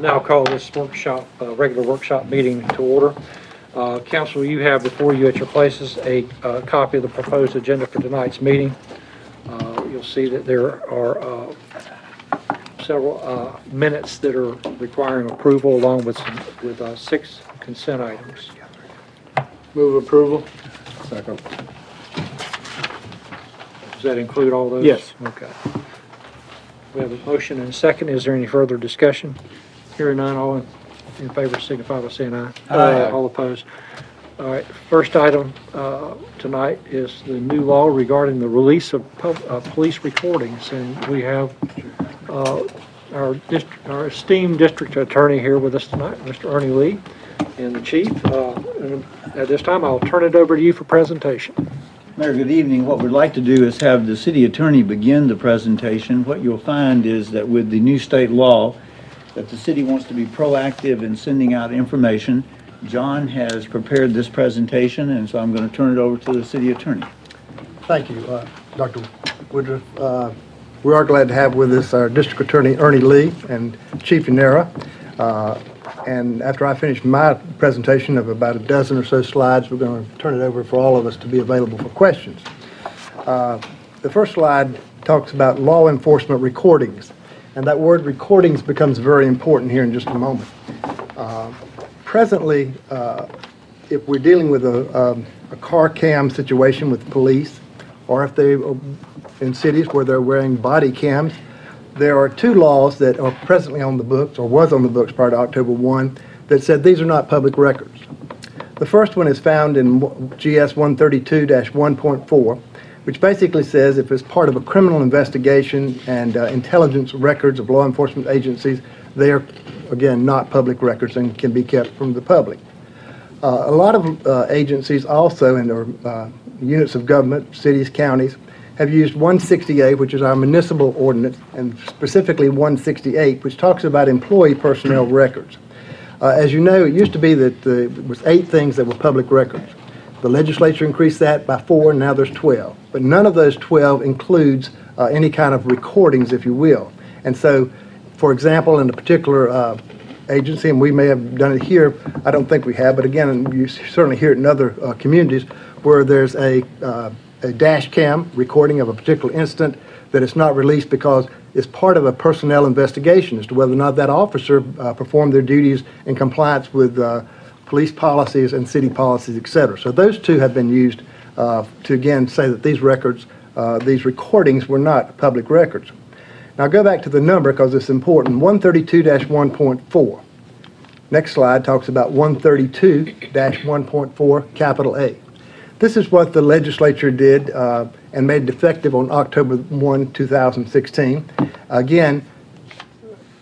now call this workshop, uh, regular workshop meeting to order. Uh, Council, you have before you at your places a uh, copy of the proposed agenda for tonight's meeting. Uh, You'll see that there are uh, several uh, minutes that are requiring approval along with, some- with uh, six consent items. Move approval. Second. Does that include all those? Yes. Okay. We have a motion and a second. Is there any further discussion? Hearing none, all in in favor signify by saying aye. Aye. All opposed. All right, first item uh, tonight is the new law regarding the release of pub- uh, police recordings. And we have uh, our dist- our esteemed district attorney here with us tonight, Mr. Ernie Lee, and the chief. Uh, and At this time, I'll turn it over to you for presentation. Mayor, good evening. What we'd like to do is have the city attorney begin the presentation. What you'll find is that with the new state law, that the city wants to be proactive in sending out information. John has prepared this presentation, and so I'm going to turn it over to the city attorney. Thank you, uh, Dr. Woodruff. Uh, We are glad to have with us our District Attorney Ernie Lee and Chief Yaniero. Uh, And after I finish my presentation of about a dozen or so slides, we're going to turn it over for all of us to be available for questions. Uh, The first slide talks about law enforcement recordings, and that word recordings becomes very important here in just a moment. Uh, Presently, uh, if we're dealing with a, um, a car cam situation with police, or if they, in cities where they're wearing body cams, there are two laws that are presently on the books, or was on the books prior to October 1, that said these are not public records. The first one is found in GS 132-1.4, which basically says if it's part of a criminal investigation and uh, intelligence records of law enforcement agencies, they are, again, not public records and can be kept from the public. Uh, A lot of uh, agencies also, in their uh, units of government, cities, counties, have used 168, which is our municipal ordinance, and specifically 168, which talks about employee personnel records. Uh, As you know, it used to be that it was eight things that were public records. The legislature increased that by four, and now there's 12. But none of those 12 includes uh, any kind of recordings, if you will. And so, for example, in a particular uh, agency, and we may have done it here, I don't think we have, but again, you certainly hear it in other uh, communities, where there's a, uh, a dash cam recording of a particular incident that is not released because it's part of a personnel investigation as to whether or not that officer uh, performed their duties in compliance with uh, police policies and city policies, et cetera. So those two have been used uh, to, again, say that these records, uh, these recordings were not public records. Now go back to the number because it's important. 132-1.4. Next slide talks about 132-1.4, capital A. This is what the legislature did uh, and made effective on October 1, 2016. Again,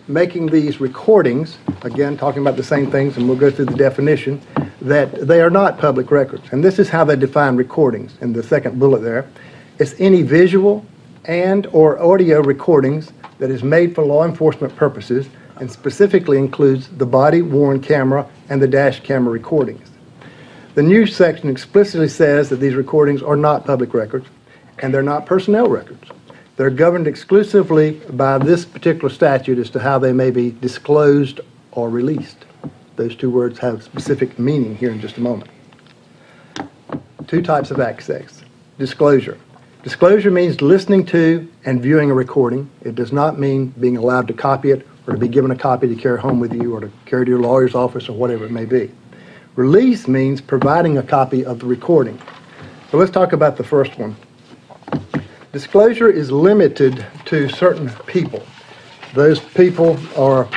making these recordings, again, talking about the same things, and we'll go through the definition, that they are not public records. And this is how they define recordings in the second bullet there. It's any visual and/or audio recordings that is made for law enforcement purposes and specifically includes the body-worn camera and the dash camera recordings. The new section explicitly says that these recordings are not public records, and they're not personnel records. They're governed exclusively by this particular statute as to how they may be disclosed or released. Those two words have specific meaning here in just a moment. Two types of access. Disclosure. Disclosure means listening to and viewing a recording. It does not mean being allowed to copy it or to be given a copy to carry home with you or to carry to your lawyer's office or whatever it may be. Release means providing a copy of the recording. So let's talk about the first one. Disclosure is limited to certain people. Those people are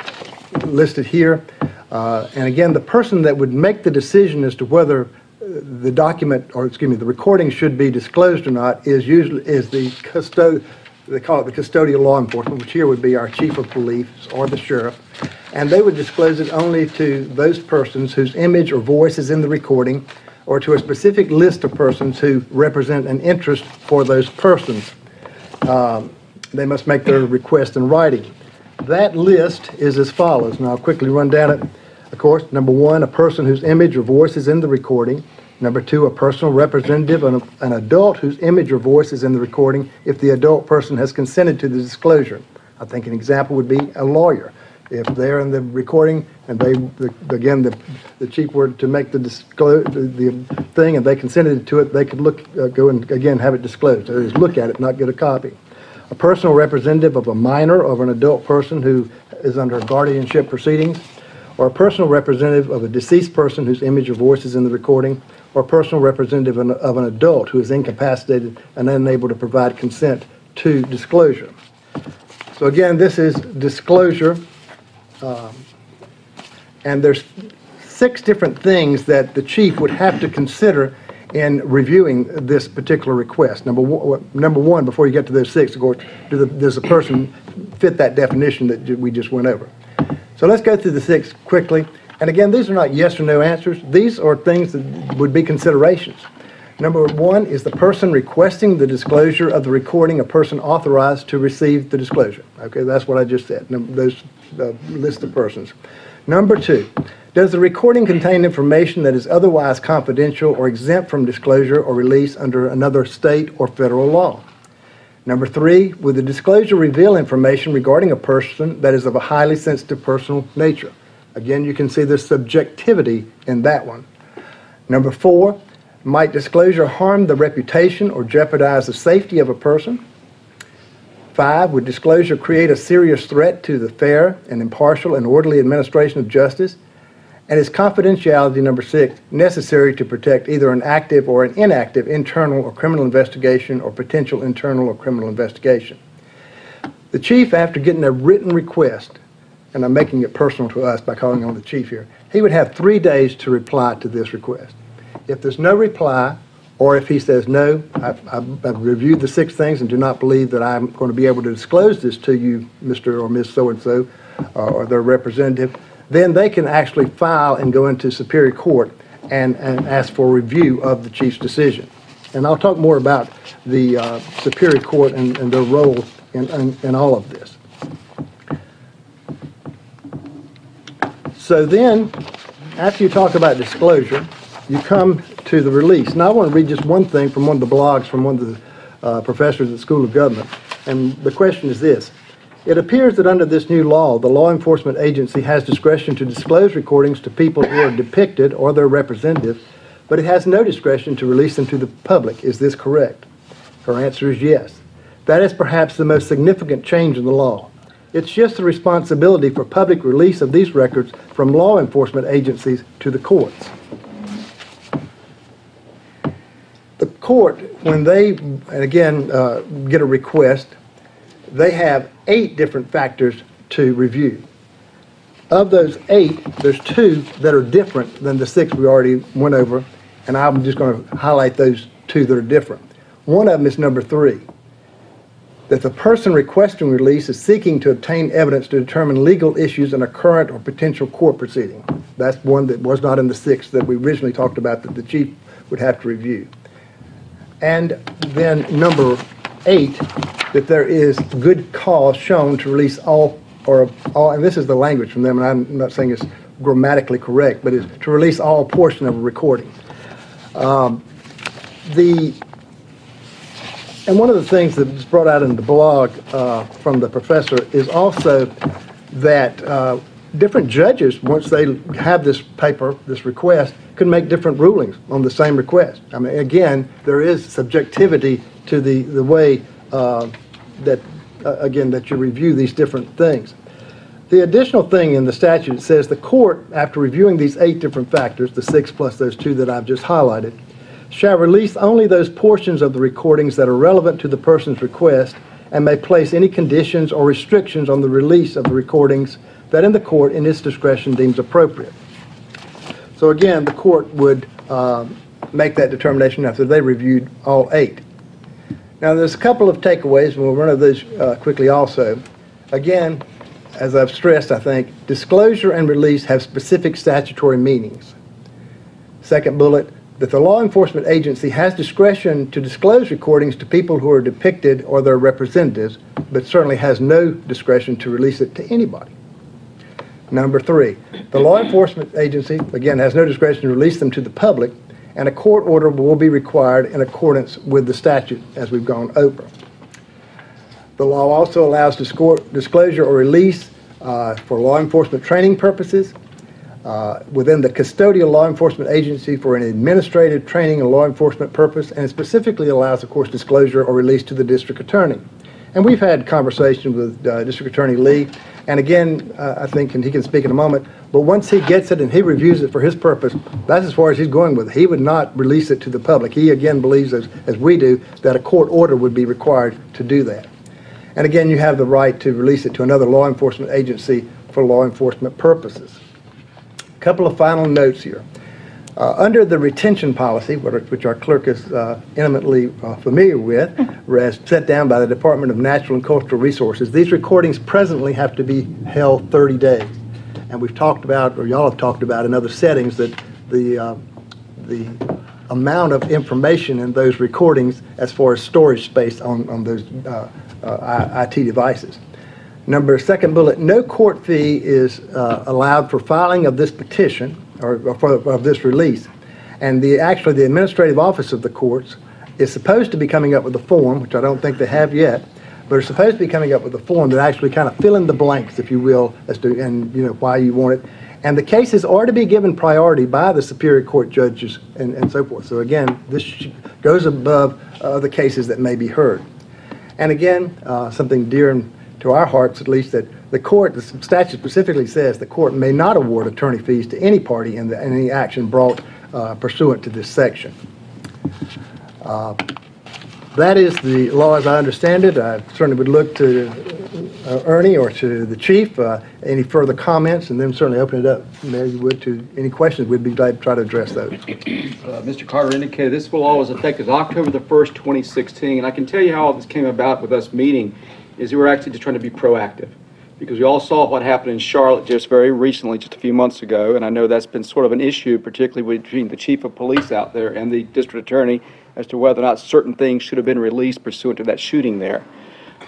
listed here. Uh, And again, the person that would make the decision as to whether uh, the document, or excuse me, the recording should be disclosed or not is usually, is the custo, they call it the custodial law enforcement, which here would be our chief of police or the sheriff. And they would disclose it only to those persons whose image or voice is in the recording or to a specific list of persons who represent an interest for those persons. Um, They must make their request in writing. That list is as follows, and I'll quickly run down it. Of course, number one, a person whose image or voice is in the recording. Number two, a personal representative, an, an adult whose image or voice is in the recording if the adult person has consented to the disclosure. I think an example would be a lawyer. If they're in the recording and they, the- again, the, the chief were to make the disclose, the, thing and they consented to it, they could look, uh, go and again, have it disclosed. That is, look at it, not get a copy. A personal representative of a minor or an adult person who is under guardianship proceedings, or a personal representative of a deceased person whose image or voice is in the recording, or a personal representative of an adult who is incapacitated and unable to provide consent to disclosure. So again, this is disclosure, um, and there's six different things that the chief would have to consider in reviewing this particular request. Number one, number one, before you get to those six, of course, does the person fit that definition that we just went over? So let's go through the six quickly. And again, these are not yes or no answers. These are things that would be considerations. Number one is the person requesting the disclosure of the recording, a person authorized to receive the disclosure. Okay, that's what I just said, those, uh, list of persons. Number two, does the recording contain information that is otherwise confidential or exempt from disclosure or release under another state or federal law? Number three, would the disclosure reveal information regarding a person that is of a highly sensitive personal nature? Again, you can see the subjectivity in that one. Number four, might disclosure harm the reputation or jeopardize the safety of a person? Five, would disclosure create a serious threat to the fair and impartial and orderly administration of justice? And is confidentiality, number six, necessary to protect either an active or an inactive internal or criminal investigation or potential internal or criminal investigation? The chief, after getting a written request, and I'm making it personal to us by calling on the chief here, he would have three days to reply to this request. If there's no reply, or if he says, no, I've, I've I've reviewed the six things and do not believe that I'm going to be able to disclose this to you, Mr. or Ms. So-and-so, or their representative, then they can actually file and go into Superior Court and, and ask for review of the chief's decision. And I'll talk more about the uh, Superior Court and, and their role in, in, in all of this. So then, after you talk about disclosure, you come to the release. Now, I want to read just one thing from one of the blogs from one of the uh, professors at the School of Government. And the question is this. It appears that under this new law, the law enforcement agency has discretion to disclose recordings to people who are depicted or their representatives, but it has no discretion to release them to the public. Is this correct? Her answer is yes. That is perhaps the most significant change in the law. It's just the responsibility for public release of these records from law enforcement agencies to the courts. The court, when they, and again, uh, get a request, they have eight different factors to review. Of those eight, there's two that are different than the six we already went over, and I'm just going to highlight those two that are different. One of them is number three, that the person requesting release is seeking to obtain evidence to determine legal issues in a current or potential court proceeding. That's one that was not in the six that we originally talked about that the chief would have to review. And then number eight, that there is good cause shown to release all, or all, and this is the language from them, and I'm not saying it's grammatically correct, but it's to release all portion of a recording. Um, The, and one of the things that's brought out in the blog uh, from the professor is also that uh, different judges, once they have this paper, this request, can make different rulings on the same request. I mean, again, there is subjectivity to the, the way uh, that, uh, again, that you review these different things. The additional thing in the statute says the court, after reviewing these eight different factors, the six plus those two that I've just highlighted, shall release only those portions of the recordings that are relevant to the person's request and may place any conditions or restrictions on the release of the recordings that in the court in its discretion deems appropriate. So again, the court would um, make that determination after they reviewed all eight. Now, there's a couple of takeaways, and we'll run over those uh, quickly also. Again, as I've stressed, I think, disclosure and release have specific statutory meanings. Second bullet, that the law enforcement agency has discretion to disclose recordings to people who are depicted or their representatives, but certainly has no discretion to release it to anybody. Number three, the law enforcement agency, again, has no discretion to release them to the public, and a court order will be required in accordance with the statute as we've gone over. The law also allows disclosure or release uh, for law enforcement training purposes, uh, within the custodial law enforcement agency for an administrative training and law enforcement purpose, and specifically allows, of course, disclosure or release to the district attorney. And we've had conversations with uh, District Attorney Lee, and again, uh, I think, and he can speak in a moment, but once he gets it and he reviews it for his purpose, that's as far as he's going with it. He would not release it to the public. He, again, believes, as, as we do, that a court order would be required to do that. And again, you have the right to release it to another law enforcement agency for law enforcement purposes. A couple of final notes here. Uh, Under the retention policy, which our clerk is uh, intimately uh, familiar with, as set down by the Department of Natural and Cultural Resources, these recordings presently have to be held 30 days. And we've talked about, or y'all have talked about in other settings, that the, uh, the amount of information in those recordings as far as storage space on, on those uh, uh, IT devices. Number, second bullet, no court fee is uh, allowed for filing of this petition, or or of this release. And the, actually, the administrative office of the courts is supposed to be coming up with a form, which I don't think they have yet, but are supposed to be coming up with a form that actually kind of fill in the blanks, if you will, as to, and, you know, why you want it. And the cases are to be given priority by the Superior Court judges and, and so forth. So again, this goes above uh, the cases that may be heard. And again, uh, something dear to our hearts at least, that the court, the statute specifically says the court may not award attorney fees to any party in the, in any action brought uh, pursuant to this section. Uh, That is the law as I understand it. I certainly would look to uh, Ernie or to the chief, uh, any further comments, and then certainly open it up, Mayor, you would, to any questions. We'd be glad to try to address those. Uh, Mr. Carter indicated this will always affect us October the 1st, 2016. And I can tell you how all this came about with us meeting, is we were actually just trying to be proactive. Because we all saw what happened in Charlotte just very recently, just a few months ago. And I know that's been sort of an issue, particularly between the chief of police out there and the district attorney, as to whether or not certain things should have been released pursuant to that shooting there.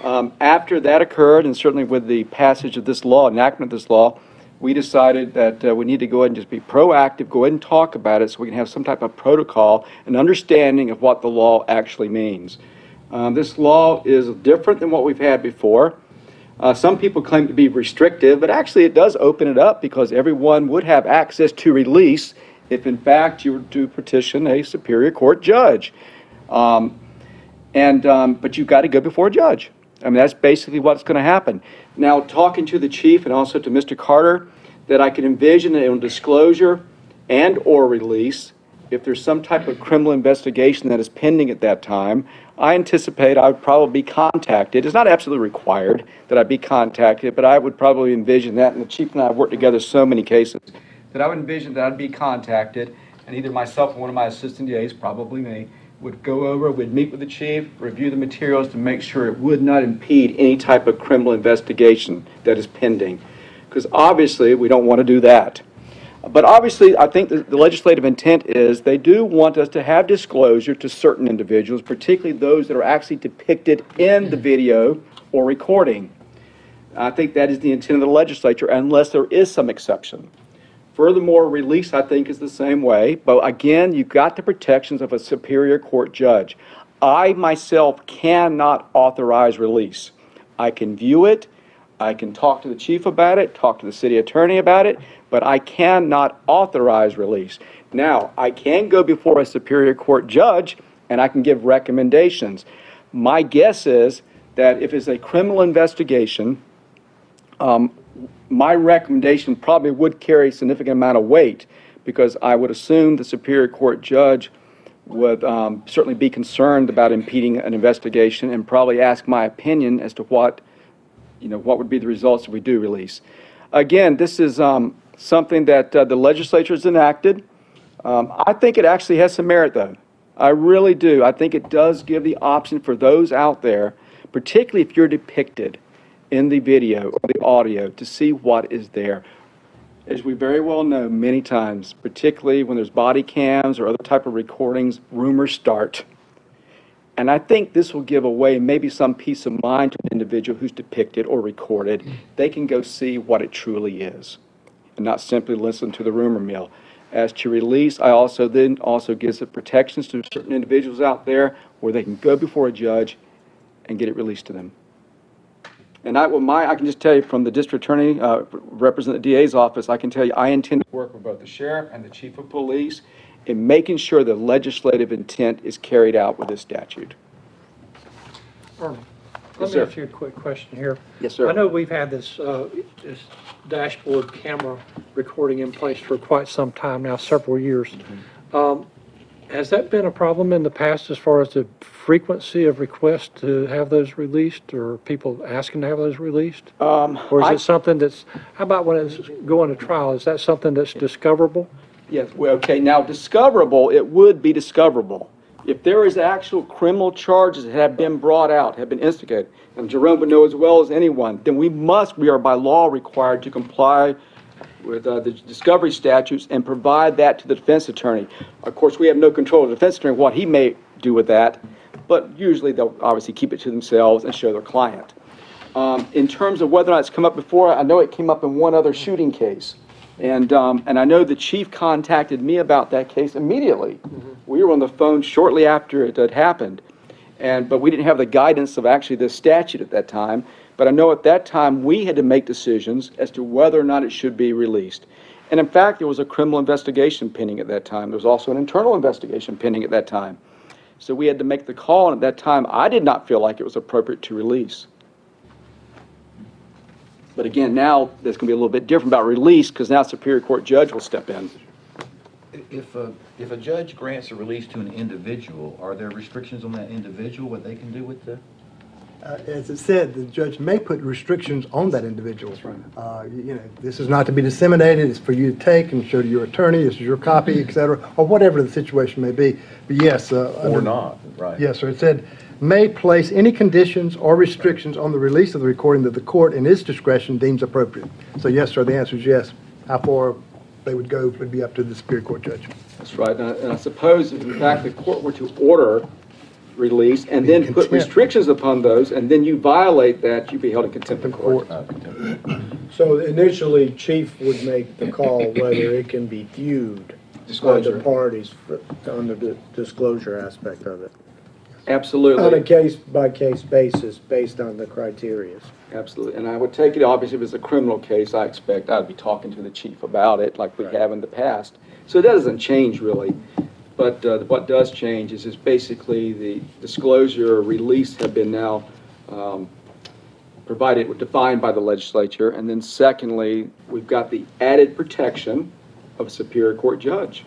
Um, After that occurred, and certainly with the passage of this law, enactment of this law, we decided that uh, we need to go ahead and just be proactive, go ahead and talk about it so we can have some type of protocol and understanding of what the law actually means. Um, This law is different than what we've had before. Uh, Some people claim to be restrictive, but actually it does open it up because everyone would have access to release if in fact you were to petition a Superior Court judge. Um, and, um, but you've got to go before a judge. I mean, that's basically what's going to happen. Now, talking to the chief and also to Mr. Carter, that I can envision a disclosure and/or release, if there's some type of criminal investigation that is pending at that time, I anticipate I would probably be contacted. It's not absolutely required that I be contacted, but I would probably envision that, and the chief and I have worked together so many cases, that I would envision that I'd be contacted, and either myself or one of my assistant DAs, probably me, would go over, would meet with the chief, review the materials to make sure it would not impede any type of criminal investigation that is pending. Because obviously, we don't want to do that. But obviously, I think the legislative intent is they do want us to have disclosure to certain individuals, particularly those that are actually depicted in the video or recording. I think that is the intent of the legislature, unless there is some exception. Furthermore, release, I think, is the same way, but again, you've got the protections of a Superior Court judge. I myself cannot authorize release. I can view it, I can talk to the chief about it, talk to the city attorney about it, but I cannot authorize release. Now, I can go before a Superior Court judge and I can give recommendations. My guess is that if it's a criminal investigation, um, my recommendation probably would carry a significant amount of weight because I would assume the Superior Court judge would um, certainly be concerned about impeding an investigation and probably ask my opinion as to what, you know, what would be the results if we do release. Again, this is um, something that uh, the legislature has enacted. Um, I think it actually has some merit, though. I really do. I think it does give the option for those out there, particularly if you're depicted in the video or the audio, to see what is there. As we very well know, many times, particularly when there's body cams or other type of recordings, rumors start. And I think this will give away maybe some peace of mind to an individual who's depicted or recorded. They can go see what it truly is and not simply listen to the rumor mill. As to release, I also then also gives the protections to certain individuals out there where they can go before a judge and get it released to them. And I, well, my, I can just tell you from the district attorney, uh, represent the DA's office, I can tell you, I intend to work with both the sheriff and the chief of police in making sure the legislative intent is carried out with this statute. Ernie, Yes, let me sir. ask you a quick question here. Yes, sir. I know we've had this, uh, this dashboard camera recording in place for quite some time now, several years. Mm-hmm. Um, Has that been a problem in the past as far as the frequency of requests to have those released, or people asking to have those released? Um, Or is I- it something that's, how about when it's going to trial, is that something that's discoverable? Yes, well, okay, now discoverable, it would be discoverable. If there is actual criminal charges that have been brought out, have been instigated, and Jerome would know as well as anyone, then we must, we are by law required to comply with uh, the discovery statutes and provide that to the defense attorney. Of course, we have no control of the defense attorney, what he may do with that, but usually they'll obviously keep it to themselves and show their client. Um, In terms of whether or not it's come up before, I know it came up in one other shooting case. And, um, and I know the chief contacted me about that case immediately. We were on the phone shortly after it had happened. And, but we didn't have the guidance of actually the statute at that time. But I know at that time, we had to make decisions as to whether or not it should be released. And in fact, there was a criminal investigation pending at that time. There was also an internal investigation pending at that time. So we had to make the call, and at that time, I did not feel like it was appropriate to release. But again, now, there's going to be a little bit different about release, because now Superior Court judge will step in. If a, if a judge grants a release to an individual, are there restrictions on that individual, what they can do with the? Uh, As it said, the judge may put restrictions on that individual. That's right. Uh, You know, this is not to be disseminated, it's for you to take and show to your attorney, this is your copy, et cetera, or whatever the situation may be. But yes. uh, Or under- not, right? Yes, sir. It said, "May place any conditions or restrictions on the release of the recording that the court in its discretion deems appropriate." So yes, sir, the answer is yes. How far they would go would be up to the Superior Court judge. That's right, and I- and I suppose if in fact the court were to order release and then put restrictions upon those, and then you violate that, you'd be held in contempt of court. Uh. So initially, chief would make the call whether it can be viewed by Disclosure. the parties for- under the disclosure aspect of it. On a case-by-case basis, based on the criterias. absolutely. And I would take it, obviously, if it's a criminal case, I expect I'd be talking to the chief about it, like we Right. have in the past. So that doesn't change really. But uh, what does change is, is basically the disclosure or release have been now um, provided, defined by the legislature. And then secondly, we've got the added protection of a Superior Court judge.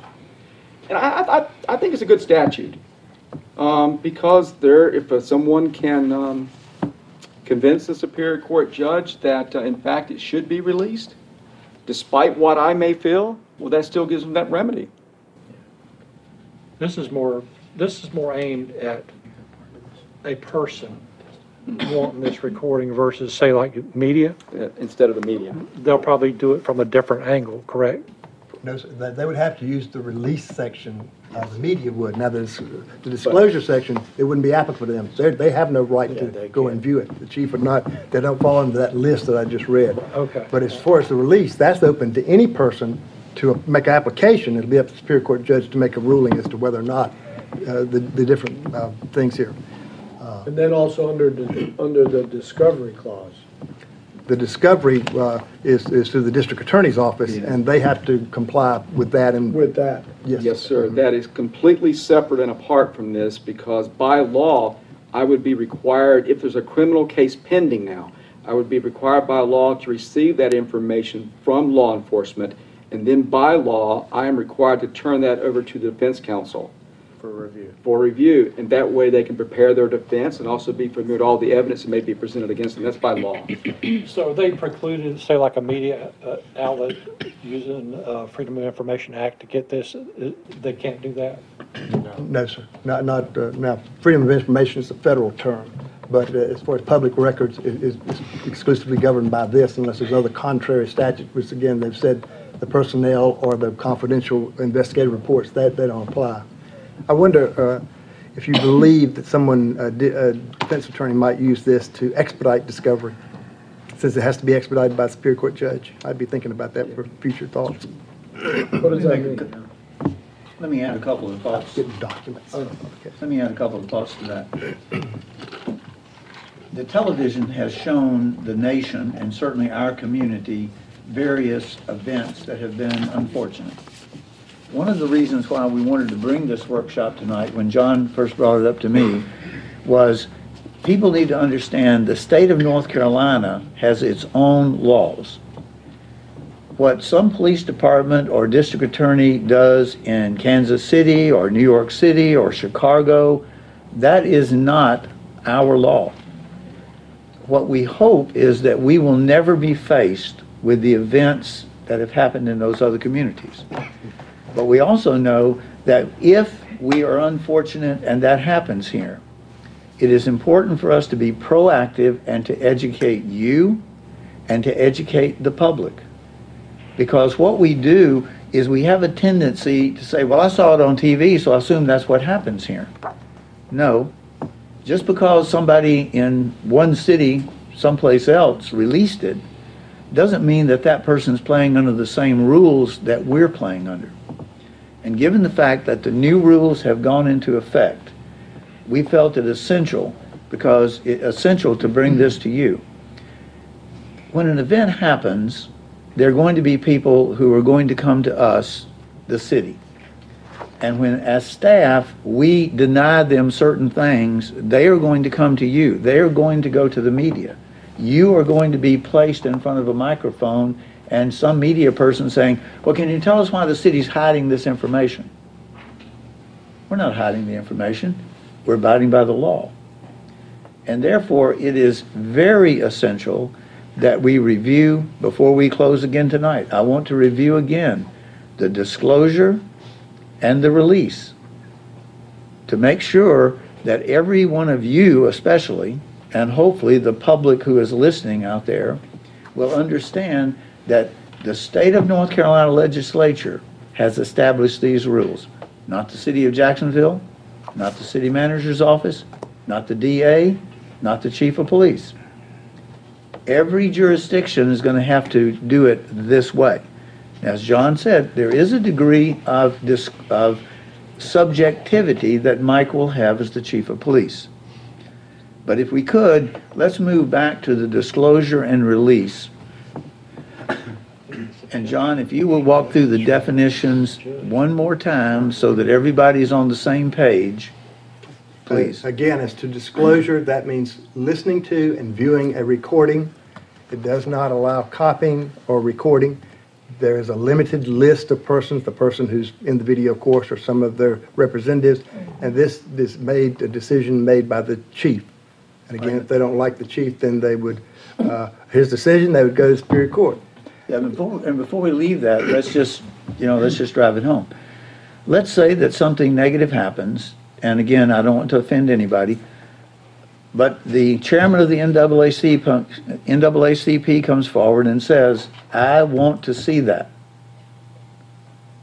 And I, I, I- I think it's a good statute. Um, Because there, if uh, someone can um, convince the Superior Court judge that uh, in fact it should be released, despite what I may feel, well, that still gives them that remedy. This is more, this is more aimed at a person wanting this recording versus, say, like media. uh, instead of the media. They'll probably do it from a different angle, correct? No, sir, they they would have to use the release section, uh, the media would. Now, the dis- the disclosure section, it wouldn't be applicable to them. They they have no right Yeah, to they go and view it. The chief would not, they don't fall into that list that I just read. Okay. But as far as the release, that's open to any person to make an application. It'll be up to the Superior Court judge to make a ruling as to whether or not uh, the the different uh, things here. And then also under the, under the discovery clause. The discovery uh, is is through the district attorney's office, and they have to comply with that and. With that, Yes, sir. That is completely separate and apart from this because by law, I would be required, if there's a criminal case pending now, I would be required by law to receive that information from law enforcement. And then by law, I am required to turn that over to the defense counsel for review. for review. And that way they can prepare their defense and also be familiar with all the evidence that may be presented against them. That's by law. So they precluded, say, like a media uh, outlet using uh, Freedom of Information Act to get this, uh, they can't do that? No, sir. Not, not, uh, now, freedom of information is a federal term, but uh, as far as public records, it is is exclusively governed by this unless there's other contrary statute, which again, they've said the personnel or the confidential investigative reports, that, they don't apply. I wonder uh, if you believe that someone, a di- a defense attorney might use this to expedite discovery, since it has to be expedited by a Superior Court judge. I'd be thinking about that for future thoughts, What does that mean? Let me add a couple of thoughts. getting documents. Let me add a couple of thoughts to that. the television has shown the nation, and certainly our community, various events that have been unfortunate. One of the reasons why we wanted to bring this workshop tonight, when John first brought it up to me, was people need to understand the state of North Carolina has its own laws. What some police department or district attorney does in Kansas City or New York City or Chicago, that is not our law. What we hope is that we will never be faced with the events that have happened in those other communities. But we also know that if we are unfortunate and that happens here, it is important for us to be proactive and to educate you and to educate the public. Because what we do is we have a tendency to say, well, I saw it on TV, so I assume that's what happens here. No. Just because somebody in one city, someplace else, released it, doesn't mean that that person's playing under the same rules that we're playing under. And given the fact that the new rules have gone into effect, we felt it essential, because it essential to bring hmm. this to you. When an event happens, there are going to be people who are going to come to us, the city. And when, as staff, we deny them certain things, they are going to come to you. They are going to go to the media. You are going to be placed in front of a microphone and some media person saying, well, can you tell us why the city's hiding this information? We're not hiding the information. We're abiding by the law. And therefore, it is very essential that we review before we close again tonight. I want to review again the disclosure and the release to make sure that every one of you especially, and hopefully the public who is listening out there, will understand that the state of North Carolina legislature has established these rules. Not the city of Jacksonville, not the city manager's office, not the DA, not the chief of police. Every jurisdiction is going to have to do it this way. As John said, there is a degree of dis, of subjectivity that Mike will have as the chief of police. But if we could, let's move back to the disclosure and release. And John, if you will walk through the definitions one more time so that everybody's on the same page, please. Again, as to disclosure, that means listening to and viewing a recording. It does not allow copying or recording. There is a limited list of persons, the person who's in the video, course, or some of their representatives. And this is made, a decision made by the chief. And again, if they don't like the chief, then they would, uh, his decision, they would go to Superior Court. Yeah, before, and before we leave that, let's just, you know, let's just drive it home. Let's say that something negative happens, and again, I don't want to offend anybody, but the chairman of the NAACP, NAACP comes forward and says, I want to see that.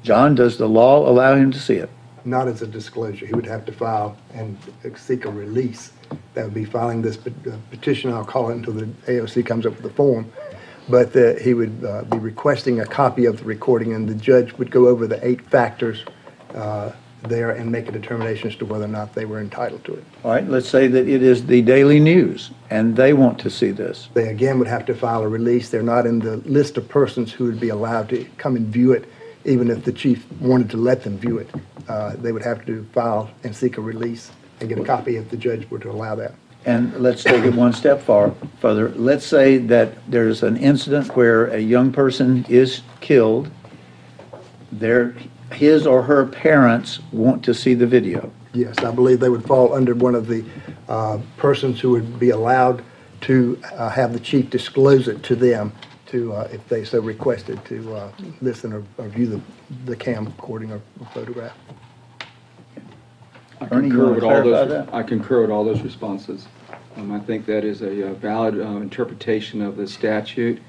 John, does the law allow him to see it? not as a disclosure. He would have to file and seek a release. That would be filing this uh, petition, I'll call it until the AOC comes up with a form. But he would uh, be requesting a copy of the recording, and the judge would go over the eight factors uh, there and make a determination as to whether or not they were entitled to it. All right, let's say that it is the Daily News, and they want to see this. They again would have to file a release. They're not in the list of persons who would be allowed to come and view it, even if the chief wanted to let them view it. Uh, They would have to file and seek a release and get a copy if the judge were to allow that. And let's take it one step far, further. Let's say that there's an incident where a young person is killed. Their, his or her parents want to see the video. Yes, I believe they would fall under one of the uh, persons who would be allowed to uh, have the chief disclose it to them to, uh, if they so requested, to uh, listen or or view the the cam recording or photograph. I Ernie, you concur wanna with all clarify those, that? I concur with all those responses. Um, I think that is a uh, valid uh, interpretation of the statute.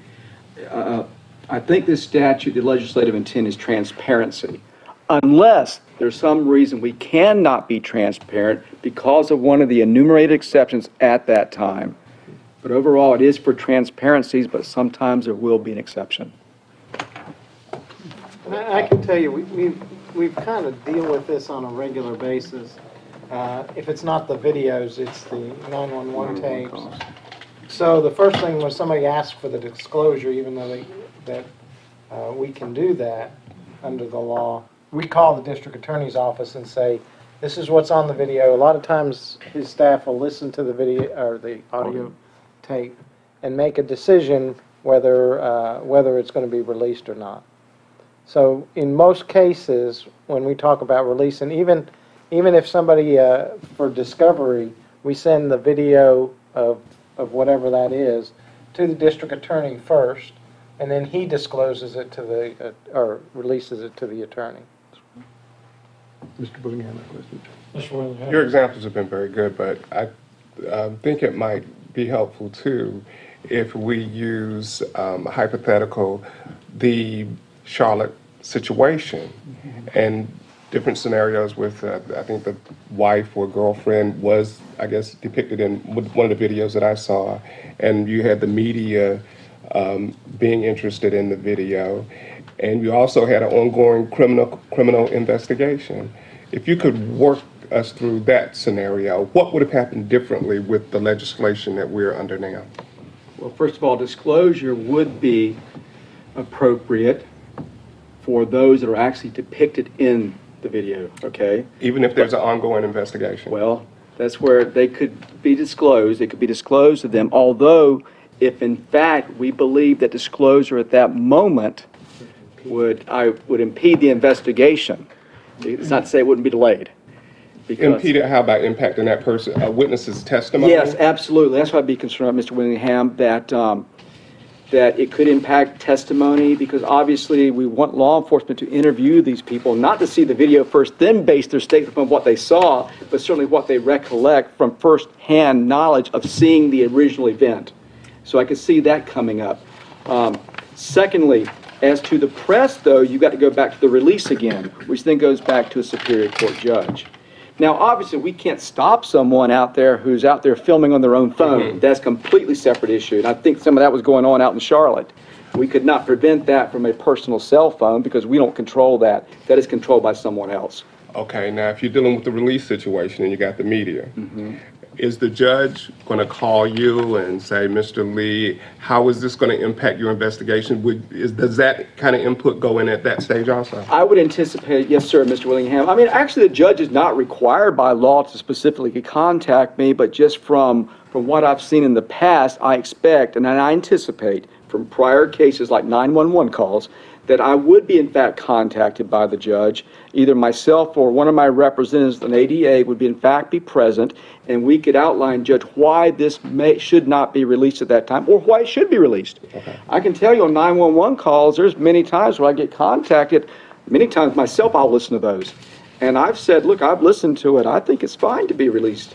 Uh, I think this statute, the legislative intent is transparency. Unless there's some reason we cannot be transparent because of one of the enumerated exceptions at that time. But overall, it is for transparencies, but sometimes there will be an exception. I, I can tell you, we, we've, we've kind of deal with this on a regular basis. Uh, If it's not the videos, it's the 911 tapes. So the first thing was somebody asked for the disclosure, even though they, that uh, we can do that under the law. We call the district attorney's office and say, this is what's on the video. A lot of times, his staff will listen to the video, or the audio tape, and make a decision whether, uh, whether it's going to be released or not. So in most cases, when we talk about release, and even, even if somebody, uh, for discovery, we send the video of, of whatever that is to the district attorney first, and then he discloses it to the, uh, or releases it to the attorney. Mr. Willingham, a question? Mr. Williams? Your examples have been very good, but I um, think it might be helpful too if we use um, hypothetical, the Charlotte situation and different scenarios with, uh, I think the wife or girlfriend was, I guess, depicted in one of the videos that I saw, and you had the media um, being interested in the video, and you also had an ongoing criminal criminal investigation. If you could work us through that scenario, what would have happened differently with the legislation that we're under now? Well, first of all, disclosure would be appropriate for those that are actually depicted in the video, okay? Even if there's an ongoing investigation? Well, that's where they could be disclosed, it could be disclosed to them, although if in fact we believe that disclosure at that moment would, I, would impede the investigation. It's not to say it wouldn't be delayed. because- Impeded, how about impacting that person, a witness's testimony? Yes, absolutely. That's why I'd be concerned, Mr. Willingham, that, um, that it could impact testimony, because obviously we want law enforcement to interview these people, not to see the video first, then base their statement upon what they saw, but certainly what they recollect from first-hand knowledge of seeing the original event. So I could see that coming up. Um, Secondly, as to the press, though, you've got to go back to the release again, which then goes back to a Superior Court judge. Now, obviously, we can't stop someone out there who's out there filming on their own phone. That's completely separate issue, and I think some of that was going on out in Charlotte. We could not prevent that from a personal cell phone because we don't control that. That is controlled by someone else. Okay, now if you're dealing with the release situation and you got the media, Mm-hmm. Is the judge going to call you and say, Mr. Lee, how is this going to impact your investigation? Would, is, does that kind of input go in at that stage also? I would anticipate, yes, sir, Mr. Willingham. I mean, actually, the judge is not required by law to specifically contact me, but just from, from what I've seen in the past, I expect, and I anticipate from prior cases like 911 calls, that I would be in fact contacted by the judge. Either myself or one of my representatives, an ADA, would be in fact be present, and we could outline, Judge, why this may, should not be released at that time, or why it should be released. I can tell you on 911 calls, there's many times where I get contacted, many times myself, I'll listen to those. And I've said, look, I've listened to it, I think it's fine to be released.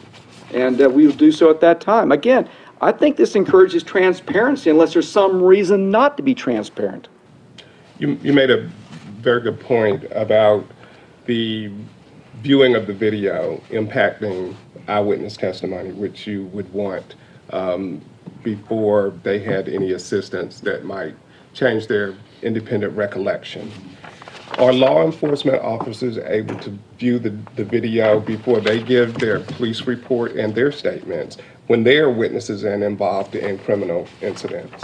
And uh, we will do so at that time. Again, I think this encourages transparency unless there's some reason not to be transparent. You, you made a very good point about the viewing of the video impacting eyewitness testimony, which you would want um, before they had any assistance that might change their independent recollection. Are law enforcement officers able to view the, the video before they give their police report and their statements when they are witnesses and involved in criminal incidents?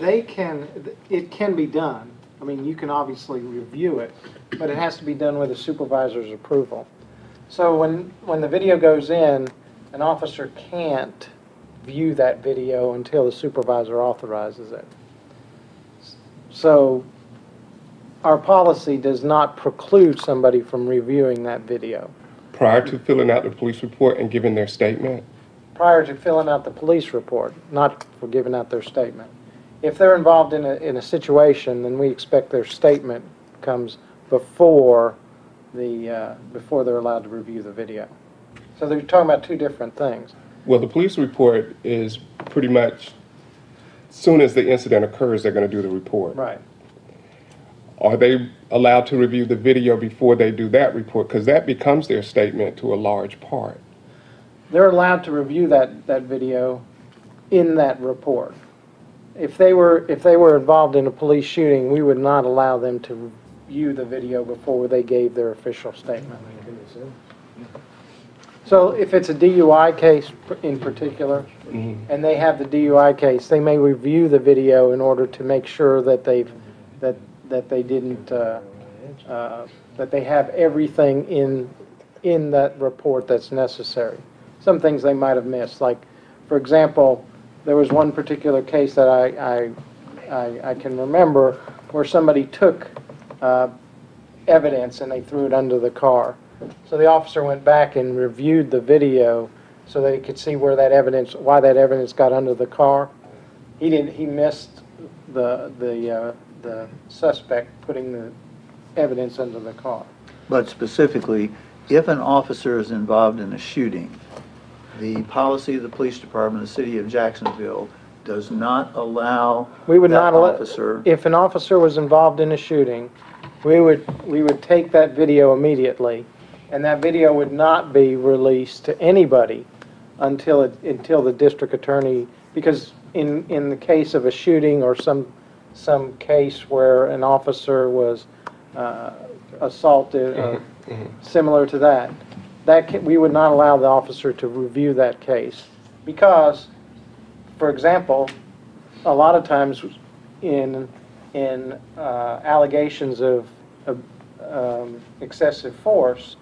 They can, it can be done. I mean, you can obviously review it, but it has to be done with a supervisor's approval. So when, when the video goes in, an officer can't view that video until the supervisor authorizes it. So our policy does not preclude somebody from reviewing that video. Prior to filling out the police report and giving their statement? prior to filling out the police report, not for giving out their statement. If they're involved in a, in a situation, then we expect their statement comes before the, uh, before they're allowed to review the video. So they're talking about two different things. Well, the police report is pretty much, as soon as the incident occurs, they're going to do the report. Right. Are they allowed to review the video before they do that report? Because that becomes their statement to a large part. They're allowed to review that, that video in that report. If they were, if they were involved in a police shooting, we would not allow them to view the video before they gave their official statement. So if it's a DUI case in particular, and they have the DUI case, they may review the video in order to make sure that they've, that, that they didn't, uh, uh, that they have everything in, in that report that's necessary. Some things they might have missed, like, for example, there was one particular case that I, I, I, I can remember where somebody took, uh, evidence and they threw it under the car. So the officer went back and reviewed the video so that he could see where that evidence, why that evidence got under the car. He didn't, he missed the, the, uh, the suspect putting the evidence under the car. But specifically, if an officer is involved in a shooting, the policy of the police department, of the city of Jacksonville, does not allow We would that not allow, officer. if an officer was involved in a shooting, we would, we would take that video immediately, and that video would not be released to anybody until it, until the district attorney, because in, in the case of a shooting or some, some case where an officer was uh, assaulted, or similar to that, that, we would not allow the officer to review that case, because, for example, a lot of times in, in uh, allegations of, of um, excessive force,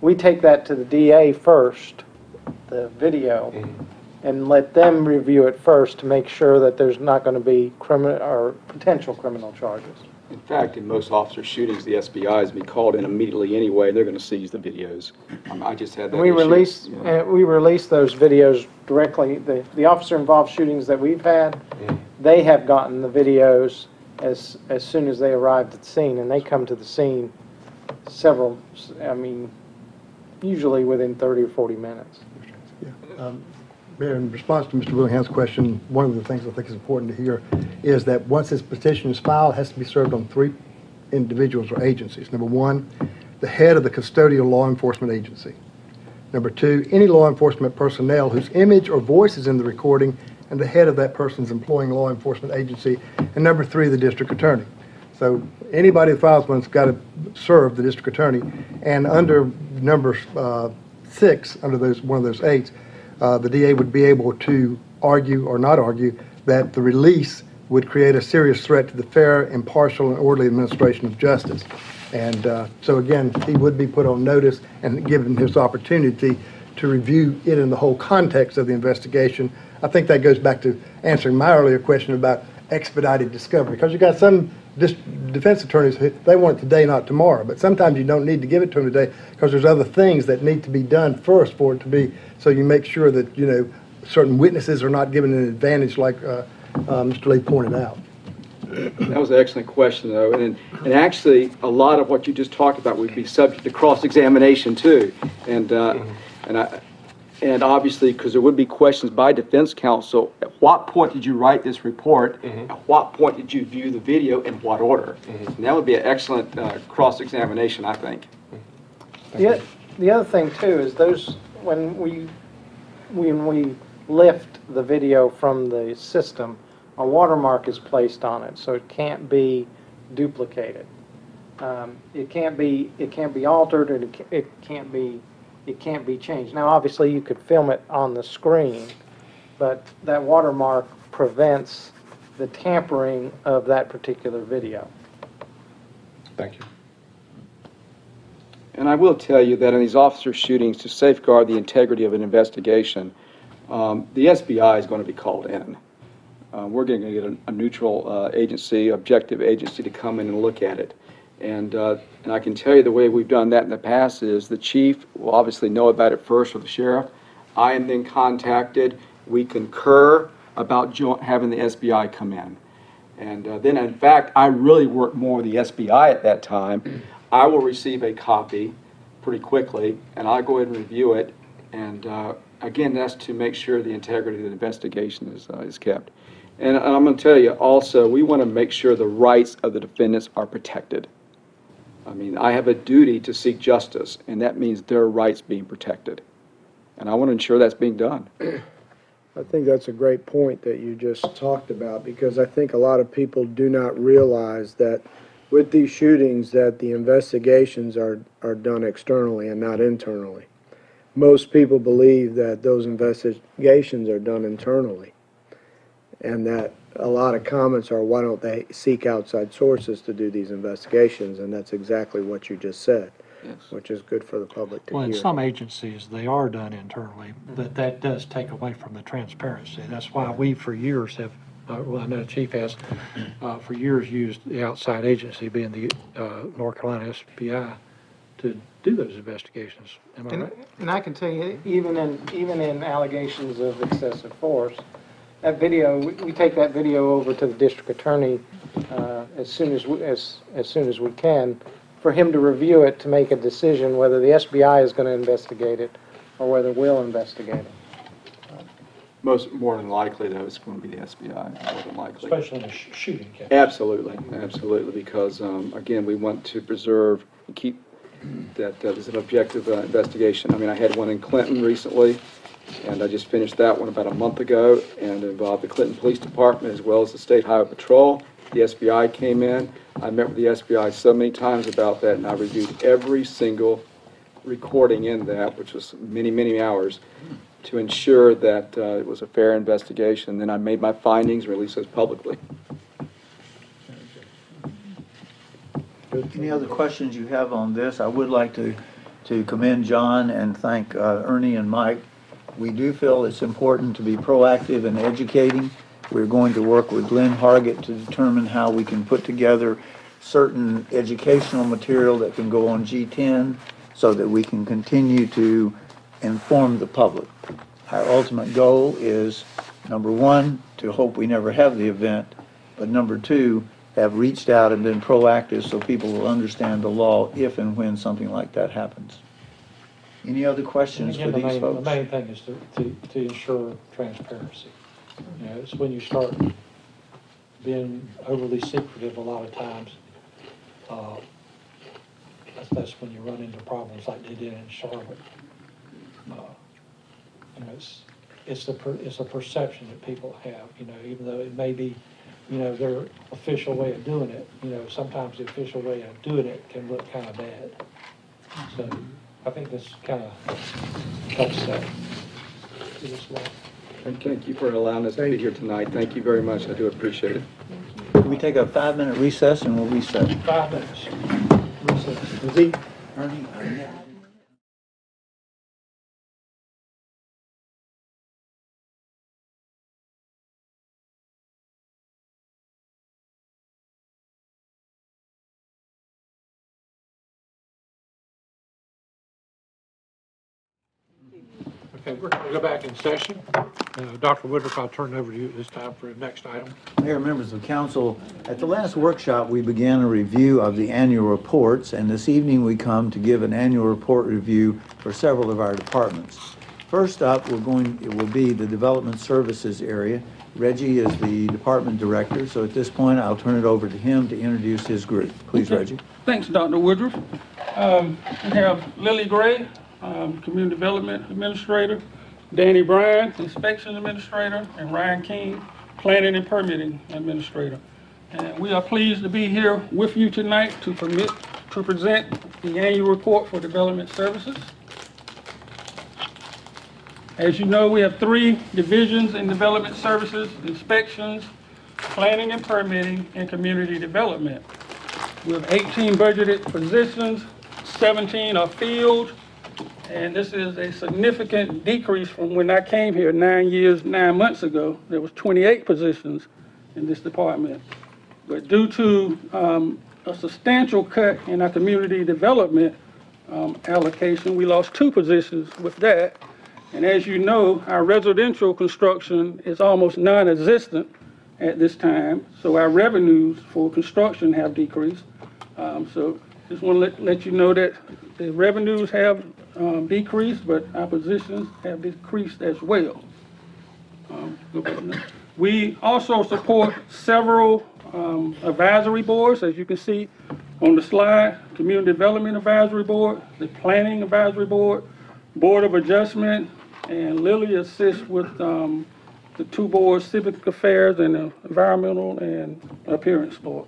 we take that to the DA first, the video, and let them review it first to make sure that there's not going to be criminal, or potential criminal charges. In fact, in most officer shootings, the SBI is be called in immediately anyway, they're gonna seize the videos. Um, I just had that We issue. release, Yeah. uh, we release those videos directly, the, the officer-involved shootings that we've had, they have gotten the videos as, as soon as they arrived at the scene, and they come to the scene several, I mean, usually within 30 or 40 minutes. Mayor, in response to Mr. Willingham's question, one of the things I think is important to hear is that once this petition is filed, it has to be served on three individuals or agencies. Number one, the head of the custodial law enforcement agency. Number two, any law enforcement personnel whose image or voice is in the recording and the head of that person's employing law enforcement agency. And number three, the district attorney. So anybody who files one's got to serve the district attorney. And under number uh, six, under those, one of those eights, the DA would be able to argue or not argue that the release would create a serious threat to the fair, impartial, and orderly administration of justice. And uh, so again, he would be put on notice and given his opportunity to review it in the whole context of the investigation. I think that goes back to answering my earlier question about expedited discovery, because you got some defense attorneys, they want it today, not tomorrow, but sometimes you don't need to give it to them today, because there's other things that need to be done first for it to be, so you make sure that, you know, certain witnesses are not given an advantage like uh, uh, Mr. Lee pointed out. That was an excellent question, though, and, and actually, a lot of what you just talked about would be subject to cross-examination, too. And, uh, and I, and obviously, because there would be questions by defense counsel, at what point did you write this report? At what point did you view the video, in what order? And that would be an excellent uh, cross-examination, I think. The, the other thing too is those, when we, when we lift the video from the system, a watermark is placed on it, so it can't be duplicated. Um, It can't be, it can't be altered, and it it can't be, it can't be changed. Now, obviously, you could film it on the screen, but that watermark prevents the tampering of that particular video. Thank you. And I will tell you that in these officer shootings, to safeguard the integrity of an investigation, um, the SBI is going to be called in. Uh, We're going to get a- a neutral uh, agency, objective agency to come in and look at it. And, uh, and I can tell you the way we've done that in the past is the chief will obviously know about it first with the sheriff. I am then contacted, we concur about having the SBI come in. And uh, then, in fact, I really work more with the SBI at that time. I will receive a copy pretty quickly, and I'll go ahead and review it. And uh, again, that's to make sure the integrity of the investigation is, uh, is kept. And I'm going to tell you also, we want to make sure the rights of the defendants are protected. I mean, I have a duty to seek justice, and that means their rights being protected. And I want to ensure that's being done. I think that's a great point that you just talked about, because I think a lot of people do not realize that with these shootings that the investigations are, are done externally and not internally. Most people believe that those investigations are done internally. And that a lot of comments are, why don't they seek outside sources to do these investigations? And that's exactly what you just said, Yes. which is good for the public to Well, in hear. some agencies, they are done internally, but that does take away from the transparency. That's why we, for years, have, uh, well, I know the chief has, uh, for years used the outside agency, being the uh, North Carolina SBI, to do those investigations. Am I And, right? and I can tell you, even in, even in allegations of excessive force, that video, we, we take that video over to the district attorney, uh, as soon as, we- as, as soon as we can, for him to review it, to make a decision whether the SBI is gonna investigate it, or whether we'll investigate it. Most, more than likely, though, it's going to be the SBI, more than likely. Especially in a sh- shooting case. Absolutely, absolutely, because, um, again, we want to preserve, keep, that uh, there's an objective uh, investigation. I mean, I had one in Clinton recently, and I just finished that one about a month ago, and involved the Clinton Police Department as well as the State Highway Patrol. The SBI came in. I met with the SBI so many times about that, and I reviewed every single recording in that, which was many, many hours, to ensure that uh, it was a fair investigation. Then I made my findings, and released those publicly. Any other questions you have on this? I would like to, to commend John and thank uh, Ernie and Mike. We do feel it's important to be proactive in educating. We're going to work with Glenn Hargett to determine how we can put together certain educational material that can go on G10 so that we can continue to inform the public. Our ultimate goal is, number one, to hope we never have the event, but number two, have reached out and been proactive so people will understand the law if and when something like that happens. Any other And questions for again, the these main, the folks? main thing is to, to, to ensure transparency. You know, it's when you start being overly secretive a lot of times, uh, that's, that's when you run into problems like they did in Charlotte. Uh, You know, it's, it's a, per- it's a perception that people have, you know, even though it may be, you know, their official way of doing it, you know, sometimes the official way of doing it can look kind of bad. So I think this kind of helps that. to this law. Thank you for allowing us to be here tonight. Thank you very much. I do appreciate it. Can we take a five-minute recess and we'll reset? Five minutes. Recess. Is he? Ernie? Okay, we're going to go back in session. Uh, Dr. Woodruff, I'll turn it over to you this time for the next item. Mayor, members of council, at the last workshop, we began a review of the annual reports, and this evening we come to give an annual report review for several of our departments. First up, we're going, it will be the Development Services area. Reggie is the department director, so at this point, I'll turn it over to him to introduce his group. Please, Reggie. Thanks, Dr. Woodruff. Um, We have Lily Gray, um, Community Development Administrator, Danny Bryan, Inspection Administrator, and Ryan King, Planning and Permitting Administrator. And we are pleased to be here with you tonight to permit, to present the annual report for Development Services. As you know, we have three divisions in Development Services, Inspections, Planning and Permitting, and Community Development. We have 18 budgeted positions, 17 are filled, and this is a significant decrease from when I came here nine years, nine months ago. There was 28 positions in this department. But due to um, a substantial cut in our community development um, allocation, we lost two positions with that. And as you know, our residential construction is almost non-existent at this time, so our revenues for construction have decreased. Um, So just want to let, let you know that the revenues have um, decreased, but our positions have decreased as well. Um, We also support several um, advisory boards, as you can see on the slide, Community Development Advisory Board, the Planning Advisory Board, Board of Adjustment, and Lily assists with um, the two boards, Civic Affairs and Environmental and Appearance Board.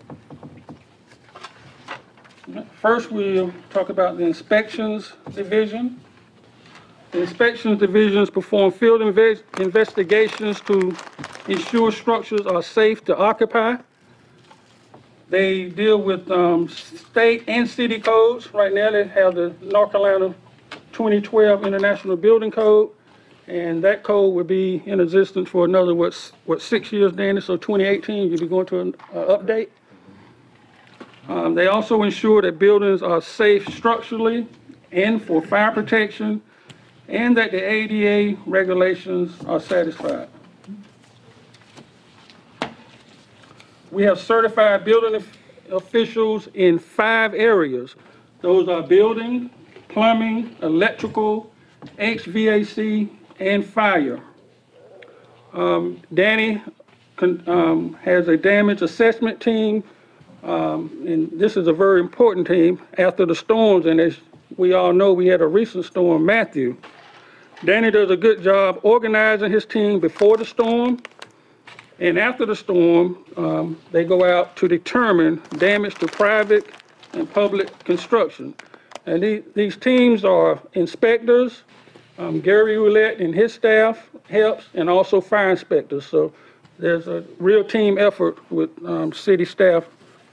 First, we'll talk about the inspections division. The inspections divisions perform field inve- investigations to ensure structures are safe to occupy. They deal with um, state and city codes. Right now, they have the North Carolina 2012 International Building Code, and that code will be in existence for another, what's, what, six years, Danny? So 2018, you'll be going to an uh, update. Um, They also ensure that buildings are safe structurally and for fire protection, and that the ADA regulations are satisfied. We have certified building officials in five areas. Those are building, plumbing, electrical, HVAC, and fire. Um, Danny um, has a damage assessment team um, and this is a very important team after the storms, and as we all know, we had a recent storm, Matthew. Danny does a good job organizing his team before the storm, and after the storm, um, they go out to determine damage to private and public construction. And these, these teams are inspectors, um, Gary Roulette and his staff helps, and also fire inspectors. So there's a real team effort with um, city staff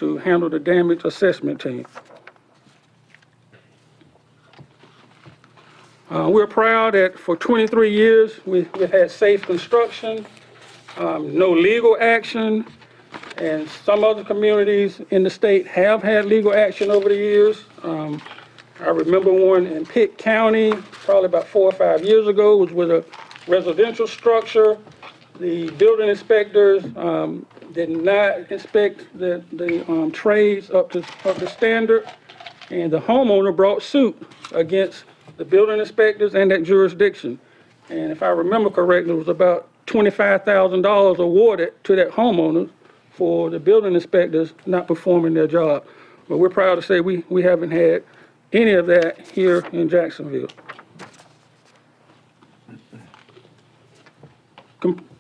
to handle the damage assessment team. Uh, We're proud that for 23 years, we- we've had safe construction, um, no legal action, and some other communities in the state have had legal action over the years. Um, I remember one in Pitt County, probably about four or five years ago, was with a residential structure. The building inspectors um, did not inspect the, the um, trades up to, up to standard, and the homeowner brought suit against the building inspectors and that jurisdiction. And if I remember correctly, it was about twenty-five thousand dollars awarded to that homeowner for the building inspectors not performing their job. But we're proud to say we, we haven't had any of that here in Jacksonville.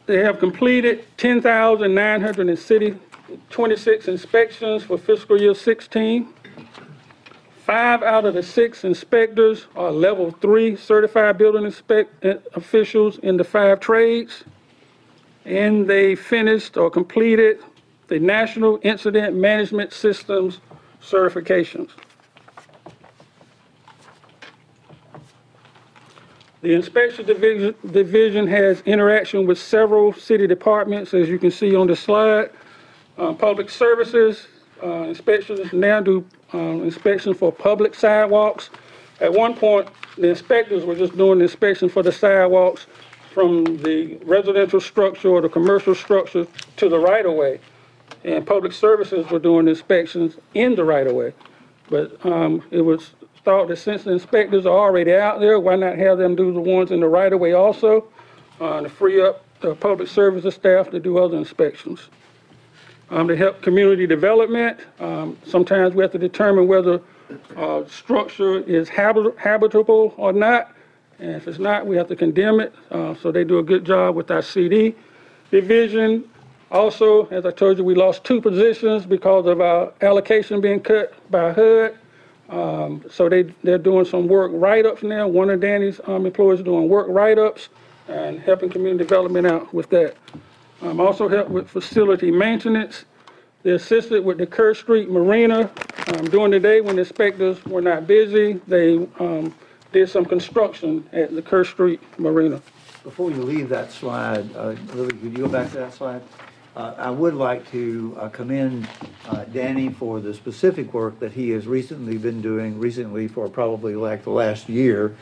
They have completed 10,926 inspections for fiscal year 16. Five out of the six inspectors are level three certified building inspect, uh, officials in the five trades. And they finished or completed the National Incident Management Systems certifications. The inspection division, division has interaction with several city departments, as you can see on the slide. Uh, public services, uh, inspections now do, um, inspection for public sidewalks. At one point, the inspectors were just doing the inspection for the sidewalks from the residential structure or the commercial structure to the right-of-way. And public services were doing inspections in the right-of-way. But um, it was thought that since the inspectors are already out there, why not have them do the ones in the right-of-way also? uh, To free up the public services staff to do other inspections. Um, To help community development, um, sometimes we have to determine whether uh, structure is habit- habitable or not. And if it's not, we have to condemn it. Uh, So they do a good job with our CD division. Also, as I told you, we lost two positions because of our allocation being cut by HUD. Um, So they, they're doing some work write-ups now. One of Danny's um, employees doing work write-ups and helping community development out with that. Um, Also help with facility maintenance. They assisted with the Kerr Street Marina. Um, During the day when the inspectors were not busy, they um, did some construction at the Kerr Street Marina. Before you leave that slide, uh, Lily, could you go back to that slide? Uh, I would like to uh, commend uh, Danny for the specific work that he has recently been doing, recently for probably like the last year,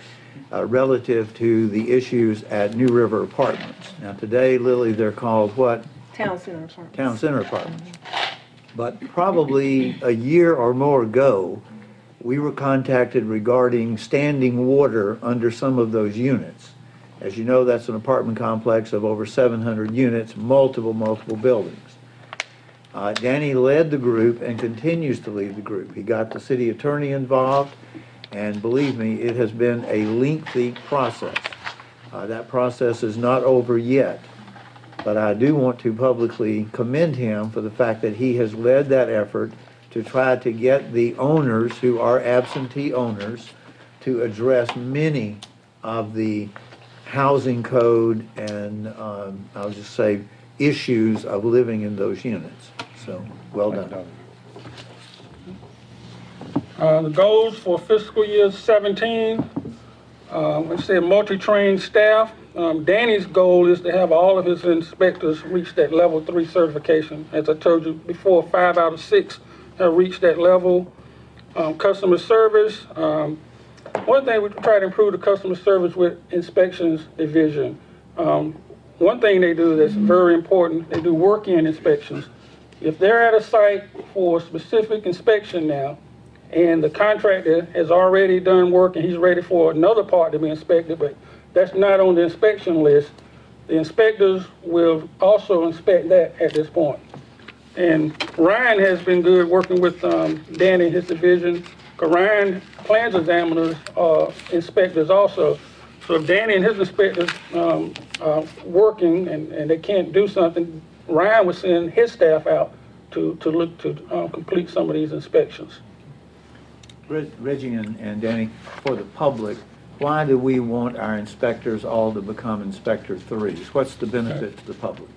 uh, relative to the issues at New River Apartments. Now, today, Lily, they're called what? Town Center Apartments. Town Center Apartments. But probably a year or more ago, we were contacted regarding standing water under some of those units. As you know, that's an apartment complex of over 700 units, multiple, multiple buildings. Uh, Danny led the group and continues to lead the group. He got the city attorney involved, and believe me, it has been a lengthy process. Uh, That process is not over yet. But I do want to publicly commend him for the fact that he has led that effort to try to get the owners who are absentee owners to address many of the housing code and, um, I'll just say, issues of living in those units. So, well done. Uh, the goals for fiscal year seventeen, uh, let's say multi-trained staff. Um, Danny's goal is to have all of his inspectors reach that level three certification. As I told you before, five out of six have reached that level. Um, customer service, um, one thing we try to improve the customer service with inspections division. Um, one thing they do that's very important, they do work-in inspections. If they're at a site for a specific inspection now, and the contractor has already done work and he's ready for another part to be inspected, but that's not on the inspection list. The inspectors will also inspect that at this point. And Ryan has been good working with, um, Danny and his division. Ryan plans examiners, uh, inspectors also. So if Danny and his inspectors, um, are working and, and they can't do something, Ryan would send his staff out to, to look, to, uh, complete some of these inspections. Reg- Reggie and and Danny, for the public, why do we want our inspectors all to become inspector threes? What's the benefit to the public?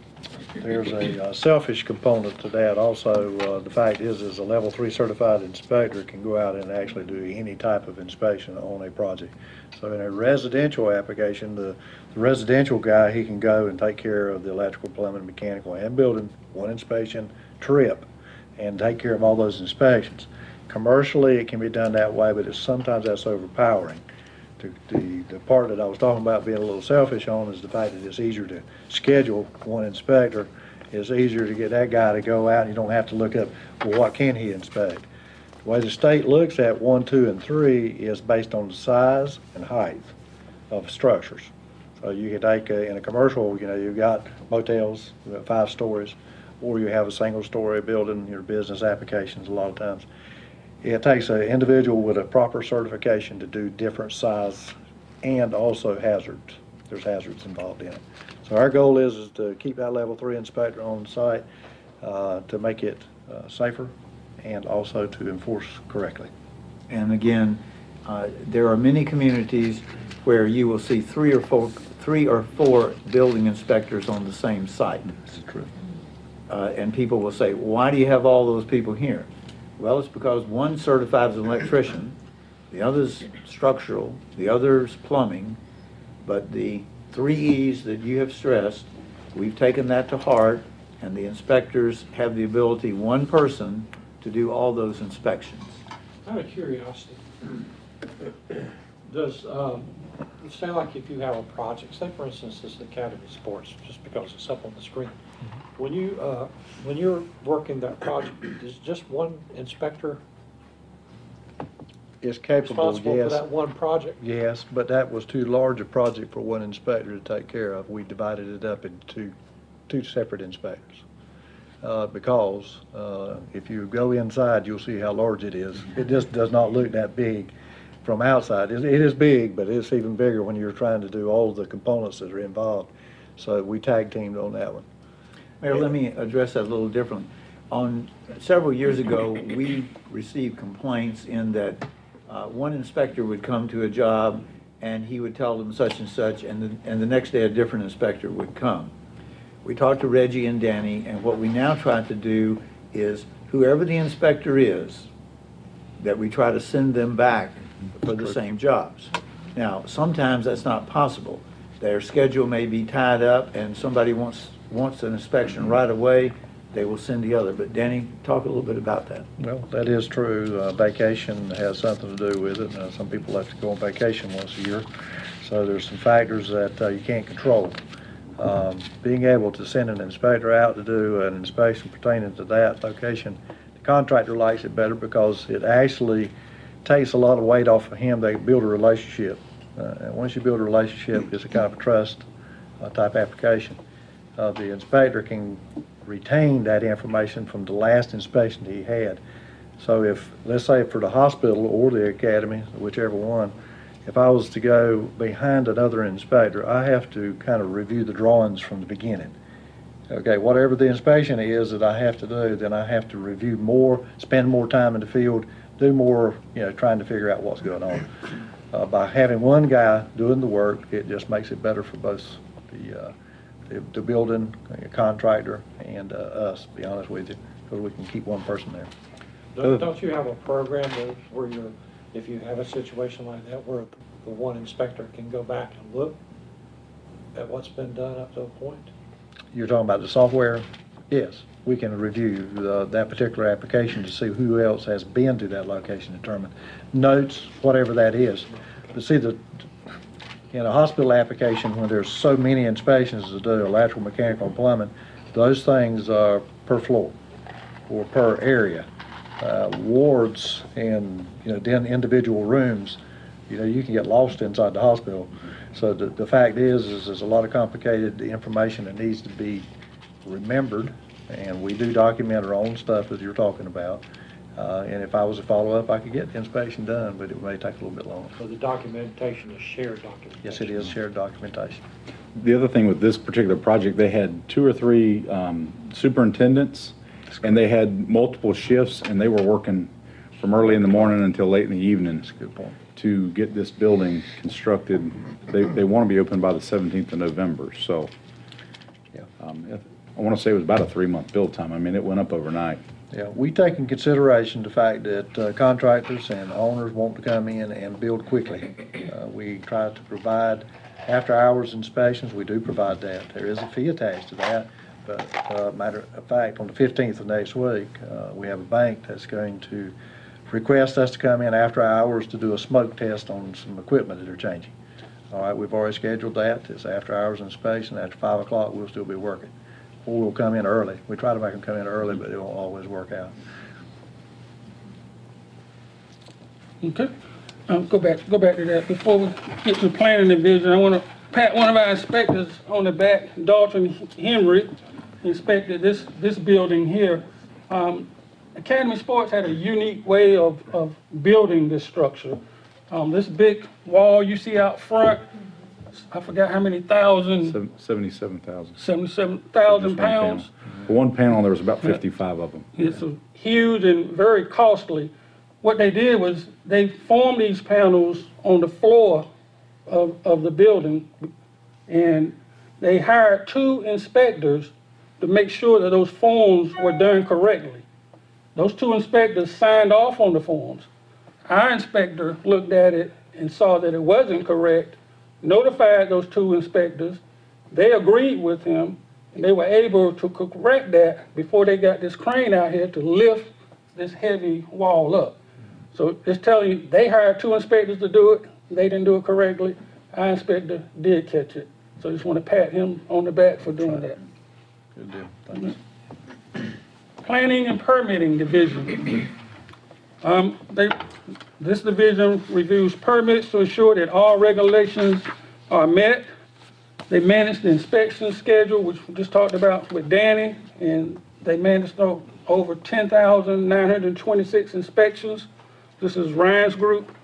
There's a uh, selfish component to that also. Uh, The fact is, is a level three certified inspector can go out and actually do any type of inspection on a project. So in a residential application, the the residential guy, he can go and take care of the electrical, plumbing, mechanical, and building, one inspection trip, and take care of all those inspections. Commercially, it can be done that way, but it's, sometimes that's overpowering. The, the, the part that I was talking about being a little selfish on is the fact that it's easier to schedule one inspector. It's easier to get that guy to go out, and you don't have to look up, well, what can he inspect? The way the state looks at one, two, and three is based on the size and height of structures. So you can take, uh, in a commercial, you know, you've got motels, five stories, or you have a single-story building, your business applications a lot of times. It takes an individual with a proper certification to do different size and also hazards. There's hazards involved in it. So our goal is, is to keep that level three inspector on site, uh, to make it, uh, safer and also to enforce correctly. And again, uh, there are many communities where you will see three or four, three or four building inspectors on the same site. This is true. Uh, And people will say, why do you have all those people here? Well, it's because one certified as an electrician, the other's structural, the other's plumbing, but the three E's that you have stressed, we've taken that to heart, and the inspectors have the ability, one person, to do all those inspections. Out of curiosity, does, um, say like if you have a project, say for instance, this Academy Sports, just because it's up on the screen. When you, uh, when you're working that project, is just one inspector It's capable, responsible for that one project? Yes, but that was too large a project for one inspector to take care of. We divided it up into two, two separate inspectors. Uh, because, uh, if you go inside, you'll see how large it is. It just does not look that big from outside. It, it is big, but it's even bigger when you're trying to do all the components that are involved. So we tag teamed on that one. Mayor, let me address that a little differently. On, several years ago, we received complaints in that uh, one inspector would come to a job and he would tell them such and such, and the, and the next day a different inspector would come. We talked to Reggie and Danny, and what we now try to do is whoever the inspector is, that we try to send them back for the same jobs. Now, sometimes that's not possible. Their schedule may be tied up and somebody wants, wants an inspection right away, they will send the other. But Danny, talk a little bit about that. Well, that is true. Uh, Vacation has something to do with it. Uh, Some people have to go on vacation once a year. So there's some factors that uh, you can't control. Um, Being able to send an inspector out to do an inspection pertaining to that location, the contractor likes it better because it actually takes a lot of weight off of him. They build a relationship. Uh, And once you build a relationship, it's a kind of a trust uh, type application. The inspector can retain that information from the last inspection he had. So if, let's say for the hospital or the academy, whichever one, if I was to go behind another inspector, I have to kind of review the drawings from the beginning. Okay, whatever the inspection is that I have to do, then I have to review more, spend more time in the field, do more, you know, trying to figure out what's going on. Uh, by having one guy doing the work, it just makes it better for both the, uh, the, the building uh, contractor and, uh, us, to be honest with you, because we can keep one person there. Don't don't you have a program where- where you're, if you have a situation like that, where the one inspector can go back and look at what's been done up to a point? You're talking about the software? Yes, we can review the- that particular application to see who else has been to that location, determine notes, whatever that is. But see, the, in a hospital application, when there's so many inspections to do, electrical, mechanical, and plumbing, those things are per floor or per area. Uh, Wards and, you know, then individual rooms, you know, you can get lost inside the hospital. So the, the fact is, is there's a lot of complicated information that needs to be remembered, and we do document our own stuff that you're talking about. Uh, and if I was a follow up, I could get the inspection done, but it may take a little bit longer. So the documentation is shared documentation? Yes, it is shared documentation. The other thing with this particular project, they had two or three um, superintendents, and they had multiple shifts, and they were working from early in the morning until late in the evening That's a good point. to get this building constructed. They, they want to be open by the 17th of November, so. Yeah. um, I want to say it was about a three-month build time. I mean, it went up overnight. Yeah, we take in consideration the fact that uh, contractors and owners want to come in and build quickly. Uh, We try to provide after-hours inspections, we do provide that. There is a fee attached to that, but uh, matter of fact, on the 15th of next week, we have a bank that's going to request us to come in after hours to do a smoke test on some equipment that they're changing. All right, we've already scheduled that, it's after-hours inspection, after 5 o'clock, we'll still be working. We'll come in early. We try to make them come in early, but it won't always work out. Okay, um, go back, go back to that. Before we get to planning division, I wanna pat one of our inspectors on the back, Dalton Henry, inspected this, this building here. Um, Academy Sports had a unique way of, of building this structure. Um, this big wall you see out front, I forgot how many thousand, Seven- 77,000. seventy-seven thousand one panel. pounds. For One panel, there was about 55 of them. It's a huge and very costly. What they did was they formed these panels on the floor of, of the building. And they hired two inspectors to make sure that those forms were done correctly. Those two inspectors signed off on the forms. Our inspector looked at it and saw that it wasn't correct, notified those two inspectors. They agreed with him, and they were able to correct that before they got this crane out here to lift this heavy wall up. So it's telling you, they hired two inspectors to do it, they didn't do it correctly. Our inspector did catch it. So I just want to pat him on the back for doing that. Good deal. Thank you. Planning and Permitting Division. Um, they, this division reviews permits to ensure that all regulations are met. They manage the inspection schedule, which we just talked about with Danny, and they managed over ten thousand nine hundred and twenty-six inspections. This is Ryan's group.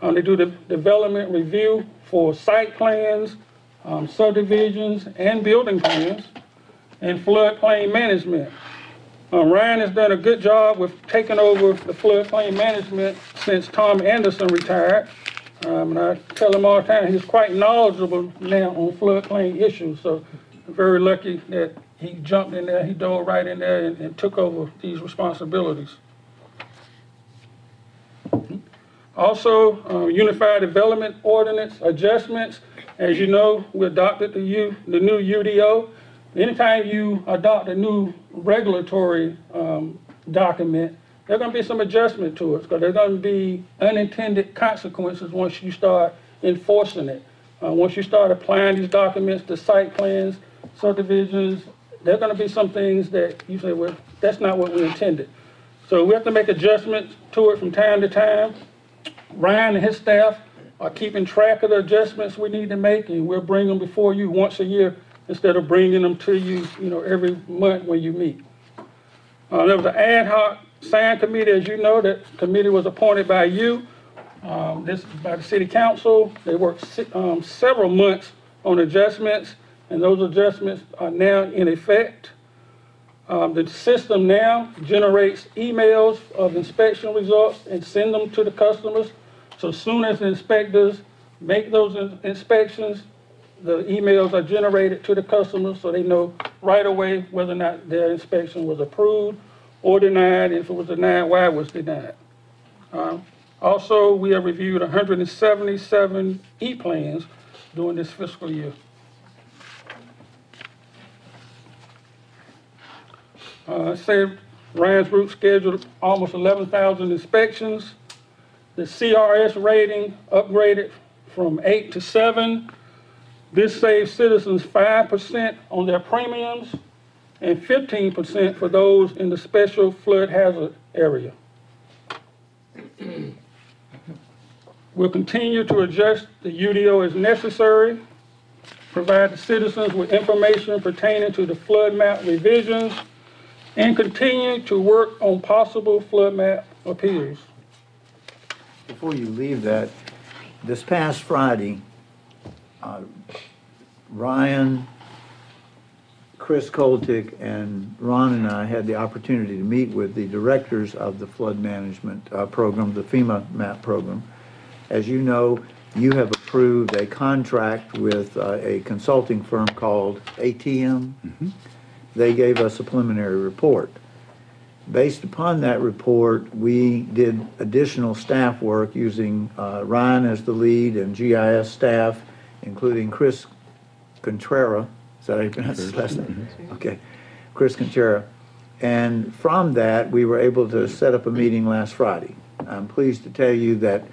Uh, they do the development review for site plans, um, subdivisions, and building plans, and floodplain management. Uh, Ryan has done a good job with taking over the floodplain management since Tom Anderson retired. Um, and I tell him all the time, he's quite knowledgeable now on floodplain issues, so very lucky that he jumped in there, he dove right in there and, and took over these responsibilities. Also, uh, Unified Development Ordinance adjustments. As you know, we adopted the U, the new UDO. Anytime you adopt a new regulatory um, document, there are going to be some adjustment to it because there are going to be unintended consequences once you start enforcing it. Uh, once you start applying these documents to site plans, subdivisions, there are going to be some things that you say, well, that's not what we intended. So we have to make adjustments to it from time to time. Ryan and his staff are keeping track of the adjustments we need to make, and we'll bring them before you once a year instead of bringing them to you, you know, every month when you meet. Uh, there was an ad hoc sign committee, as you know, that committee was appointed by you. Um, this by the city council. They worked um, several months on adjustments, and those adjustments are now in effect. Um, the system now generates emails of inspection results and send them to the customers. So soon as the inspectors make those in- inspections, the emails are generated to the customers so they know right away whether or not their inspection was approved or denied. If it was denied, why it was denied. Um, Also, we have reviewed 177 E-plans during this fiscal year. Uh, say Ryan's Group scheduled almost 11,000 inspections. The CRS rating upgraded from eight to seven. This saves citizens 5% on their premiums and 15% for those in the special flood hazard area. We'll continue to adjust the UDO as necessary, provide the citizens with information pertaining to the flood map revisions, and continue to work on possible flood map appeals. Before you leave that, this past Friday, uh, Ryan, Chris Coltick, and Ron and I had the opportunity to meet with the directors of the flood management uh, program, the FEMA MAP program. As you know, you have approved a contract with uh, a consulting firm called ATM. They gave us a preliminary report. Based upon that report, we did additional staff work using uh, Ryan as the lead and GIS staff, including Chris Contrera. Is that how you pronounce his last name? Okay, Chris Contrera. And from that, we were able to set up a meeting last Friday. I'm pleased to tell you that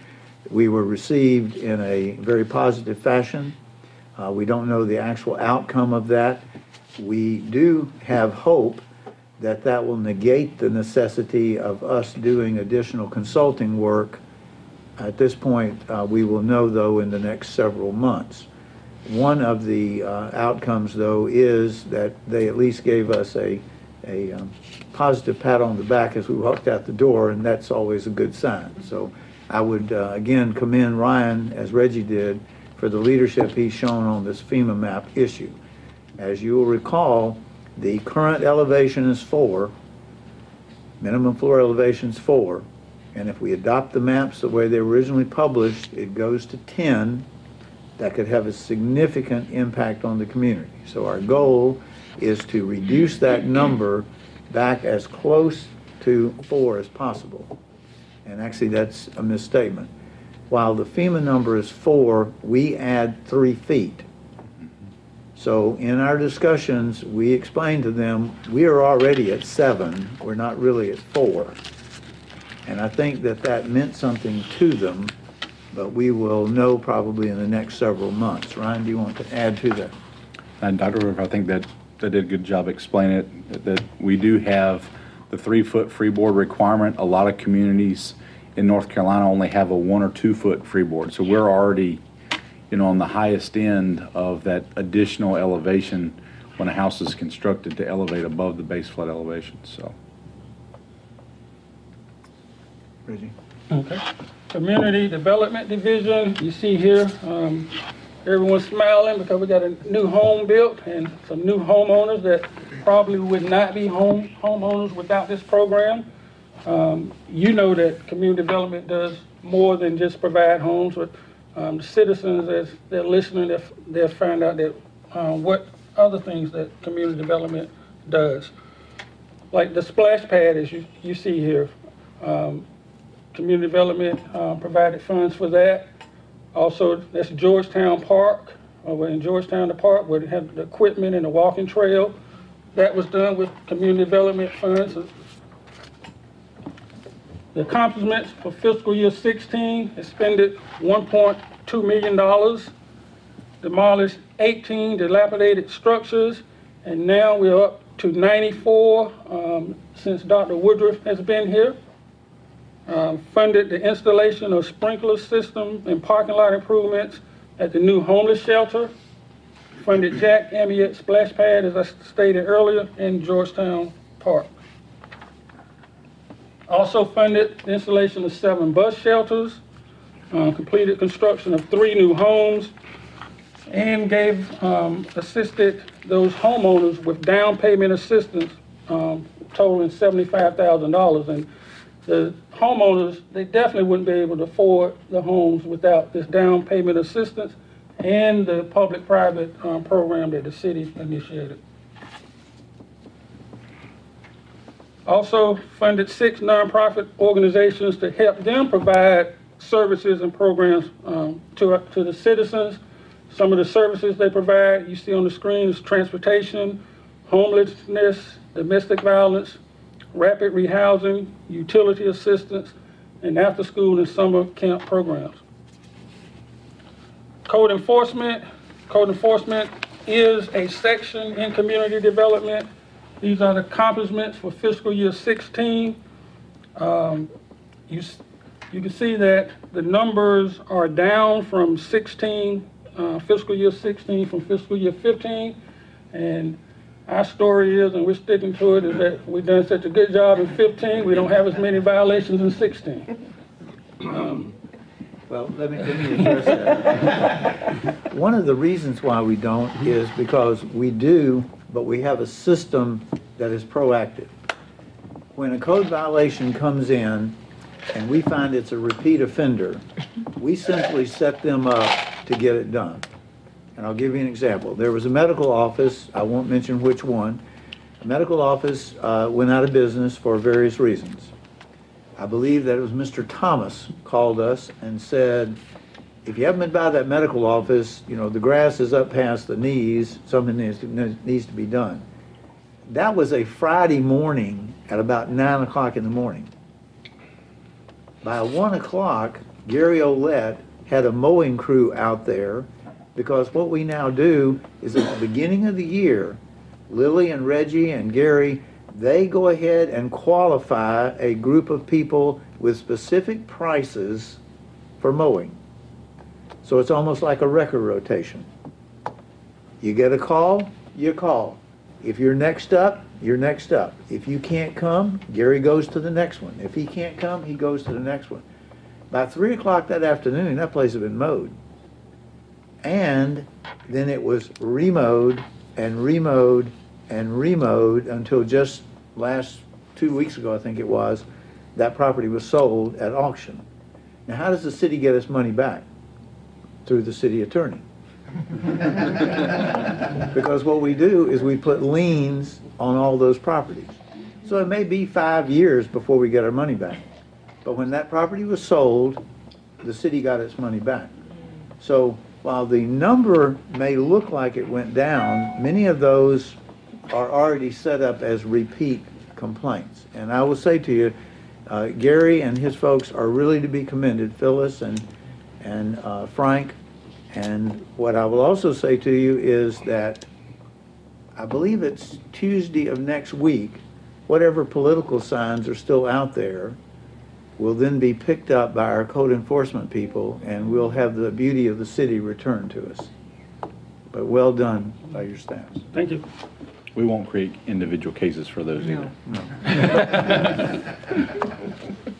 we were received in a very positive fashion. Uh, We don't know the actual outcome of that. We do have hope that that will negate the necessity of us doing additional consulting work. At this point, uh, we will know, though, in the next several months. One of the uh, outcomes, though, is that they at least gave us a, a um, positive pat on the back as we walked out the door, and that's always a good sign. So I would, uh, again, commend Ryan, as Reggie did, for the leadership he's shown on this FEMA map issue. As you will recall, the current elevation is four, minimum floor elevation is four, and if we adopt the maps the way they were originally published, it goes to 10. That could have a significant impact on the community. So our goal is to reduce that number back as close to four as possible. And actually, that's a misstatement. While the FEMA number is four, we add three feet. So in our discussions, we explained to them, we are already at seven, we're not really at four. And I think that that meant something to them, but we will know probably in the next several months. Ryan, do you want to add to that? And Dr. River, I think that, that did a good job explaining it, that- that we do have the three-foot freeboard requirement. A lot of communities in North Carolina only have a one or two-foot freeboard. So we're already, you know, on the highest end of that additional elevation when a house is constructed to elevate above the base flood elevation, so. Reggie? Okay. Community Development Division, you see here, um, everyone's smiling because we got a new home built and some new homeowners that probably would not be home, homeowners without this program. Um, you know that community development does more than just provide homes, but, um, the citizens, as they're listening, they'll, they'll find out that, um, what other things that community development does. Like the splash pad, as you, you see here, um, Community Development uh, provided funds for that. Also, that's Georgetown Park, over in Georgetown, the park, where they have the equipment and the walking trail. That was done with community development funds. The accomplishments for fiscal year 16 expended $1.2 million, demolished 18 dilapidated structures, and now we're up to 94 um, since Dr. Woodruff has been here um, funded the installation of sprinkler system and parking lot improvements at the new homeless shelter, funded Jack Amyette splash pad, as I stated earlier, in Georgetown Park. Also funded the installation of seven bus shelters, uh, completed construction of three new homes, and gave, um, assisted those homeowners with down payment assistance, um, totaling seventy-five thousand dollars. And the homeowners, they definitely wouldn't be able to afford the homes without this down payment assistance and the public-private, um, program that the city initiated. Also funded six nonprofit organizations to help them provide services and programs um, to, to the citizens. Some of the services they provide, you see on the screen, is transportation, homelessness, domestic violence, rapid rehousing, utility assistance, and after-school and summer camp programs. Code enforcement, code enforcement is a section in community development. These are the accomplishments for fiscal year 16. Um, You, you can see that the numbers are down from 16, uh, fiscal year 16 from fiscal year 15. And our story is, and we're sticking to it, is that we've done such a good job in 15, we don't have as many violations in 16. Um, well, let me, let me address that. One of the reasons why we don't is because we do, but we have a system that is proactive. When a code violation comes in and we find it's a repeat offender, we simply set them up to get it done. And I'll give you an example. There was a medical office, I won't mention which one, a medical office uh, went out of business for various reasons. I believe that it was Mr. Thomas called us and said, if you haven't been by that medical office, you know, the grass is up past the knees, something needs to, needs to be done. That was a Friday morning at about nine o'clock in the morning. By one o'clock, Gary Olet had a mowing crew out there because what we now do is at the beginning of the year, Lily and Reggie and Gary, they go ahead and qualify a group of people with specific prices for mowing. So it's almost like a wrecker rotation. You get a call, you call. If you're next up, you're next up. If you can't come, Gary goes to the next one. If he can't come, he goes to the next one. By three o'clock that afternoon, that place had been mowed. And then it was remowed and remowed and remowed until just last, two weeks ago, I think it was, that property was sold at auction. Now, how does the city get its money back? Through the city attorney. Because what we do is we put liens on all those properties. So it may be five years before we get our money back. But when that property was sold, the city got its money back. So while the number may look like it went down, many of those are already set up as repeat complaints. And I will say to you, uh, Gary and his folks are really to be commended, Phyllis and, and uh, Frank. And what I will also say to you is that I believe it's Tuesday of next week, whatever political signs are still out there will then be picked up by our code enforcement people, and we'll have the beauty of the city returned to us. But well done by your staff. Thank you. We won't create individual cases for those either.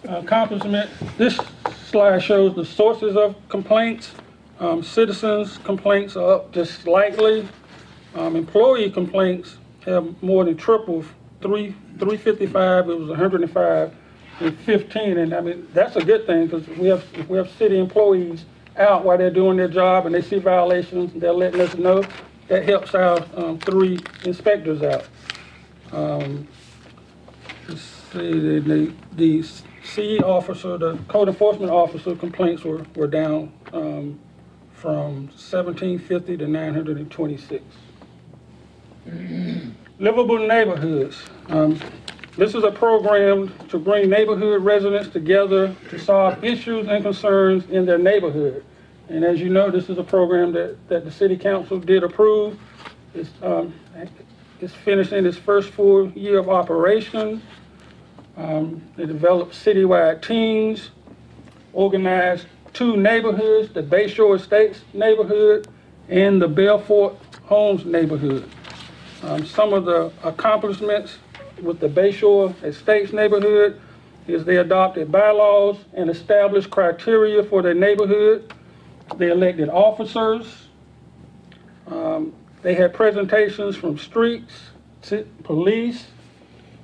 accomplishment. This slide shows the sources of complaints. Um, citizens' complaints are up just slightly. Um, employee complaints have more than tripled, three, three fifty-five, it was hundred and fifteen, and I mean, that's a good thing, because we have, we have city employees out while they're doing their job and they see violations, they're letting us know, that helps our, um, three inspectors out. Um, let's see, the, the, the C officer, the code enforcement officer complaints were, were down, um, from seventeen fifty to nine hundred and twenty-six. Livable neighborhoods. Um, this is a program to bring neighborhood residents together to solve issues and concerns in their neighborhood. And as you know, this is a program that, that the city council did approve. It's, um, it's finishing its first full year of operation. Um, They developed citywide teams, organized two neighborhoods, the Bayshore Estates neighborhood and the Bell Fork Homes neighborhood. Um, Some of the accomplishments with the Bayshore Estates neighborhood is they adopted bylaws and established criteria for their neighborhood. They elected officers, Um, They had presentations from streets, police,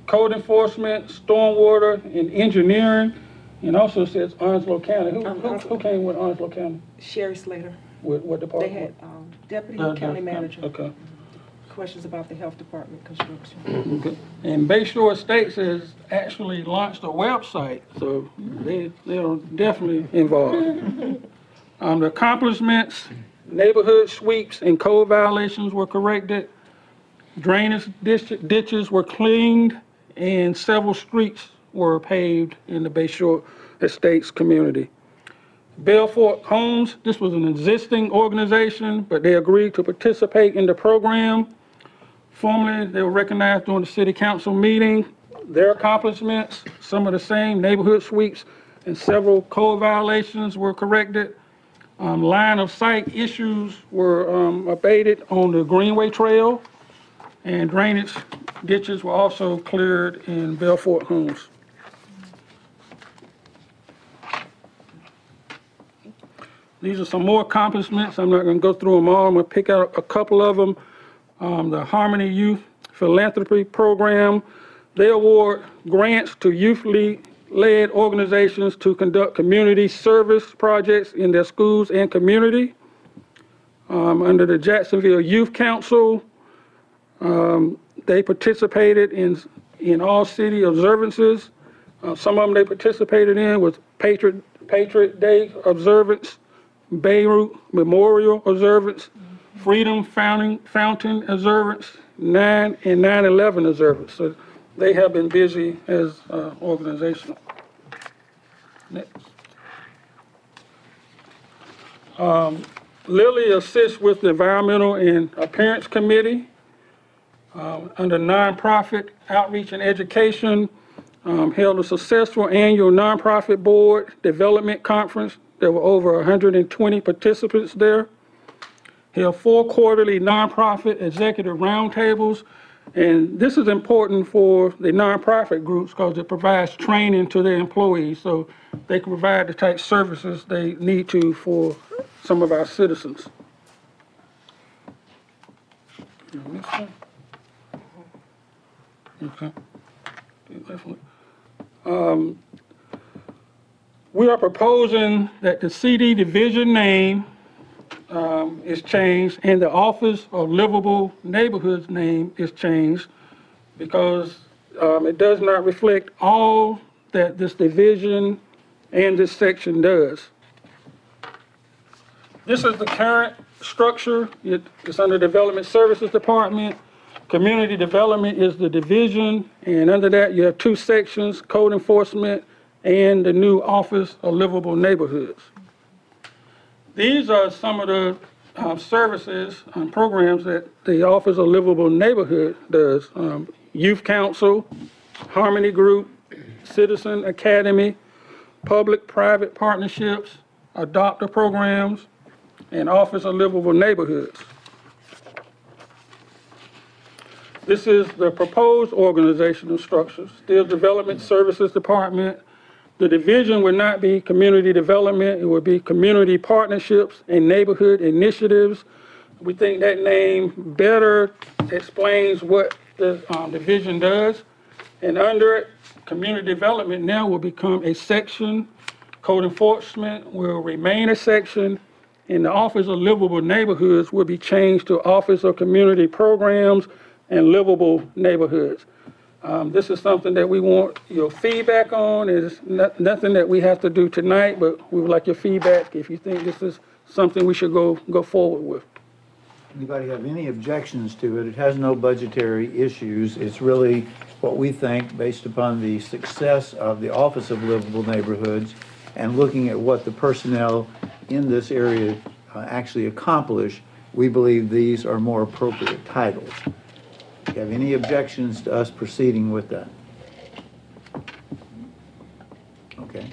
code enforcement, stormwater, and engineering, and also says Onslow County. Who, Um, who, who came with Onslow County? Sherry Slater. With what department? They had um, deputy Uh, county uh, manager, Okay. Questions about the health department construction. Okay. And Bayshore Estates has actually launched a website, so they, they are definitely involved. Um, the accomplishments, neighborhood sweeps and code violations were corrected. Drainage ditches were cleaned and several streets were paved in the Bayshore Estates community. Bell Fork Homes, this was an existing organization, but they agreed to participate in the program. Formerly, they were recognized during the city council meeting. Their accomplishments, some of the same neighborhood sweeps and several code violations were corrected. Um, line of sight issues were, um, abated on the Greenway Trail. And drainage ditches were also cleared in Bell Fork Homes. These are some more accomplishments. I'm not gonna go through them all. I'm gonna pick out a couple of them um, the Harmony Youth Philanthropy Program. They award grants to youth-led organizations to conduct community service projects in their schools and community. Um, Under the Jacksonville Youth Council, um, they participated in, in all city observances. Uh, Some of them they participated in was Patriot, Patriot Day observance, Beirut Memorial observance, Freedom Fountain, Fountain observance, 9 and 9/11 observance. So they have been busy as uh, organization. Next. Um, Lilly assists with the Environmental and Appearance Committee. Um, Under Nonprofit Outreach and Education, um, held a successful annual nonprofit board development conference. There were over 120 participants there held four quarterly nonprofit executive roundtables. And this is important for the nonprofit groups because it provides training to their employees so they can provide the type services they need to for some of our citizens. Okay. Um, We are proposing that the CD division name um, is changed, and the Office of Livable Neighborhoods name is changed because um, it does not reflect all that this division and this section does. This is the current structure. It- It's under Development Services Department. Community Development is the division, and under that, you have two sections, Code Enforcement and the new Office of Livable Neighborhoods. These are some of the uh, services and programs that the Office of Livable Neighborhood does. Um, Youth Council, Harmony Group, Citizen Academy, public-private partnerships, adopter programs, and Office of Livable Neighborhoods. This is the proposed organizational structure, still Development Services Department. The division would not be community development, it would be community partnerships and neighborhood initiatives. We think that name better explains what the um, division does. And under it, community development now will become a section. Code enforcement will remain a section. And the Office of Livable Neighborhoods will be changed to Office of Community Programs and Livable Neighborhoods. Um, This is something that we want your feedback on. It's not- nothing that we have to do tonight, but we would like your feedback if you think this is something we should go, go forward with. Anybody have any objections to it? It has no budgetary issues. It's really what we think, based upon the success of the Office of Livable Neighborhoods and looking at what the personnel in this area uh, actually accomplish, we believe these are more appropriate titles. Do you have any objections to us proceeding with that? Okay.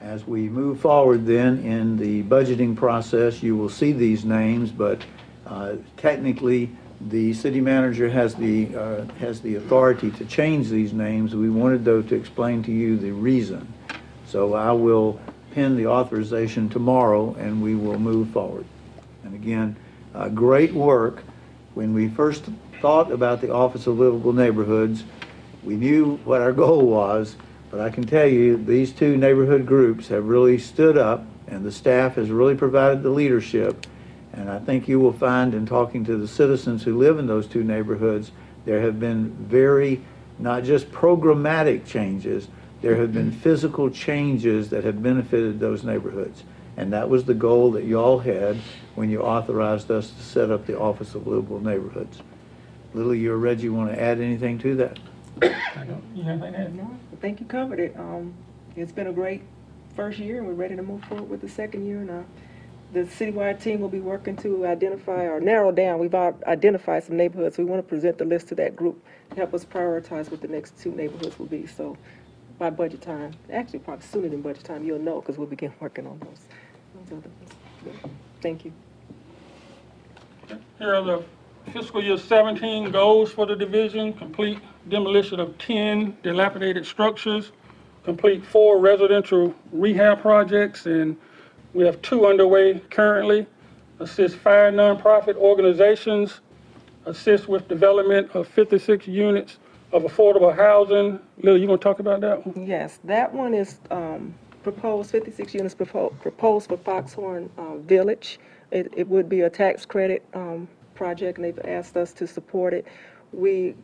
As we move forward then in the budgeting process, you will see these names, but uh, technically, the city manager has the, uh, has the authority to change these names. We wanted, though, to explain to you the reason. So I will pin the authorization tomorrow, and we will move forward. And again, uh, great work. When we first thought about the Office of Livable Neighborhoods, we knew what our goal was, but I can tell you, these two neighborhood groups have really stood up, and the staff has really provided the leadership. And I think you will find in talking to the citizens who live in those two neighborhoods, there have been very, not just programmatic changes, there have been physical changes that have benefited those neighborhoods. And that was the goal that y'all had when you authorized us to set up the Office of Livable Neighborhoods. Lily, you or Reggie want to add anything to that? You have anything to add? No, I think you covered it. Um, it's been a great first year, and we're ready to move forward with the second year. And uh, the citywide team will be working to identify or narrow down. We've identified some neighborhoods. We want to present the list to that group to help us prioritize what the next two neighborhoods will be. So by budget time, actually probably sooner than budget time, you'll know because we'll begin working on those. those other ones. Thank you. Here are the fiscal year 17 goals for the division. Complete demolition of 10 dilapidated structures, complete four residential rehab projects, and we have two underway currently. Assist five nonprofit organizations, assist with development of 56 units of affordable housing. Lily, you want to talk about that one? Yes, that one is um, proposed, 56 units propo- proposed for Foxhorn uh, Village. It it would be a tax credit um, project, and they've asked us to support it. We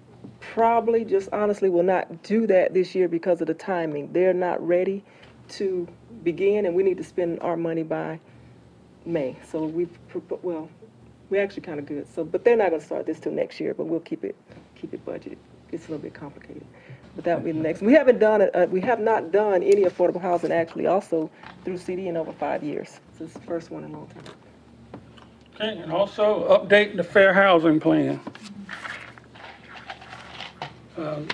probably, just honestly, will not do that this year because of the timing. They're not ready to begin, and we need to spend our money by May. So we've, well, we're actually kind of good, so, but they're not going to start this till next year, but we'll keep it, keep it budgeted. It's a little bit complicated. But that'll be the next. We haven't done, it. uh, we have not done any affordable housing actually also through CD in over five years. So it's the first one in a long time. Okay, and also update the fair housing plan. Um,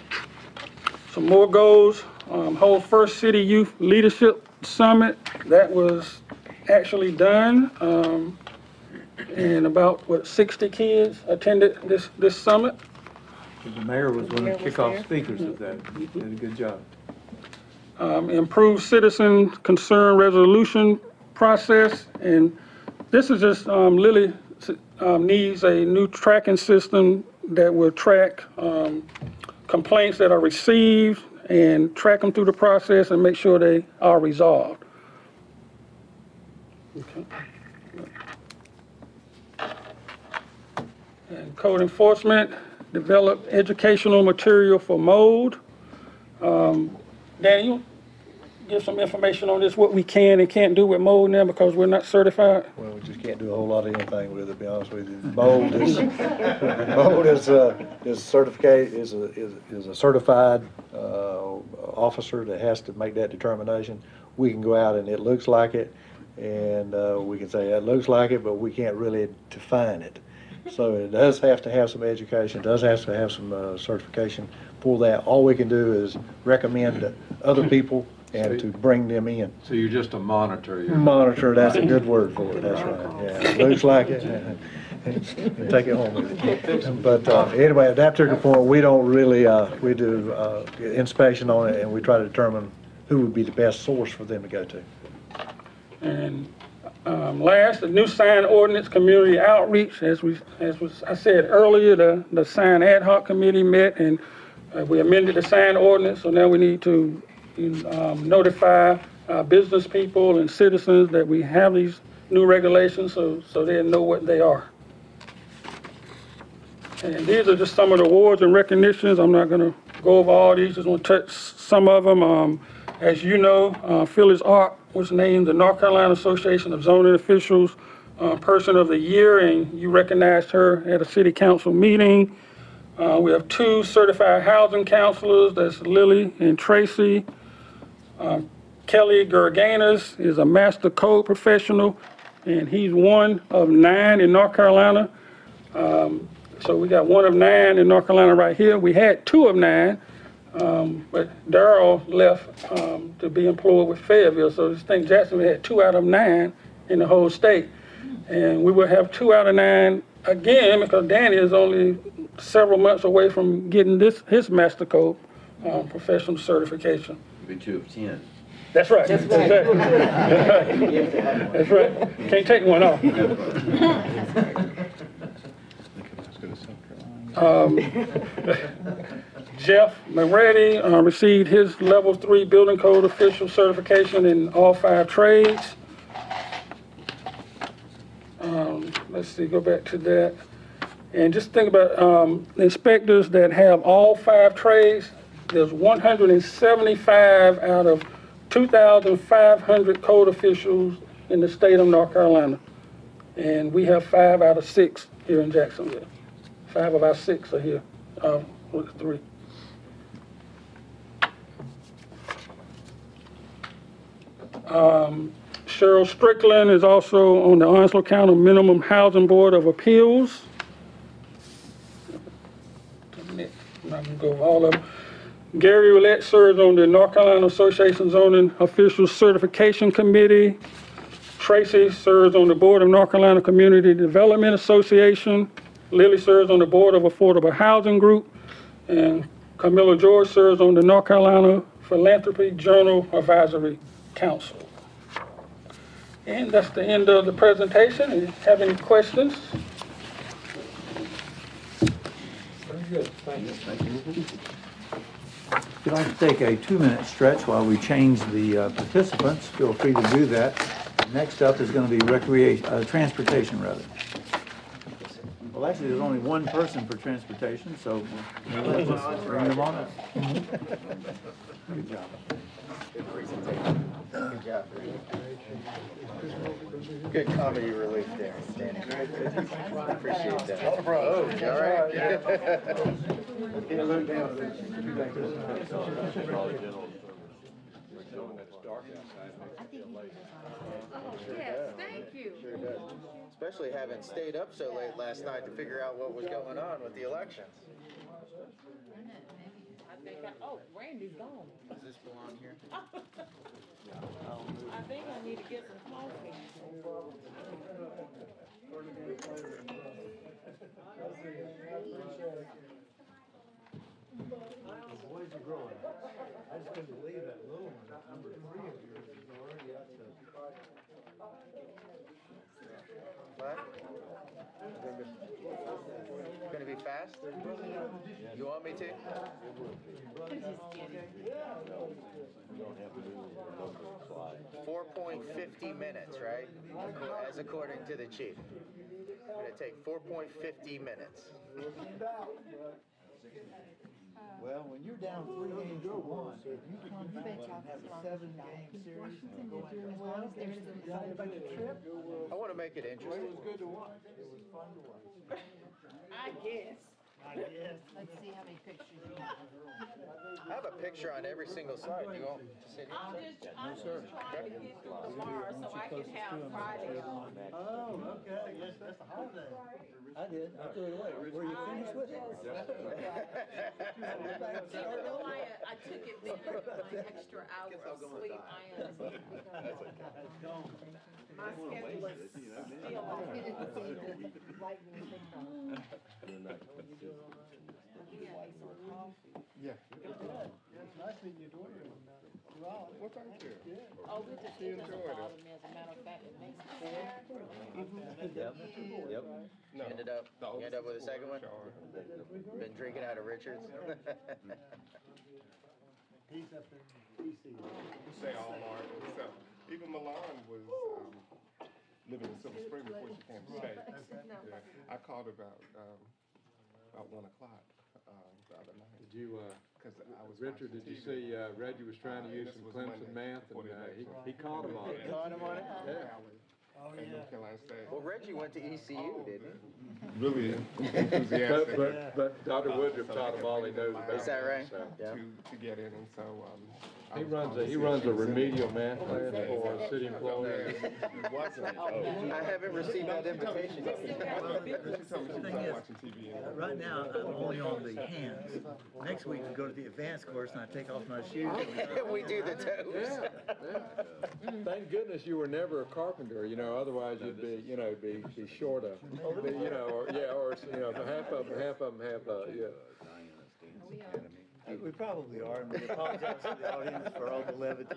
Some more goals, um, hold first city youth leadership summit, that was actually done. Um, and about, what, 60 kids attended this, this summit. The mayor was one of the Mayor was kickoff speakers of that. He did a good job. um, improve citizen concern resolution process. And this is just, um, Lily um, needs a new tracking system that will track um, complaints that are received and track them through the process and make sure they are resolved. Okay. And code enforcement, develop educational material for mold. Um, Daniel, give some information on this, what we can and can't do with mold now because we're not certified? Well, we just can't do a whole lot of anything with it, to be honest with you. Mold is, mold is, uh, is certificate, is a, is is a certified, uh, officer that has to make that determination. We can go out and it looks like it, and, uh, we can say, it looks like it, but we can't really define it. So it does have to have some education, does have to have some, uh, certification for that. All we can do is recommend to other people and to bring them in. So you're just a monitor? you're- Monitor, that's a good word for it, that's right, yeah. Looks like it. Take it home with you. But uh, anyway, at that particular point, we don't really, uh, we do uh, inspection on it, and we try to determine who would be the best source for them to go to. And um, last, the new sign ordinance community outreach, as we, as was, I said earlier, the, the sign ad hoc committee met and uh, we amended the sign ordinance, so now we need to um, notify uh, business people and citizens that we have these new regulations so, so they know what they are. And these are just some of the awards and recognitions. I'm not gonna go over all these, just want to touch some of them. Um, as you know, uh, Phyllis Art was named the North Carolina Association of Zoning Officials uh, Person of the Year, and you recognized her at a city council meeting. Uh, we have two certified housing counselors, that's Lily and Tracy. Um, Kelly Gerganas is a master code professional, and he's one of nine in North Carolina. Um, so we got one of nine in North Carolina right here. We had two of nine, um, but Darrell left um, to be employed with Fayetteville. So this thing Jacksonville had two out of nine in the whole state. And we will have two out of nine again because Danny is only several months away from getting this his master code um, professional certification. Be two of ten. That's right. That's right. That's right. Can't take one off. Um, Jeff Moretti uh, received his level three building code official certification in all five trades. Um, Let's see, go back to that. And just think about um, inspectors that have all five trades. There's 175 out of 2,500 code officials in the state of North Carolina. And we have five out of six here in Jacksonville. Five of our six are here, uh, with three. Um, Cheryl Strickland is also on the Onslow County Minimum Housing Board of Appeals. I'm not gonna go all of them. Gary Roulette serves on the North Carolina Association Zoning Officials Certification Committee. Tracy serves on the Board of North Carolina Community Development Association. Lily serves on the Board of Affordable Housing Group. And Camilla George serves on the North Carolina Philanthropy Journal Advisory Council. And that's the end of the presentation. If you have any questions? Very good, thank you. If you'd like to take a two-minute stretch while we change the uh, participants, feel free to do that. Next up is going to be recreation, uh, transportation rather. Well, actually, there's only one person for transportation, so we'll just bring them on up. Good job. Good comedy relief there, Danny. Appreciate that. Oh, bro, oh, you all Yes, thank you. Sure does. Especially having stayed up so late last night to figure out what was going on with the elections. I think I, oh, Randy's gone. Does this belong here? I think I need to get some coffee. The boys are growing. I just couldn't believe that little one, number three of yours is already up to. What? Gonna be fast? You want me to? Four point fifty minutes, right? As according to the chief. Gonna take four point fifty minutes. Well, when you're down three games to one, if you come back and have a seven-game series. I wanna make it interesting. It was good to watch. It was fun to watch. I guess. Let's see how many pictures you have. I have a picture on every single slide. You want to sit here? I'm just, I'm just trying to get through tomorrow so I can have Friday off. Oh, okay, yes, that's a holiday. I did, I threw it away. Were you finished with it? You know, I, I took advantage of my extra hour of sleep. I am, my schedule is still Yeah. Nice meeting you, Dwayne. Well, What's our chair? Oh, we just, it doesn't bother me, as a matter of fact, it makes me sad. Yep. Yep. You ended up, you end up with a second one? Been drinking out of Richards? He's up in DC. They all are. So even Milan was um, living in Silver Spring before she came to state. Yeah. I called about um, about one o'clock um, the other night. Did you, uh, 'Cause I was Richard, did watching you TV. see, uh, Reggie was trying to use This some was Clemson Monday math and, the uh, he, election. he caught him on it. Caught him on it? Yeah. Oh, in North Carolina State. Well, Reggie went to ECU, didn't he? Really But, enthusiastic. but, but Dr. Woodruff taught him all he knows about. Is that right? so. Yeah. To, to get in, and so, um. I He was runs a, to he see if runs a was in remedial there. math class for city employees. It wasn't. I haven't received that invitation yet. She told me she was Thing not is, watching TV. Uh, Right now, I'm only on the hands. Next week, we go to the advanced course and I take off my shoes. We do the toes. Yeah, yeah. Thank goodness you were never a carpenter, you know, otherwise you'd be, you know, be, be short of, be, you know, or, yeah, or, you know, half of them, half of them have, uh, yeah. We probably are, and we apologize to the audience for all the levity.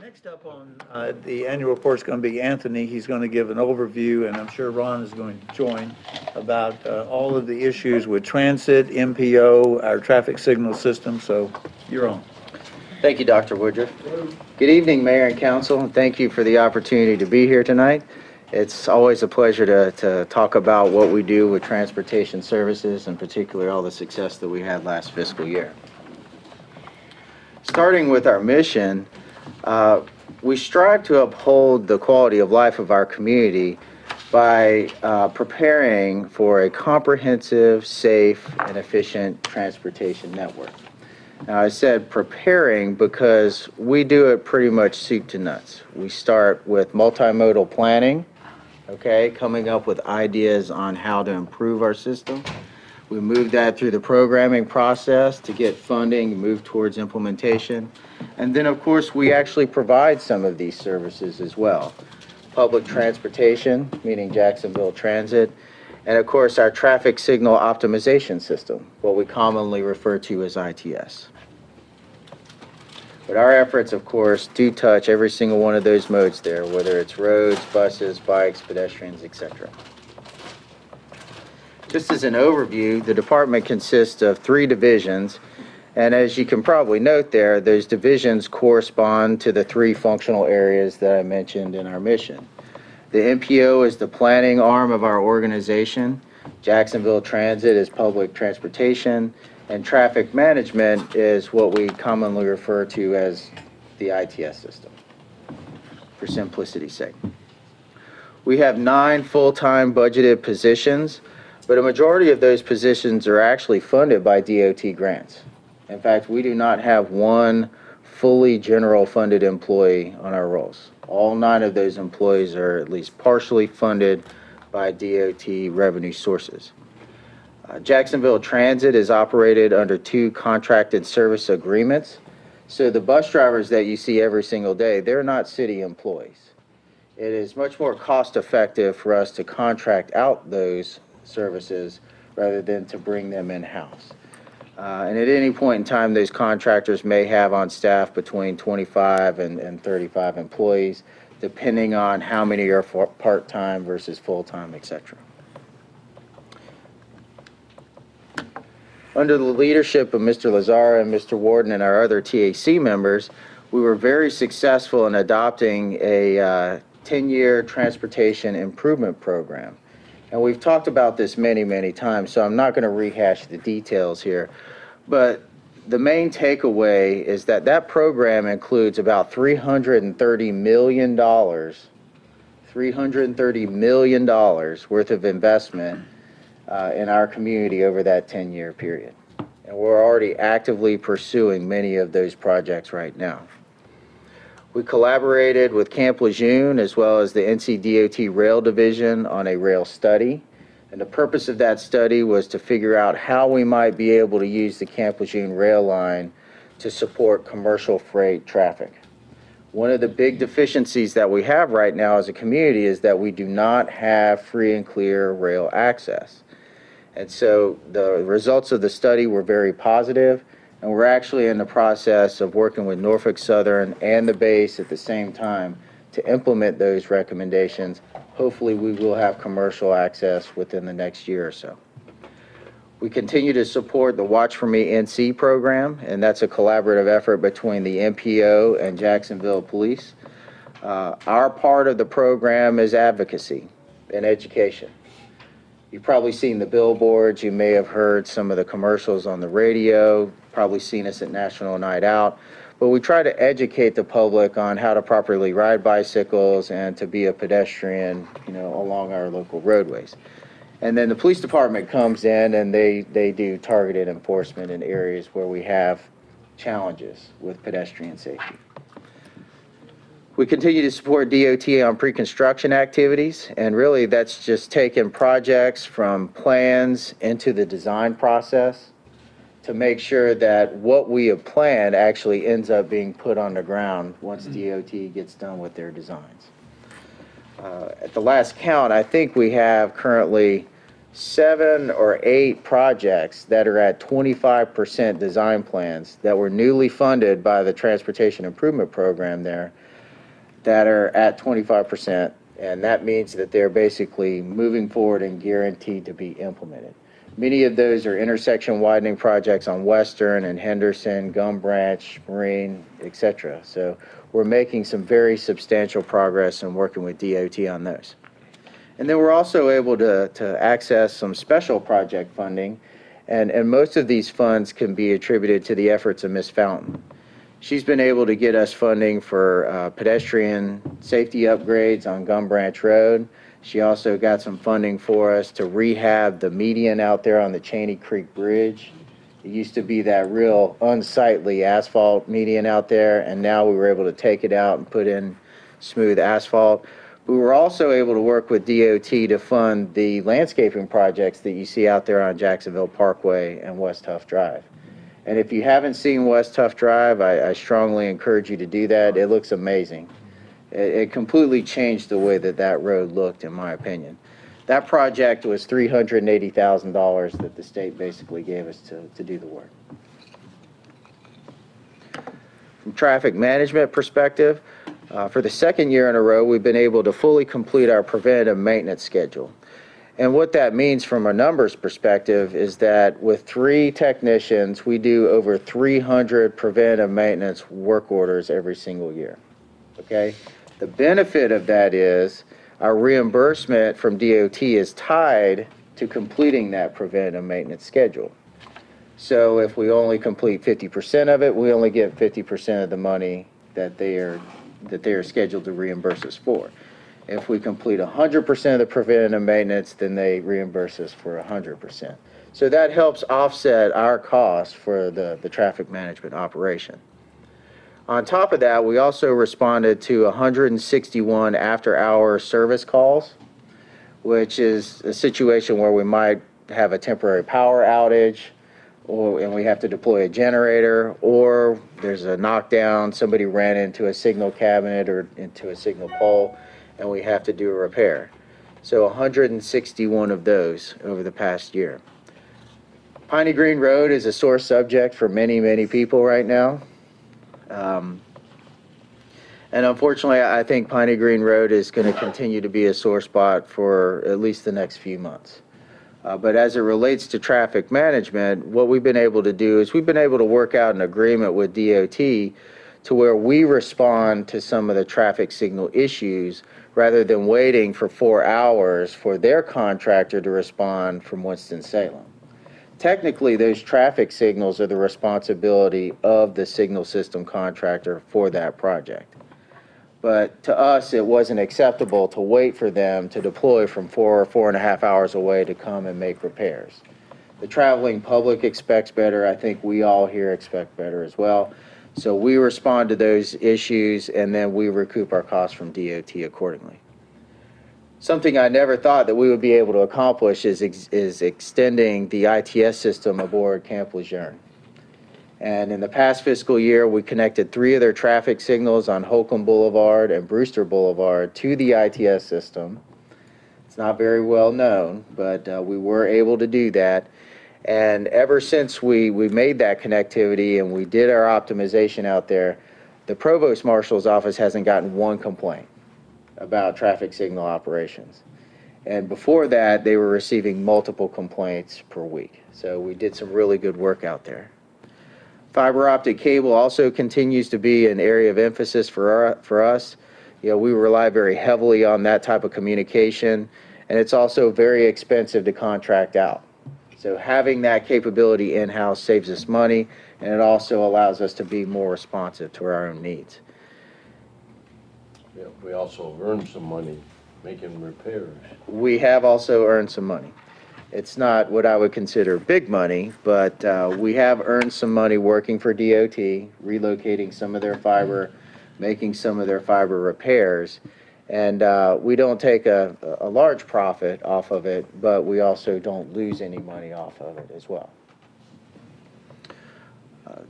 Next up on uh, the annual report is going to be Anthony. He's going to give an overview, and I'm sure Ron is going to join, about uh, all of the issues with transit, MPO, our traffic signal system, so you're on. Thank you, Dr. Woodruff. Good evening, Mayor and Council, and thank you for the opportunity to be here tonight. It's always a pleasure to, to talk about what we do with transportation services, and particularly all the success that we had last fiscal year. Starting with our mission, uh, we strive to uphold the quality of life of our community by uh, preparing for a comprehensive, safe, and efficient transportation network. Now, I said preparing because we do it pretty much soup to nuts. We start with multimodal planning, okay, coming up with ideas on how to improve our system. We move that through the programming process to get funding, move towards implementation. And then, of course, we actually provide some of these services as well. Public transportation, meaning Jacksonville Transit, and of course, our traffic signal optimization system, what we commonly refer to as ITS. But our efforts, of course, do touch every single one of those modes there, whether it's roads, buses, bikes, pedestrians, etc. Just as an overview, the department consists of three divisions, and as you can probably note there, those divisions correspond to the three functional areas that I mentioned in our mission. The MPO is the planning arm of our organization. Jacksonville Transit is public transportation, and traffic management is what we commonly refer to as the ITS system, for simplicity's sake. We have nine full-time budgeted positions, but a majority of those positions are actually funded by DOT grants. In fact, we do not have one fully general funded employee on our rolls. All nine of those employees are at least partially funded by DOT revenue sources. Jacksonville Transit is operated under two contracted service agreements. So the bus drivers that you see every single day, they're not city employees. It is much more cost effective for us to contract out those services rather than to bring them in-house. Uh, And at any point in time, those contractors may have on staff between 25 and and 35 employees, depending on how many are part-time versus full-time, et cetera. Under the leadership of Mr. Lazzara and Mr. Warden and our other TAC members, we were very successful in adopting a uh, 10-year transportation improvement program. And we've talked about this many, many times, so I'm not going to rehash the details here. But the main takeaway is that that program includes about $330 million, $330 million worth of investment uh, in our community over that 10-year period. And we're already actively pursuing many of those projects right now. We collaborated with Camp Lejeune as well as the NCDOT Rail Division on a rail study. And the purpose of that study was to figure out how we might be able to use the Camp Lejeune rail line to support commercial freight traffic. One of the big deficiencies that we have right now as a community is that we do not have free and clear rail access. And so the results of the study were very positive, and we're actually in the process of working with Norfolk Southern and the base at the same time to implement those recommendations. Hopefully, we will have commercial access within the next year or so. We continue to support the Watch for Me NC program, and that's a collaborative effort between the MPO and Jacksonville Police. Uh, Our part of the program is advocacy and education. You've probably seen the billboards, you may have heard some of the commercials on the radio, probably seen us at National Night Out. But we try to educate the public on how to properly ride bicycles and to be a pedestrian, you know, along our local roadways. And then the police department comes in and they, they do targeted enforcement in areas where we have challenges with pedestrian safety. We continue to support DOT on pre-construction activities, and really that's just taking projects from plans into the design process to make sure that what we have planned actually ends up being put on the ground once DOT gets done with their designs. Uh, At the last count, I think we have currently seven or eight projects that are at 25% design plans that were newly funded by the Transportation Improvement Program there that are at 25%, and that means that they're basically moving forward and guaranteed to be implemented. Many of those are intersection widening projects on Western and Henderson, Gum Branch, Marine, et cetera. So we're making some very substantial progress and working with DOT on those. And then we're also able to, to access some special project funding, and, and most of these funds can be attributed to the efforts of Ms. Fountain. She's been able to get us funding for uh, pedestrian safety upgrades on Gum Branch Road. She also got some funding for us to rehab the median out there on the Cheney Creek Bridge. It used to be that real unsightly asphalt median out there, and now we were able to take it out and put in smooth asphalt. We were also able to work with DOT to fund the landscaping projects that you see out there on Jacksonville Parkway and West Huff Drive. And if you haven't seen West Huff Drive, I, I strongly encourage you to do that. It looks amazing. It, it completely changed the way that that road looked, in my opinion. That project was $380,000 that the state basically gave us to, to do the work. From traffic management perspective, uh, for the second year in a row, we've been able to fully complete our preventive maintenance schedule. And what that means from a numbers perspective is that with three technicians, we do over 300 preventive maintenance work orders every single year. Okay? The benefit of that is our reimbursement from DOT is tied to completing that preventive maintenance schedule. So if we only complete 50% of it, we only get 50% of the money that they are, that they are scheduled to reimburse us for. If we complete 100% of the preventative maintenance, then they reimburse us for 100%. So that helps offset our cost for the, the traffic management operation. On top of that, we also responded to 161 after-hour service calls, which is a situation where we might have a temporary power outage, or, and we have to deploy a generator, or there's a knockdown, somebody ran into a signal cabinet or into a signal pole, and we have to do a repair. So 161 of those over the past year. Piney Green Road is a sore subject for many, many people right now. Um, And unfortunately, I think Piney Green Road is going to continue to be a sore spot for at least the next few months. Uh, But as it relates to traffic management, what we've been able to do is we've been able to work out an agreement with DOT to where we respond to some of the traffic signal issues rather than waiting for four hours for their contractor to respond from Winston-Salem. Technically, those traffic signals are the responsibility of the signal system contractor for that project. But to us, it wasn't acceptable to wait for them to deploy from four or four and a half hours away to come and make repairs. The traveling public expects better. I think we all here expect better as well. So we respond to those issues and then we recoup our costs from DOT accordingly. Something I never thought that we would be able to accomplish is, ex- is extending the ITS system aboard Camp Lejeune. And in the past fiscal year, we connected three of their traffic signals on Holcomb Boulevard and Brewster Boulevard to the ITS system. It's not very well known, but uh, we were able to do that. And ever since we, we made that connectivity and we did our optimization out there, the provost marshal's office hasn't gotten one complaint about traffic signal operations. And before that, they were receiving multiple complaints per week. So we did some really good work out there. Fiber optic cable also continues to be an area of emphasis for, our, for us. You know, we rely very heavily on that type of communication, and it's also very expensive to contract out. So having that capability in-house saves us money, and it also allows us to be more responsive to our own needs. Yeah, we also earned some money making repairs. We have also earned some money. It's not what I would consider big money, but uh, we have earned some money working for DOT, relocating some of their fiber, making some of their fiber repairs. And uh, we don't take a, a large profit off of it, but we also don't lose any money off of it as well. Uh,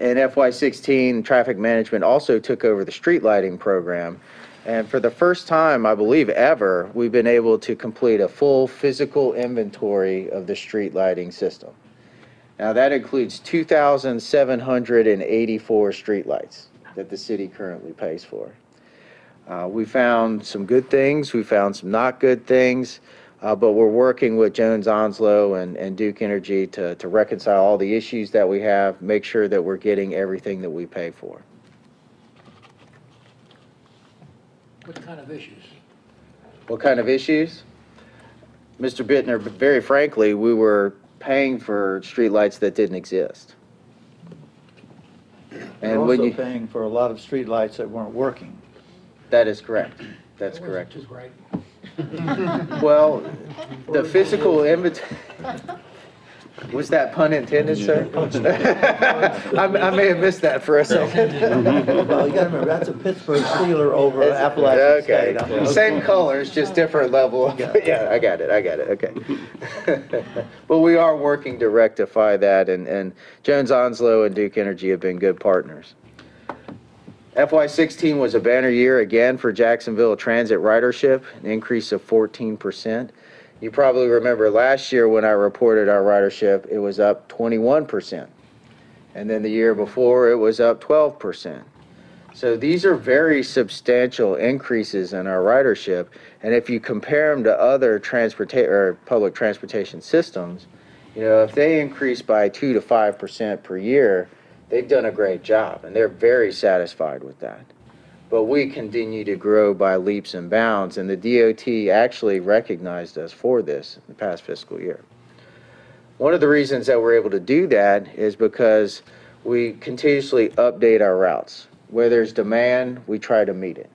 In FY16, traffic management also took over the street lighting program. And for the first time, I believe ever, we've been able to complete a full physical inventory of the street lighting system. Now, that includes 2,784 streetlights that the city currently pays for. Uh, We found some good things, we found some not good things, uh, but we're working with Jones Onslow and and Duke Energy to to reconcile all the issues that we have, make sure that we're getting everything that we pay for. What kind of issues? What kind of issues? Mr. Bittner, very frankly, we were paying for streetlights that didn't exist. We're And when also you, paying for a lot of streetlights that weren't working. That is correct. That's That correct. Too great. Well, the physical inventory, was that pun intended, sir? I I may have missed that for a second. Well, you gotta remember, that's a Pittsburgh Steeler over Appalachian State. Okay, same colors, just different level. of- Yeah, I got it, I got it, okay. But we are working to rectify that, and, and Jones Onslow and Duke Energy have been good partners. FY sixteen was a banner year again for Jacksonville Transit ridership, an increase of fourteen percent. You probably remember last year when I reported our ridership, it was up twenty-one percent. And then the year before, it was up twelve percent. So these are very substantial increases in our ridership. And if you compare them to other or public transportation systems, you know, if they increase by two to five percent per year, they've done a great job and they're very satisfied with that. But we continue to grow by leaps and bounds and the DOT actually recognized us for this in the past fiscal year. One of the reasons that we're able to do that is because we continuously update our routes. Where there's demand, we try to meet it.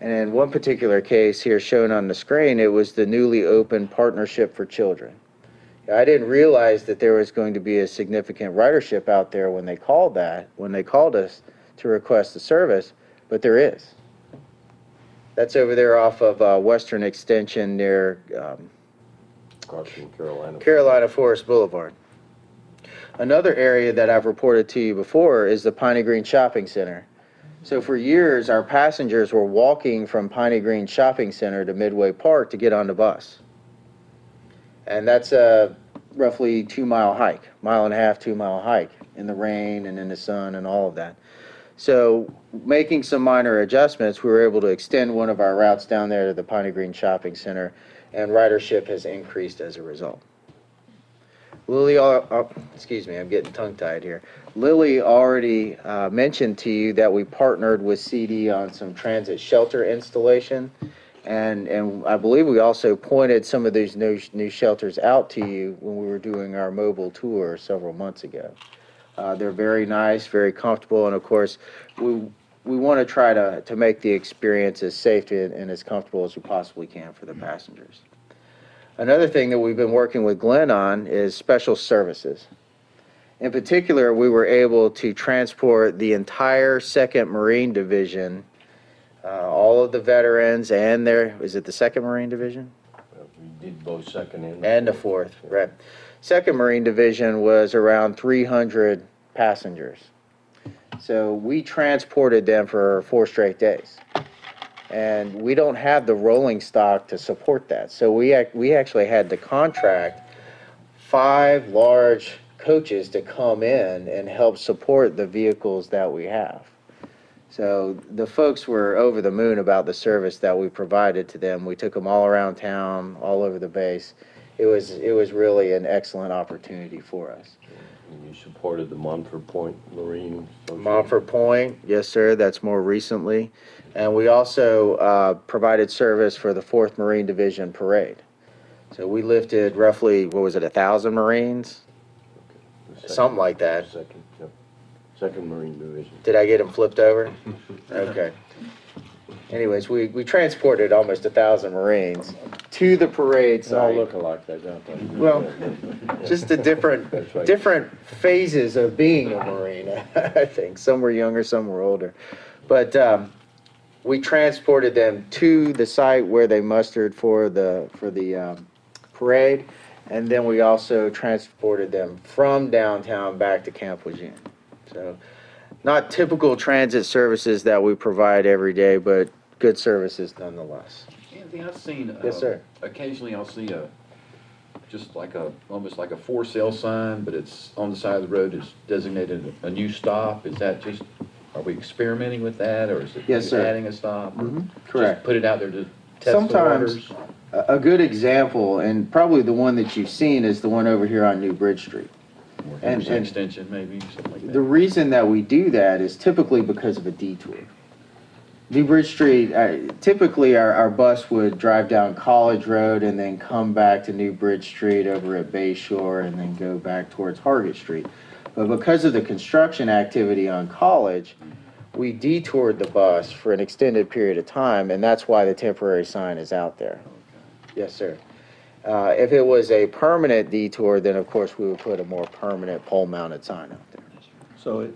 And in one particular case here shown on the screen, it was the newly opened Partnership for Children. I didn't realize that there was going to be a significant ridership out there when they called that, when they called us to request the service, but there is. That's over there off of uh, Western Extension near um, Carson, Carolina. Carolina Forest Boulevard. Another area that I've reported to you before is the Piney Green Shopping Center. So for years, our passengers were walking from Piney Green Shopping Center to Midway Park to get on the bus. And that's a roughly two-mile hike, mile and a half, two-mile hike in the rain and in the sun and all of that. So making some minor adjustments, we were able to extend one of our routes down there to the Piney Green Shopping Center, and ridership has increased as a result. Lily, al- uh, excuse me, I'm getting tongue-tied here. Lily already uh, mentioned to you that we partnered with CD on some transit shelter installation. And, and I believe we also pointed some of these new, new shelters out to you when we were doing our mobile tour several months ago. Uh, they're very nice, very comfortable, and of course, we, we want to try to, to make the experience as safe and, and as comfortable as we possibly can for the passengers. Another thing that we've been working with Glenn on is special services. In particular, we were able to transport the entire Second Marine Division, uh, all of the veterans and their, is it the Second Marine Division? We did both second and. And the fourth, right. Second Marine Division was around 300 passengers. So we transported them for four straight days. And we don't have the rolling stock to support that. So we, ac- we actually had to contract five large coaches to come in and help support the vehicles that we have. So the folks were over the moon about the service that we provided to them. We took them all around town, all over the base. It was, it was really an excellent opportunity for us. And You supported the Montford Point Marine. Association. Montford Point, yes, sir, that's more recently. And we also uh, provided service for the Fourth Marine Division Parade. So we lifted roughly, what was it, a thousand Marines? The second- Something like that. Second. Second Marine Division. Did I get them flipped over? Okay. Anyways, we, we transported almost a thousand Marines to the parade They all site. look alike, they don't they? Well, just the different, That's right. different phases of being a Marine, I think. Some were younger, some were older. But um, we transported them to the site where they mustered for the, for the um, parade. And then we also transported them from downtown back to Camp Lejeune. So not typical transit services that we provide every day, but good services nonetheless. Anthony, I've seen. Yes, uh, sir. Occasionally I'll see a, just like a, almost like a for sale sign, but it's on the side of the road, it's designated a new stop. Is that just Are we experimenting with that, or is it Yes, sir. adding a stop? Mhm, just correct. Put it out there to test the Sometimes, waters? a, a good example, and probably the one that you've seen, is the one over here on New Bridge Street. And- and- extension, maybe, something like that? The reason that we do that is typically because of a detour. New Bridge Street, uh, typically our, our bus would drive down College Road and then come back to New Bridge Street over at Bay Shore and then go back towards Hargett Street. But because of the construction activity on College, we detoured the bus for an extended period of time, and that's why the temporary sign is out there. Yes, sir. Uh, if it was a permanent detour, then of course we would put a more permanent pole-mounted sign out there. So it-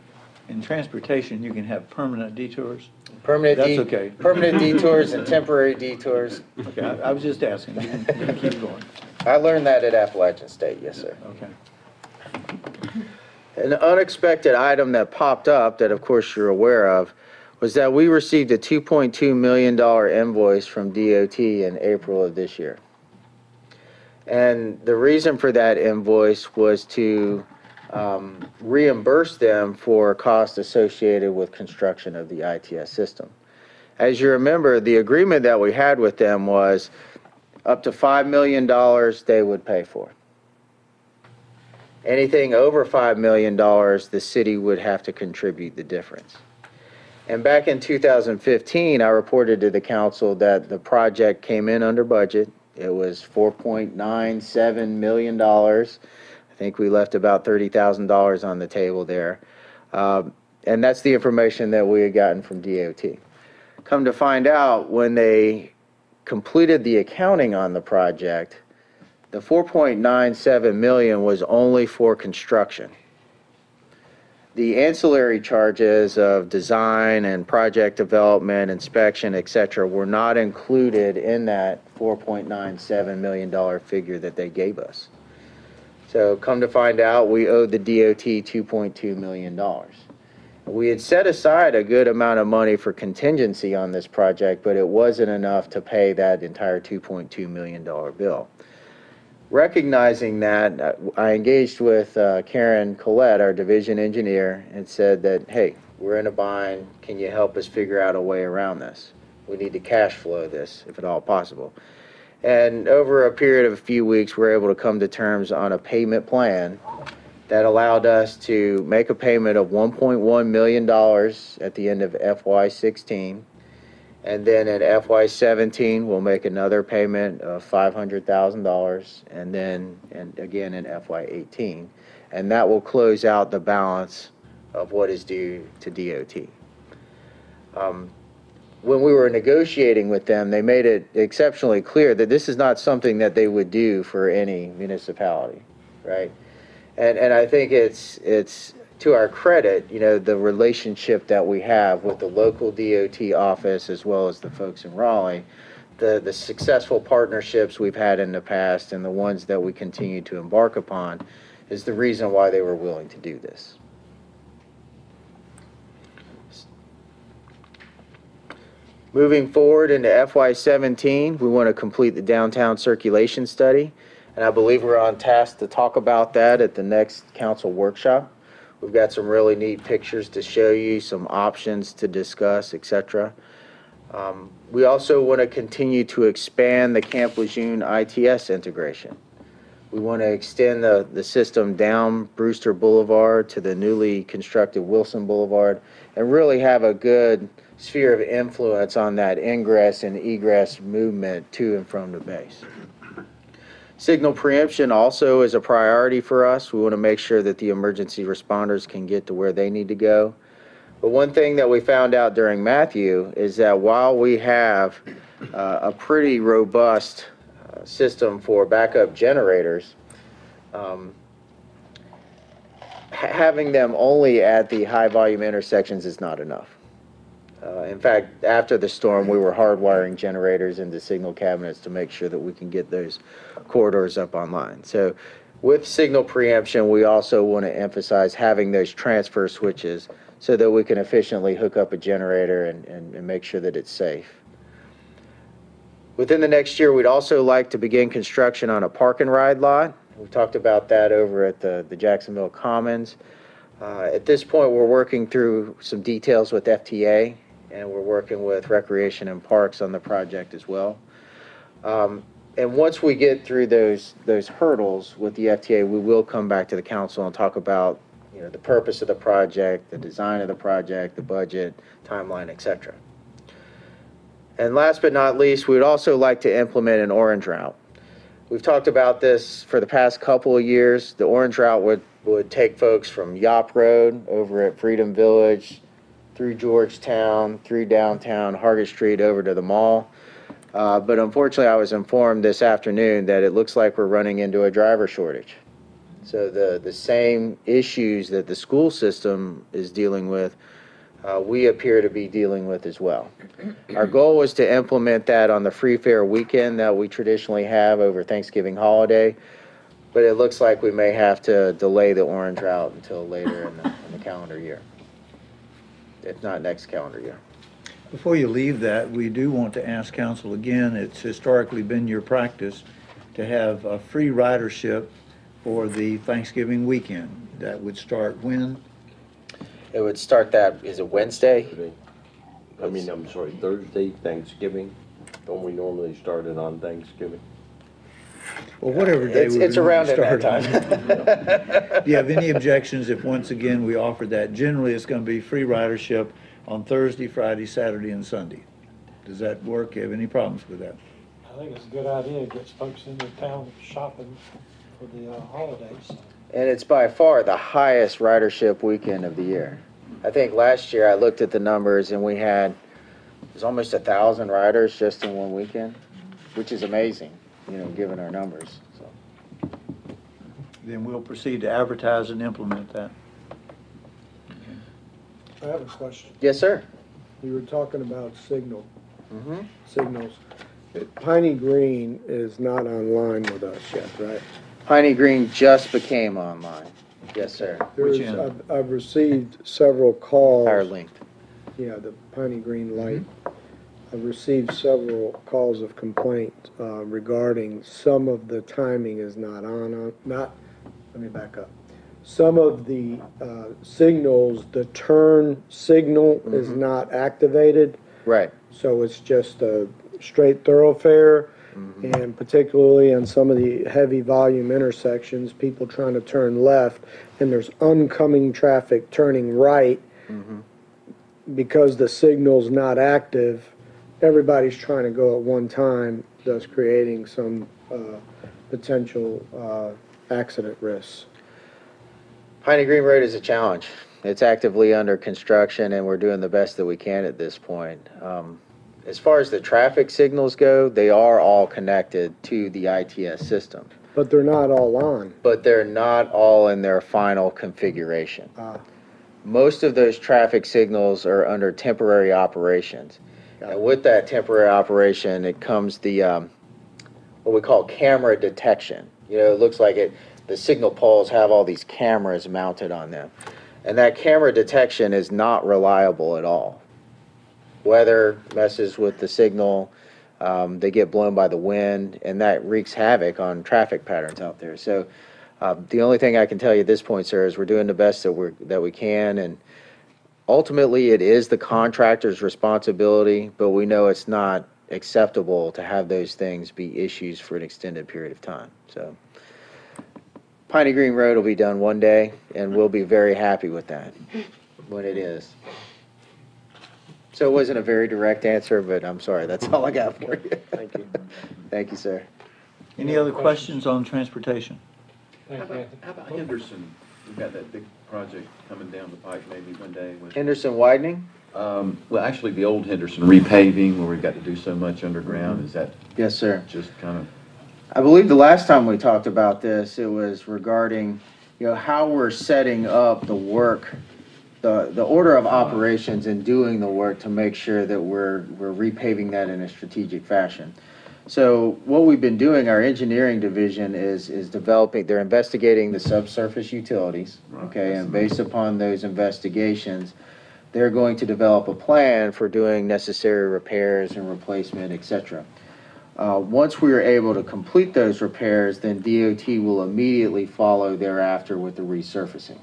in transportation, you can have permanent detours? Permanent That's de- okay. Permanent detours and temporary detours. Okay, I I was just asking. You can you can keep going. I learned that at Appalachian State, yes, sir. Okay. An unexpected item that popped up, that of course you're aware of, was that we received a $2.2 million invoice from DOT in April of this year. And the reason for that invoice was to um, reimburse them for costs associated with construction of the ITS system. As you remember, the agreement that we had with them was up to $5 million they would pay for. Anything over $5 million, the city would have to contribute the difference. And back in 2015, I reported to the council that the project came in under budget. It was $4.97 million. I think we left about $30,000 on the table there. Um, And that's the information that we had gotten from DOT. Come to find out, when they completed the accounting on the project, the 4.97 million was only for construction. The ancillary charges of design and project development, inspection, et cetera, were not included in that 4.97 million dollar figure that they gave us. So come to find out, we owed the DOT 2.2 million dollars. We had set aside a good amount of money for contingency on this project, but it wasn't enough to pay that entire 2.2 million dollar bill. Recognizing that, uh, I engaged with uh, Karen Collette, our division engineer, and said that, hey, we're in a bind, can you help us figure out a way around this? We need to cash flow this, if at all possible. And over a period of a few weeks, we were able to come to terms on a payment plan that allowed us to make a payment of $1.1 million at the end of FY '16. And then in FY '17, we'll make another payment of $500,000, and then, and again in FY '18. And that will close out the balance of what is due to DOT. Um, When we were negotiating with them, they made it exceptionally clear that this is not something that they would do for any municipality, right? And, and I think it's, it's to our credit, you know, the relationship that we have with the local DOT office as well as the folks in Raleigh, the, the successful partnerships we've had in the past and the ones that we continue to embark upon is the reason why they were willing to do this. Moving forward into FY '17, we want to complete the downtown circulation study, and I believe we're on task to talk about that at the next council workshop. We've got some really neat pictures to show you, some options to discuss, etc. Um, We also want to continue to expand the Camp Lejeune ITS integration. We want to extend the, the system down Brewster Boulevard to the newly constructed Wilson Boulevard and really have a good sphere of influence on that ingress and egress movement to and from the base. Signal preemption also is a priority for us. We want to make sure that the emergency responders can get to where they need to go. But one thing that we found out during Matthew is that while we have uh, a pretty robust uh, system for backup generators, um, ha- having them only at the high-volume intersections is not enough. Uh, In fact, after the storm, we were hardwiring generators into signal cabinets to make sure that we can get those corridors up online. So with signal preemption, we also want to emphasize having those transfer switches so that we can efficiently hook up a generator and, and, and make sure that it's safe. Within the next year, we'd also like to begin construction on a park and ride lot. We talked about that over at the, the Jacksonville Commons. Uh, At this point, we're working through some details with FTA, and we're working with Recreation and Parks on the project as well. Um, And once we get through those, those hurdles with the FTA, we will come back to the council and talk about, you know, the purpose of the project, the design of the project, the budget, timeline, etc. And last but not least, we would also like to implement an orange route. We've talked about this for the past couple of years. The orange route would, would take folks from Yopp Road over at Freedom Village, through Georgetown, through downtown, Hargett Street, over to the mall. Uh, but unfortunately, I was informed this afternoon that it looks like we're running into a driver shortage. So the, the same issues that the school system is dealing with, uh, we appear to be dealing with as well. Our goal was to implement that on the free fare weekend that we traditionally have over Thanksgiving holiday, but it looks like we may have to delay the orange route until later in the, in the calendar year, if not next calendar year. Before you leave that, we do want to ask council again, it's historically been your practice to have a free ridership for the Thanksgiving weekend. That would start when? It would start that, is it Wednesday? I mean, I'm sorry, Thursday, Thanksgiving. Don't we normally start it on Thanksgiving? Well, whatever day It's, we it's around normally at that start time. Do you have any objections if, once again, we offer that? Generally, it's going to be free ridership on Thursday, Friday, Saturday, and Sunday. Does that work? You have any problems with that? I think it's a good idea, it gets folks into town shopping for the uh, holidays. And it's by far the highest ridership weekend of the year. I think last year I looked at the numbers and we had, it was almost a thousand riders just in one weekend, which is amazing, you know, given our numbers, so. Then we'll proceed to advertise and implement that. I have a question. Yes, sir. You were talking about signal, Mm-hmm. signals. Piney Green is not online with us yet, right? Piney Green just became online. Yes, sir. There's, I've, I've received several calls. Higher linked. Yeah, the Piney Green light. I've received several calls of complaint uh, regarding some of the timing is not on, on- not, let me back up. Some of the uh, signals, the turn signal is Mhm. not activated. Right. So it's just a straight thoroughfare. And particularly on some of the heavy volume intersections, people trying to turn left and there's oncoming traffic turning right because the signal's not active, everybody's trying to go at one time, thus creating some uh, potential uh, accident risks. Piney Green Road is a challenge. It's actively under construction, and we're doing the best that we can at this point. Um, As far as the traffic signals go, they are all connected to the ITS system, But they're not all on. but they're not all in their final configuration. Ah. Most of those traffic signals are under temporary operations. And with that temporary operation, it comes the, um, what we call camera detection. You know, it looks like it, the signal poles have all these cameras mounted on them. And that camera detection is not reliable at all. Weather messes with the signal, um, they get blown by the wind, and that wreaks havoc on traffic patterns out there. So, uh, the only thing I can tell you at this point, sir, is we're doing the best that we're, that we can, and ultimately, it is the contractor's responsibility, but we know it's not acceptable to have those things be issues for an extended period of time, so. Piney Green Road will be done one day, and we'll be very happy with that, when it is. So it wasn't a very direct answer, but I'm sorry, that's all I got for you. Thank you. Thank you, sir. Any other questions on transportation? How about, how about Henderson? We've got that big project coming down the pike maybe one day with. Henderson widening? Um, well, actually, the old Henderson repaving where we've got to do so much underground, is that Yes, sir. just kind of? I believe the last time we talked about this, it was regarding, you know, how we're setting up the work, the, the order of operations and doing the work to make sure that we're, we're repaving that in a strategic fashion. So what we've been doing, our engineering division is, is developing, they're investigating the subsurface utilities, okay? And based upon those investigations, they're going to develop a plan for doing necessary repairs and replacement, et cetera. Uh, Once we are able to complete those repairs, then DOT will immediately follow thereafter with the resurfacing.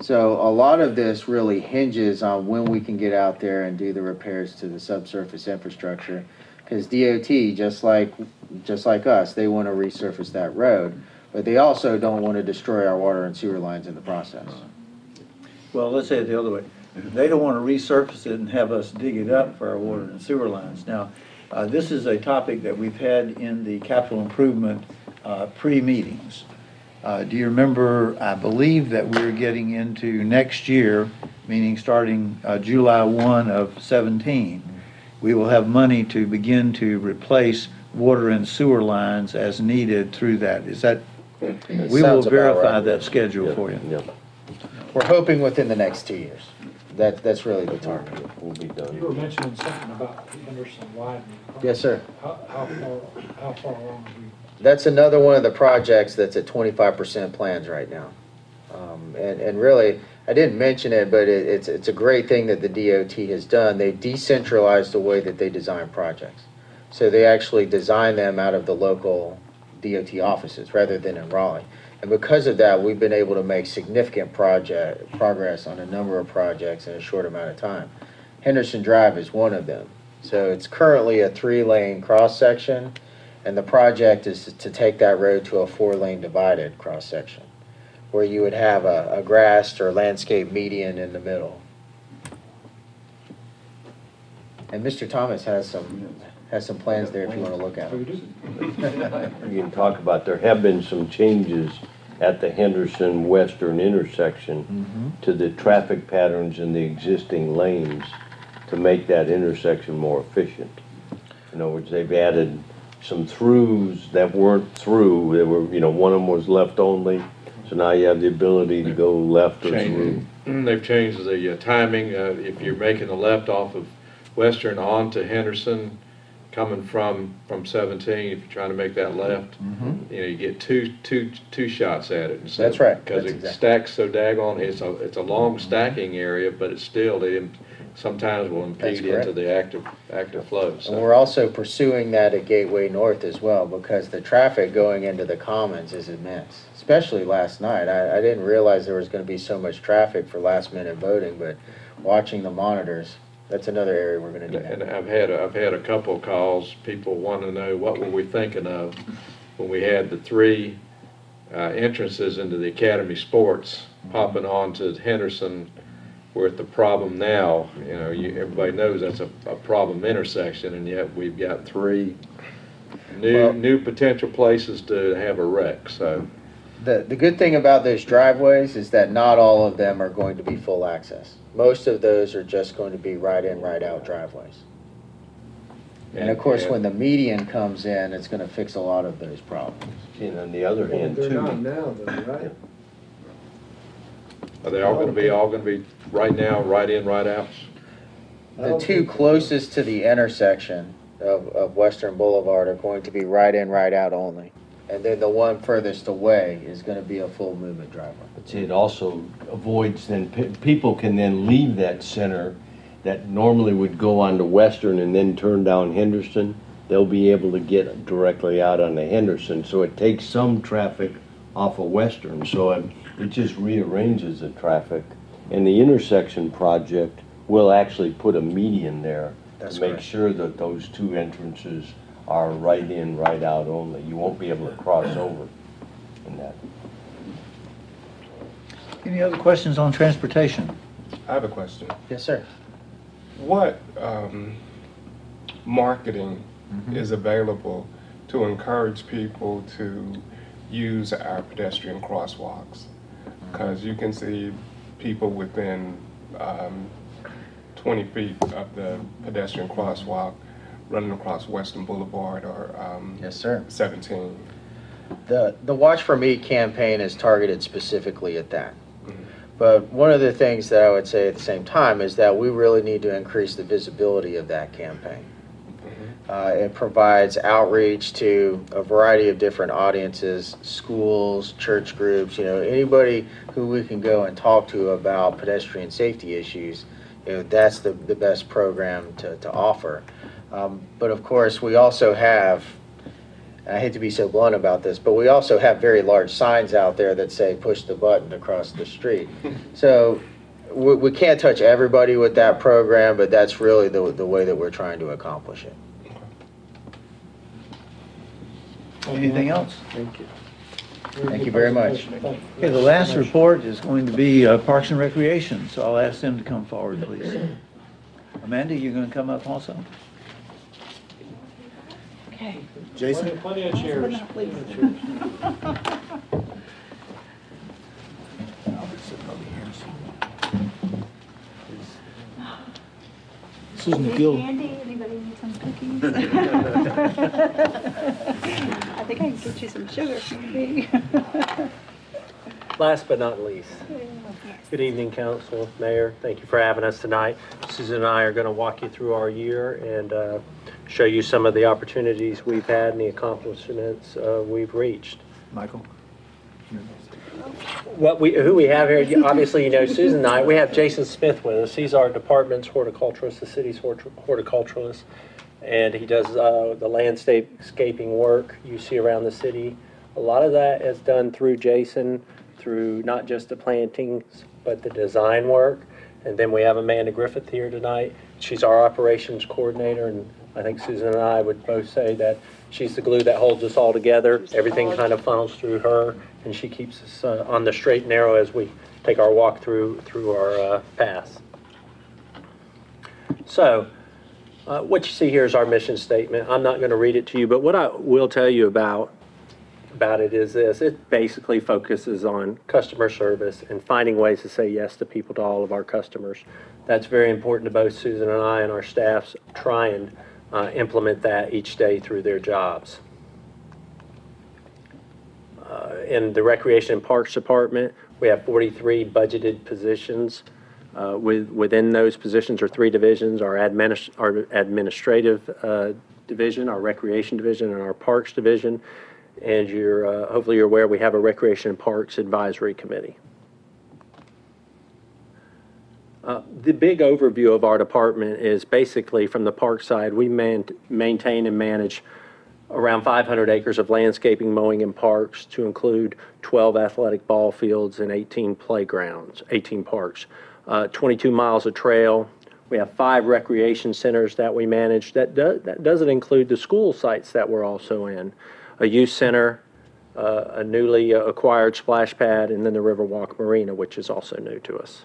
So a lot of this really hinges on when we can get out there and do the repairs to the subsurface infrastructure. Because DOT, just like, just like us, they want to resurface that road, but they also don't want to destroy our water and sewer lines in the process. Well, let's say it the other way. They don't want to resurface it and have us dig it up for our water and sewer lines. Now, uh, this is a topic that we've had in the capital improvement uh, pre-meetings. Uh, Do you remember, I believe that we're getting into next year, meaning starting uh, July 1 of 17, we will have money to begin to replace water and sewer lines as needed through that. Is that, we will Sounds about verify right. that schedule for you. We're hoping within the next two years. That, that's really the target. We'll be done. You were mentioning something about Henderson widening. Yes, sir. How, how far, how far along are we? That's another one of the projects that's at twenty-five percent plans right now. Um, and, and really, I didn't mention it, but it, it's, it's a great thing that the DOT has done. They decentralized the way that they design projects. So they actually design them out of the local DOT offices rather than in Raleigh. And because of that, we've been able to make significant project, progress on a number of projects in a short amount of time. Henderson Drive is one of them. So it's currently a three-lane cross-section, and the project is to take that road to a four-lane divided cross-section, where you would have a, a grassed or landscape median in the middle. And Mr. Thomas has some, has some plans there if you want to look at oh, them. You can talk about, there have been some changes at the Henderson Western intersection mm-hmm. to the traffic patterns in the existing lanes to make that intersection more efficient. In other words, they've added some throughs that weren't through, they were, you know, one of them was left only, so now you have the ability to go left or through. Changing. Mm, They've changed the uh, timing, uh, if you're making a left off of Western onto Henderson, coming from, from seventeen, if you're trying to make that left, you know, you get two, two, two shots at it. instead- That's right. Because That's it exactly- stacks so daggone, it's a, it's a long stacking area, but it's still, they im- sometimes will That's impede into correct. the active, active flow, And we're also pursuing that at Gateway North as well, because the traffic going into the Commons is immense, especially last night. I, I didn't realize there was gonna be so much traffic for last minute voting, but watching the monitors, that's another area we're gonna do And that. I've had, I've had a couple calls, people want to know, what were we thinking of when we had the three uh, entrances into the Academy Sports popping onto Henderson, we're at the problem now, you know, you, everybody knows that's a, a problem intersection, and yet we've got three new, Well- new potential places to have a wreck, so. The, the good thing about those driveways is that not all of them are going to be full access. Most of those are just going to be right in, right out driveways. And of course, when the median comes in, it's gonna fix a lot of those problems. And on the other hand, They're not too, now, though, right? Are they all gonna be, all gonna be right now, right in, right outs? The two closest to the intersection of, of Western Boulevard are going to be right in, right out only. And then the one furthest away is gonna be a full movement driver. but see, it also avoids, then pe- people can then leave that center that normally would go on to Western and then turn down Henderson. They'll be able to get directly out on the Henderson, so it takes some traffic off of Western, so it, it just rearranges the traffic. And the intersection project will actually put a median there That's to make correct. sure that those two entrances are right in, right out only. You won't be able to cross over in that. Any other questions on transportation? I have a question. Yes, sir. What um, marketing is available to encourage people to use our pedestrian crosswalks? Because you can see people within um, 20 feet of the pedestrian crosswalk running across Western Boulevard or um, Yes, sir. 17. The, the Watch for Me campaign is targeted specifically at that. But one of the things that I would say at the same time is that we really need to increase the visibility of that campaign. Uh, it provides outreach to a variety of different audiences, schools, church groups, you know, anybody who we can go and talk to about pedestrian safety issues. You know, that's the, the best program to, to offer. Um, but of course, we also have and I hate to be so blunt about this, but we also have very large signs out there that say, push the button across the street. So we, we can't touch everybody with that program, but that's really the, the way that we're trying to accomplish it. Anything else? Thank you. Thank you very much. Okay, the last report is going to be uh, Parks and Recreation, so I'll ask them to come forward, please. Amanda, you are going to come up also? Okay. Jason? Plenty of chairs. Susan Gill. Candy, anybody need some cookies? I think I can get you some sugar maybe. Last but not least, good evening, council, mayor. Thank you for having us tonight. Susan and I are going to walk you through our year and uh, show you some of the opportunities we've had and the accomplishments uh, we've reached. Michael? What we, who we have here, obviously, you know Susan and I, we have Jason Smith with us. He's our department's horticulturist, the city's horti- horticulturalist. And he does uh, the landscaping work you see around the city. A lot of that is done through Jason, through not just the plantings, but the design work. And then we have Amanda Griffith here tonight. She's our operations coordinator, and I think Susan and I would both say that she's the glue that holds us all together. Everything kind of funnels through her, and she keeps us uh, on the straight and narrow as we take our walk through, through our uh, paths. So, uh, what you see here is our mission statement. I'm not going to read it to you, but what I will tell you about about it is this it basically focuses on customer service and finding ways to say yes to people to all of our customers that's very important to both susan and i and our staffs try and uh, implement that each day through their jobs. Uh, in the recreation and parks department we have 43 budgeted positions. Uh, with, within those positions are three divisions our, adminis- our administrative uh, division our recreation division and our parks division. And you're, uh, hopefully you're aware, we have a Recreation and Parks Advisory Committee. Uh, The big overview of our department is basically from the park side, we man- maintain and manage around 500 acres of landscaping, mowing, and parks to include 12 athletic ball fields and 18 playgrounds, 18 parks, uh, 22 miles of trail. We have five recreation centers that we manage. That does, that doesn't include the school sites that we're also in a youth center, uh, a newly acquired splash pad, and then the Riverwalk Marina, which is also new to us.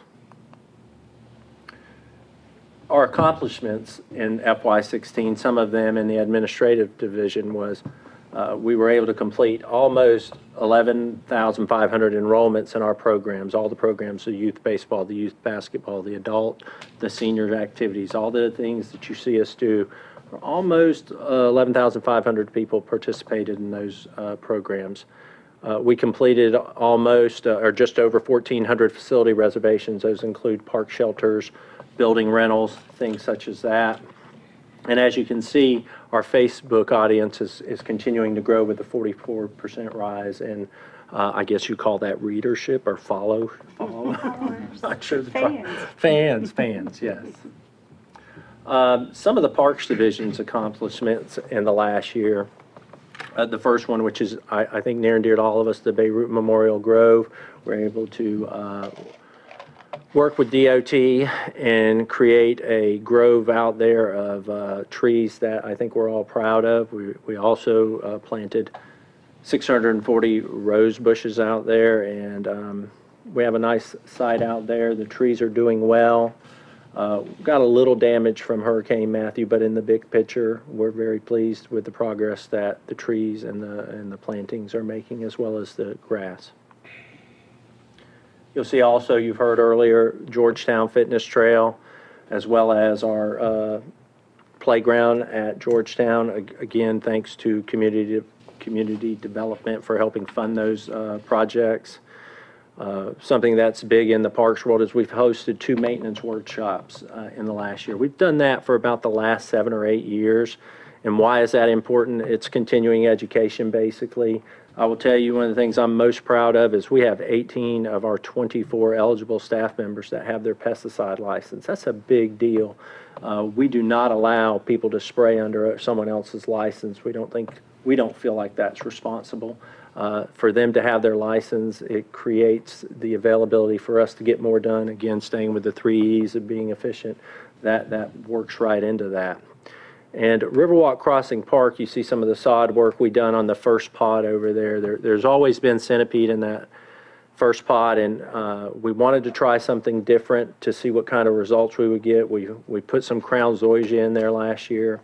Our accomplishments in FY16, some of them in the administrative division was uh, we were able to complete almost 11,500 enrollments in our programs, all the programs, the youth baseball, the youth basketball, the adult, the senior activities, all the things that you see us do almost uh, 11,500 people participated in those uh, programs. Uh, We completed almost, uh, or just over 1,400 facility reservations. Those include park shelters, building rentals, things such as that. And as you can see, our Facebook audience is, is continuing to grow with a 44% rise in, uh, I guess you call that readership or follow? Follow? Not sure the- Fans. Fans, fans, yes. Um, Some of the Parks Division's accomplishments in the last year, uh, the first one, which is, I, I think near and dear to all of us, the Beirut Memorial Grove, we're able to uh, work with DOT and create a grove out there of uh, trees that I think we're all proud of. We, we also uh, planted 640 rose bushes out there, and um, we have a nice site out there. The trees are doing well. Uh, Got a little damage from Hurricane Matthew, but in the big picture, we're very pleased with the progress that the trees and the, and the plantings are making, as well as the grass. You'll see also, you've heard earlier, Georgetown Fitness Trail, as well as our uh, playground at Georgetown. Ag- Again, thanks to community, community development for helping fund those uh, projects. Uh, Something that's big in the parks world is we've hosted two maintenance workshops uh, in the last year. We've done that for about the last seven or eight years. And why is that important? It's continuing education, basically. I will tell you, one of the things I'm most proud of is we have 18 of our 24 eligible staff members that have their pesticide license. That's a big deal. Uh, We do not allow people to spray under someone else's license. We don't think, we don't feel like that's responsible. Uh, For them to have their license, it creates the availability for us to get more done. Again, staying with the three E's of being efficient, that, that works right into that. And Riverwalk Crossing Park, you see some of the sod work we done on the first pod over there. There, there's always been centipede in that first pod, and uh, we wanted to try something different to see what kind of results we would get. We, we put some crown zoysia in there last year.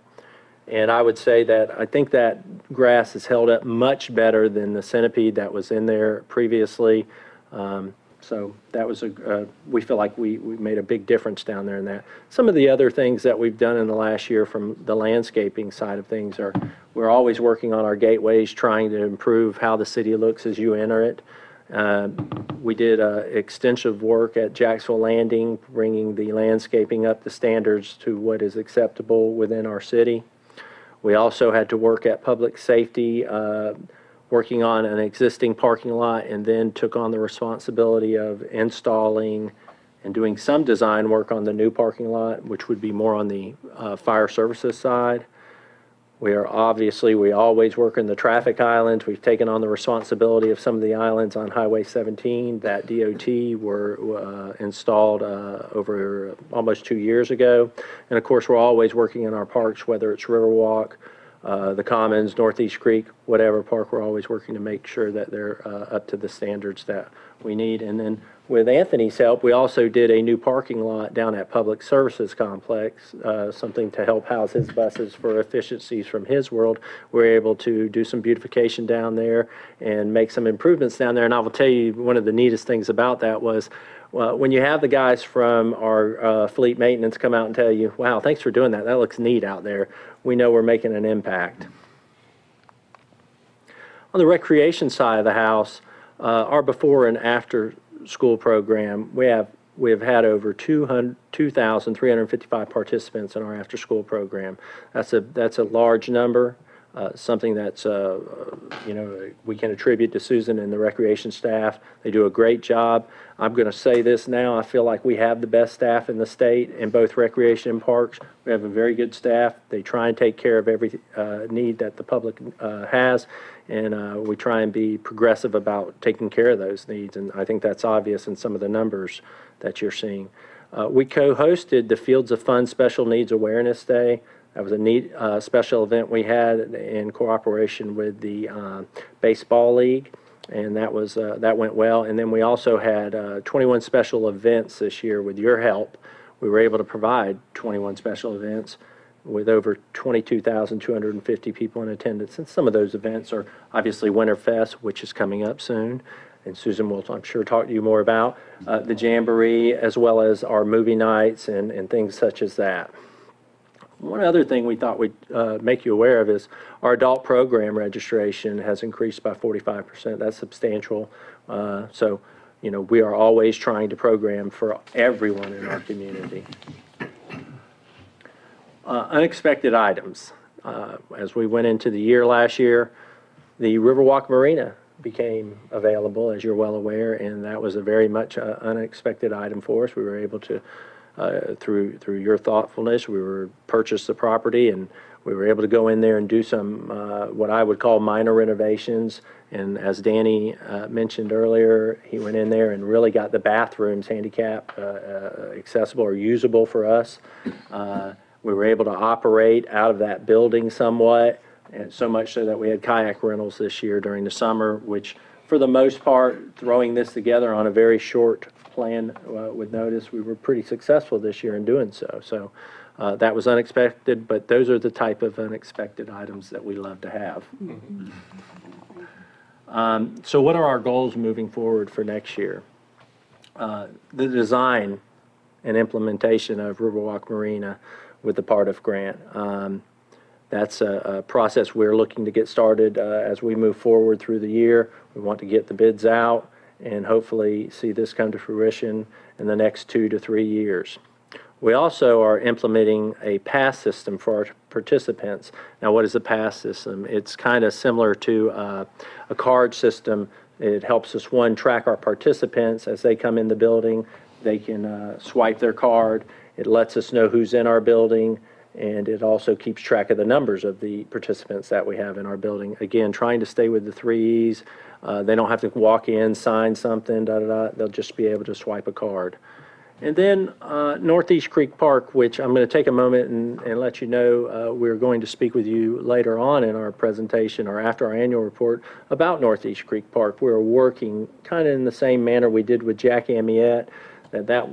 And I would say that I think that grass has held up much better than the centipede that was in there previously. Um, So that was a, uh, we feel like we, we made a big difference down there in that. Some of the other things that we've done in the last year from the landscaping side of things are, we're always working on our gateways, trying to improve how the city looks as you enter it. Uh, We did uh, extensive work at Jacksonville Landing, bringing the landscaping up to standards to what is acceptable within our city. We also had to work at Public Safety, uh, working on an existing parking lot, and then took on the responsibility of installing and doing some design work on the new parking lot, which would be more on the uh, fire services side. We are obviously, we always work in the traffic islands. We've taken on the responsibility of some of the islands on Highway 17 that DOT were uh, installed uh, over almost two years ago. And of course, we're always working in our parks, whether it's Riverwalk, uh, the Commons, Northeast Creek, whatever park, we're always working to make sure that they're uh, up to the standards that we need. And then with Anthony's help, we also did a new parking lot down at Public Services Complex, uh, something to help house his buses for efficiencies from his world. We're able to do some beautification down there and make some improvements down there. And I will tell you, one of the neatest things about that was, well, when you have the guys from our uh, fleet maintenance come out and tell you, wow, thanks for doing that, that looks neat out there, we know we're making an impact. On the recreation side of the house, uh, our before and after school program, we have, we have had over 200 2,355 participants in our after-school program. That's a, that's a large number, uh, something that's, uh, you know, we can attribute to Susan and the recreation staff. They do a great job. I'm going to say this now, I feel like we have the best staff in the state in both recreation and parks. We have a very good staff. They try and take care of every uh, need that the public uh, has, and uh, we try and be progressive about taking care of those needs, and I think that's obvious in some of the numbers that you're seeing. Uh, We co-hosted the Fields of Fun Special Needs Awareness Day. That was a neat, uh, special event we had in cooperation with the uh, Baseball League, and that was, uh, that went well. And then we also had uh, 21 special events this year with your help. We were able to provide 21 special events with over 22,250 people in attendance. And some of those events are obviously Winterfest, which is coming up soon, and Susan will, I'm sure, talk to you more about, uh, the Jamboree, as well as our movie nights and, and things such as that. One other thing we thought we'd uh, make you aware of is our adult program registration has increased by 45%. That's substantial. Uh, So, you know, we are always trying to program for everyone in our community. Uh, Unexpected items. Uh, As we went into the year last year, the Riverwalk Marina became available, as you're well aware, and that was a very much uh, unexpected item for us. We were able to, uh, through, through your thoughtfulness, we were, purchased the property, and we were able to go in there and do some, uh, what I would call minor renovations. And as Danny uh, mentioned earlier, he went in there and really got the bathrooms handicap uh, uh, accessible or usable for us. Uh, We were able to operate out of that building somewhat, and so much so that we had kayak rentals this year during the summer, which, for the most part, throwing this together on a very short plan uh, with notice, we were pretty successful this year in doing so. So uh, that was unexpected, but those are the type of unexpected items that we love to have. Um, So what are our goals moving forward for next year? Uh, The design and implementation of Riverwalk Marina with the PARTF grant. Um, That's a, a process we're looking to get started uh, as we move forward through the year. We want to get the bids out and hopefully see this come to fruition in the next two to three years. We also are implementing a pass system for our participants. Now, what is a pass system? It's kind of similar to uh, a card system. It helps us, one, track our participants as they come in the building. They can uh, swipe their card. It lets us know who's in our building, and it also keeps track of the numbers of the participants that we have in our building. Again, trying to stay with the three E's. Uh, They don't have to walk in, sign something, da-da-da. They'll just be able to swipe a card. And then uh, Northeast Creek Park, which I'm going to take a moment and, and let you know, uh, we're going to speak with you later on in our presentation or after our annual report about Northeast Creek Park. We're working kind of in the same manner we did with Jack Amyette, that that,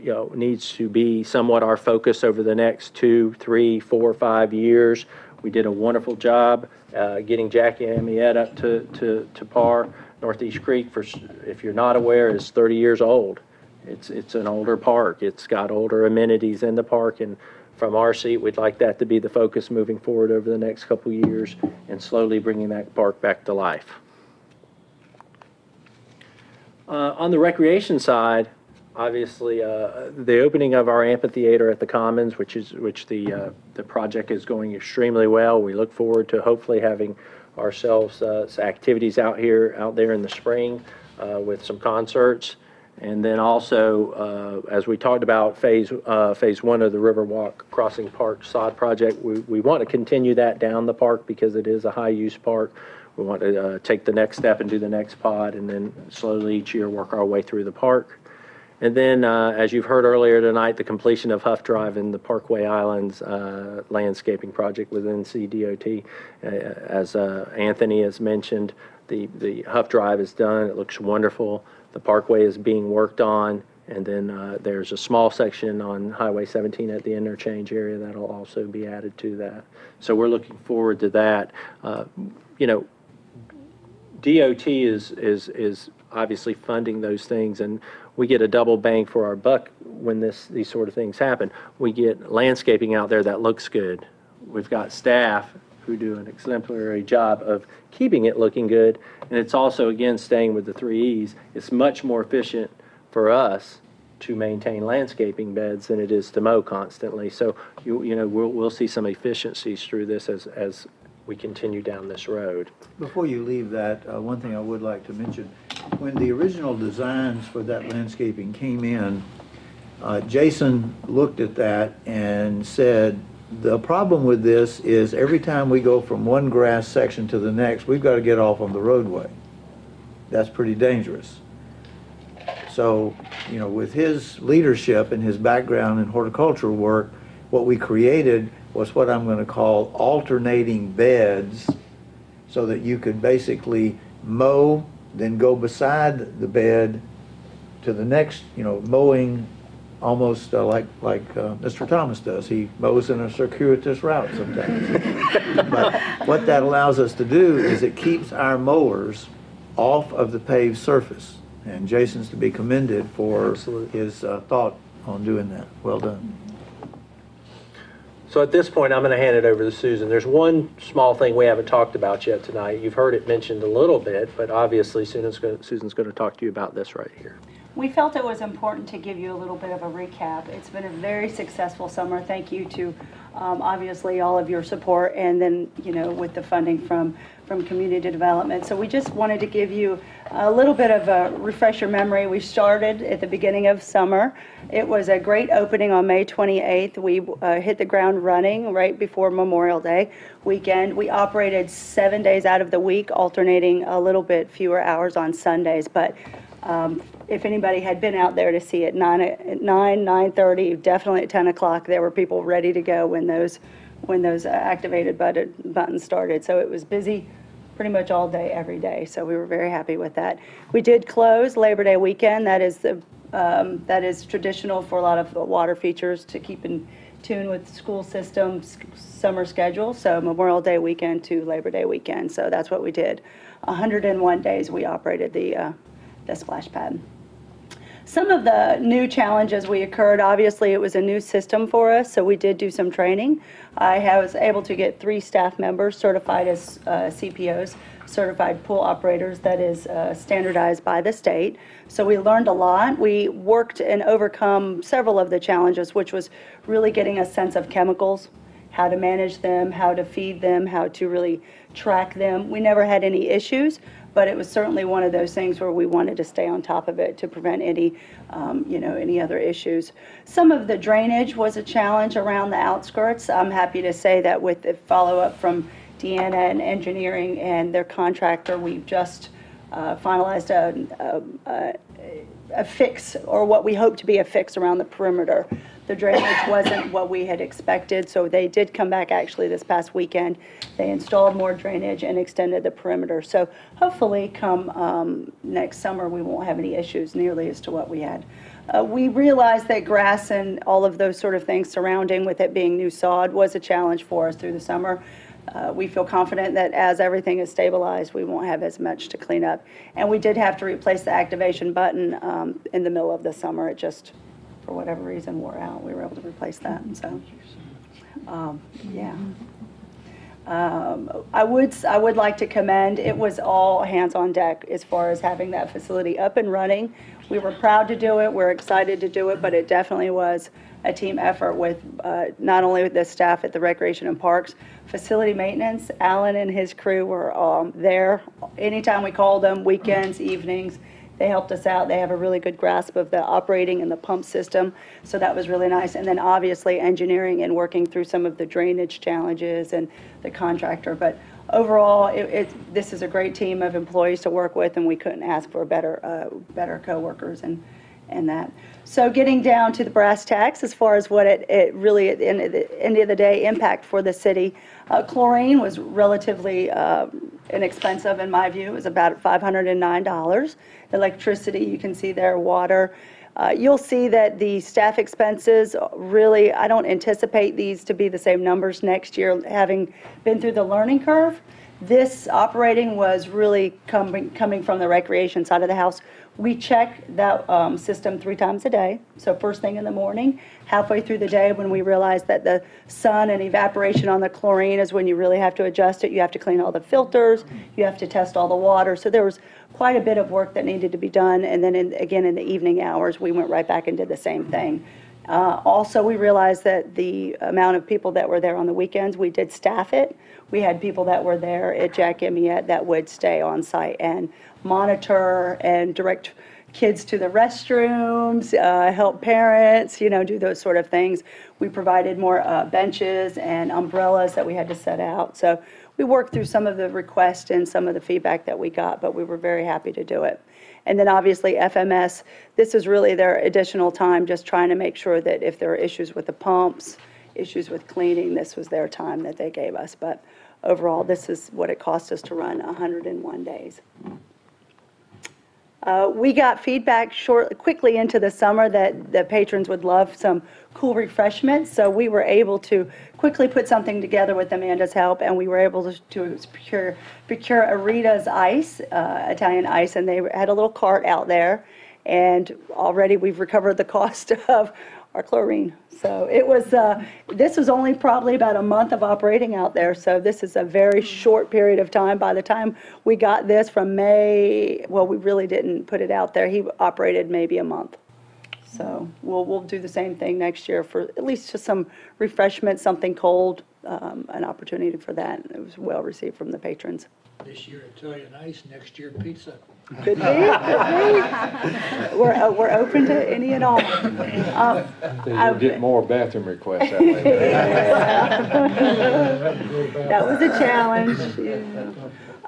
you know, needs to be somewhat our focus over the next two, three, four, five years. We did a wonderful job uh, getting Jack Amyette up to, to, to par. Northeast Creek, for, if you're not aware, is 30 years old. It's, it's an older park. It's got older amenities in the park, and from our seat, we'd like that to be the focus moving forward over the next couple years and slowly bringing that park back to life. Uh, On the recreation side, obviously, uh, the opening of our amphitheater at the Commons, which is, which the, uh, the project is going extremely well. We look forward to hopefully having ourselves uh, activities out here, out there in the spring uh, with some concerts. And then also, uh, as we talked about, phase, uh, phase one of the Riverwalk Crossing Park sod project, we, we want to continue that down the park because it is a high-use park. We want to take the next step and do the next pod, and then slowly each year work our way through the park. And then, uh, as you've heard earlier tonight, the completion of Huff Drive and the Parkway Islands uh, landscaping project with NCDOT. Uh, As uh, Anthony has mentioned, the, the Huff Drive is done, it looks wonderful. The Parkway is being worked on, and then uh, there's a small section on Highway 17 at the interchange area that'll also be added to that. So we're looking forward to that. Uh, You know, DOT is, is, is obviously funding those things, and we get a double bang for our buck when this, these sort of things happen. We get landscaping out there that looks good. We've got staff who do an exemplary job of keeping it looking good, and it's also, again, staying with the three E's. It's much more efficient for us to maintain landscaping beds than it is to mow constantly. So, you, you know, we'll, we'll see some efficiencies through this as, as we continue down this road. Before you leave that, uh, one thing I would like to mention, when the original designs for that landscaping came in, uh, Jason looked at that and said, the problem with this is every time we go from one grass section to the next, we've got to get off on the roadway. That's pretty dangerous. So, you know, with his leadership and his background in horticultural work, what we created was what I'm going to call alternating beds so that you could basically mow, then go beside the bed to the next, you know, mowing almost uh, like, like uh, Mr. Thomas does. He mows in a circuitous route sometimes. But what that allows us to do is it keeps our mowers off of the paved surface. And Jason's to be commended for his uh, thought on doing that. Well done. So at this point, I'm going to hand it over to Susan. There's one small thing we haven't talked about yet tonight. You've heard it mentioned a little bit, but obviously Susan's going, Susan's going to talk to you about this right here. We felt it was important to give you a little bit of a recap. It's been a very successful summer. Thank you to, um, obviously, all of your support, and then, you know, with the funding from, from community development. So we just wanted to give you a little bit of a refresher memory. We started at the beginning of summer. It was a great opening on May 28th. We uh, hit the ground running right before Memorial Day weekend. We operated seven days out of the week, alternating a little bit fewer hours on Sundays, but um, if anybody had been out there to see it, nine, at nine, 9:30, definitely at 10 o'clock, there were people ready to go when those, when those activated button- buttons started. So it was busy pretty much all day, every day, so we were very happy with that. We did close Labor Day weekend, that is the, um, that is traditional for a lot of the water features to keep in tune with school systems, summer schedule, so Memorial Day weekend to Labor Day weekend, so that's what we did. 101 days we operated the, uh, the splash pad. Some of the new challenges we occurred, obviously, it was a new system for us, so we did do some training. I was able to get three staff members certified as uh, CPOs, certified pool operators, that is uh, standardized by the state. So we learned a lot. We worked and overcome several of the challenges, which was really getting a sense of chemicals, how to manage them, how to feed them, how to really track them. We never had any issues, but it was certainly one of those things where we wanted to stay on top of it to prevent any, um, you know, any other issues. Some of the drainage was a challenge around the outskirts. I'm happy to say that with the follow-up from Deanna and engineering and their contractor, we've just uh, finalized a, a, a, a fix, or what we hope to be a fix around the perimeter. The drainage wasn't what we had expected, so they did come back actually this past weekend. They installed more drainage and extended the perimeter. So hopefully come um, next summer, we won't have any issues nearly as to what we had. Uh, We realized that grass and all of those sort of things surrounding with it being new sod was a challenge for us through the summer. Uh, We feel confident that as everything is stabilized, we won't have as much to clean up. And we did have to replace the activation button um, in the middle of the summer. It just, for whatever reason, wore out. We were able to replace that, so, um, yeah. Um, I would, I would like to commend, it was all hands on deck as far as having that facility up and running. We were proud to do it, we're excited to do it, but it definitely was a team effort with uh, not only with the staff at the Recreation and Parks, facility maintenance, Alan and his crew were um, there anytime we called them, weekends, evenings. They helped us out. They have a really good grasp of the operating and the pump system, so that was really nice. And then obviously engineering and working through some of the drainage challenges and the contractor. But overall, it, it, this is a great team of employees to work with, and we couldn't ask for better, uh, better coworkers and, and that. So getting down to the brass tacks, as far as what it, it really, at the end the, end of the day, impact for the city. Uh, chlorine was relatively, uh, inexpensive in my view. It was about $509. Electricity, you can see there, water. Uh, You'll see that the staff expenses, really, I don't anticipate these to be the same numbers next year, having been through the learning curve. This operating was really coming, coming from the recreation side of the house. We check that um, system three times a day. So first thing in the morning, halfway through the day, when we realize that the sun and evaporation on the chlorine is when you really have to adjust it. You have to clean all the filters, you have to test all the water. So there was quite a bit of work that needed to be done. And then in, again, in the evening hours, we went right back and did the same thing. Uh, Also, we realized that the amount of people that were there on the weekends, we did staff it. We had people that were there at Jack Amyette that would stay on site and monitor and direct kids to the restrooms, uh, help parents, you know, do those sort of things. We provided more uh, benches and umbrellas that we had to set out. So we worked through some of the requests and some of the feedback that we got, but we were very happy to do it. And then obviously FMS, this is really their additional time, just trying to make sure that if there are issues with the pumps, issues with cleaning, this was their time that they gave us. But overall, this is what it cost us to run 101 days. Uh, We got feedback short, quickly into the summer that the patrons would love some cool refreshments, so we were able to quickly put something together with Amanda's help, and we were able to- to procure, procure a Rita's Ice, uh, Italian ice, and they had a little cart out there, and already we've recovered the cost of our chlorine. So it was, uh, this was only probably about a month of operating out there, so this is a very short period of time. By the time we got this from May, well, we really didn't put it out there. He operated maybe a month. So we'll, we'll do the same thing next year for at least just some refreshment, something cold, um, an opportunity for that. It was well received from the patrons. This year Italian ice, next year pizza. Could be, could be. We're, uh, we're open to any and all. Um, You'll get more bathroom requests that way. That was a challenge. yeah.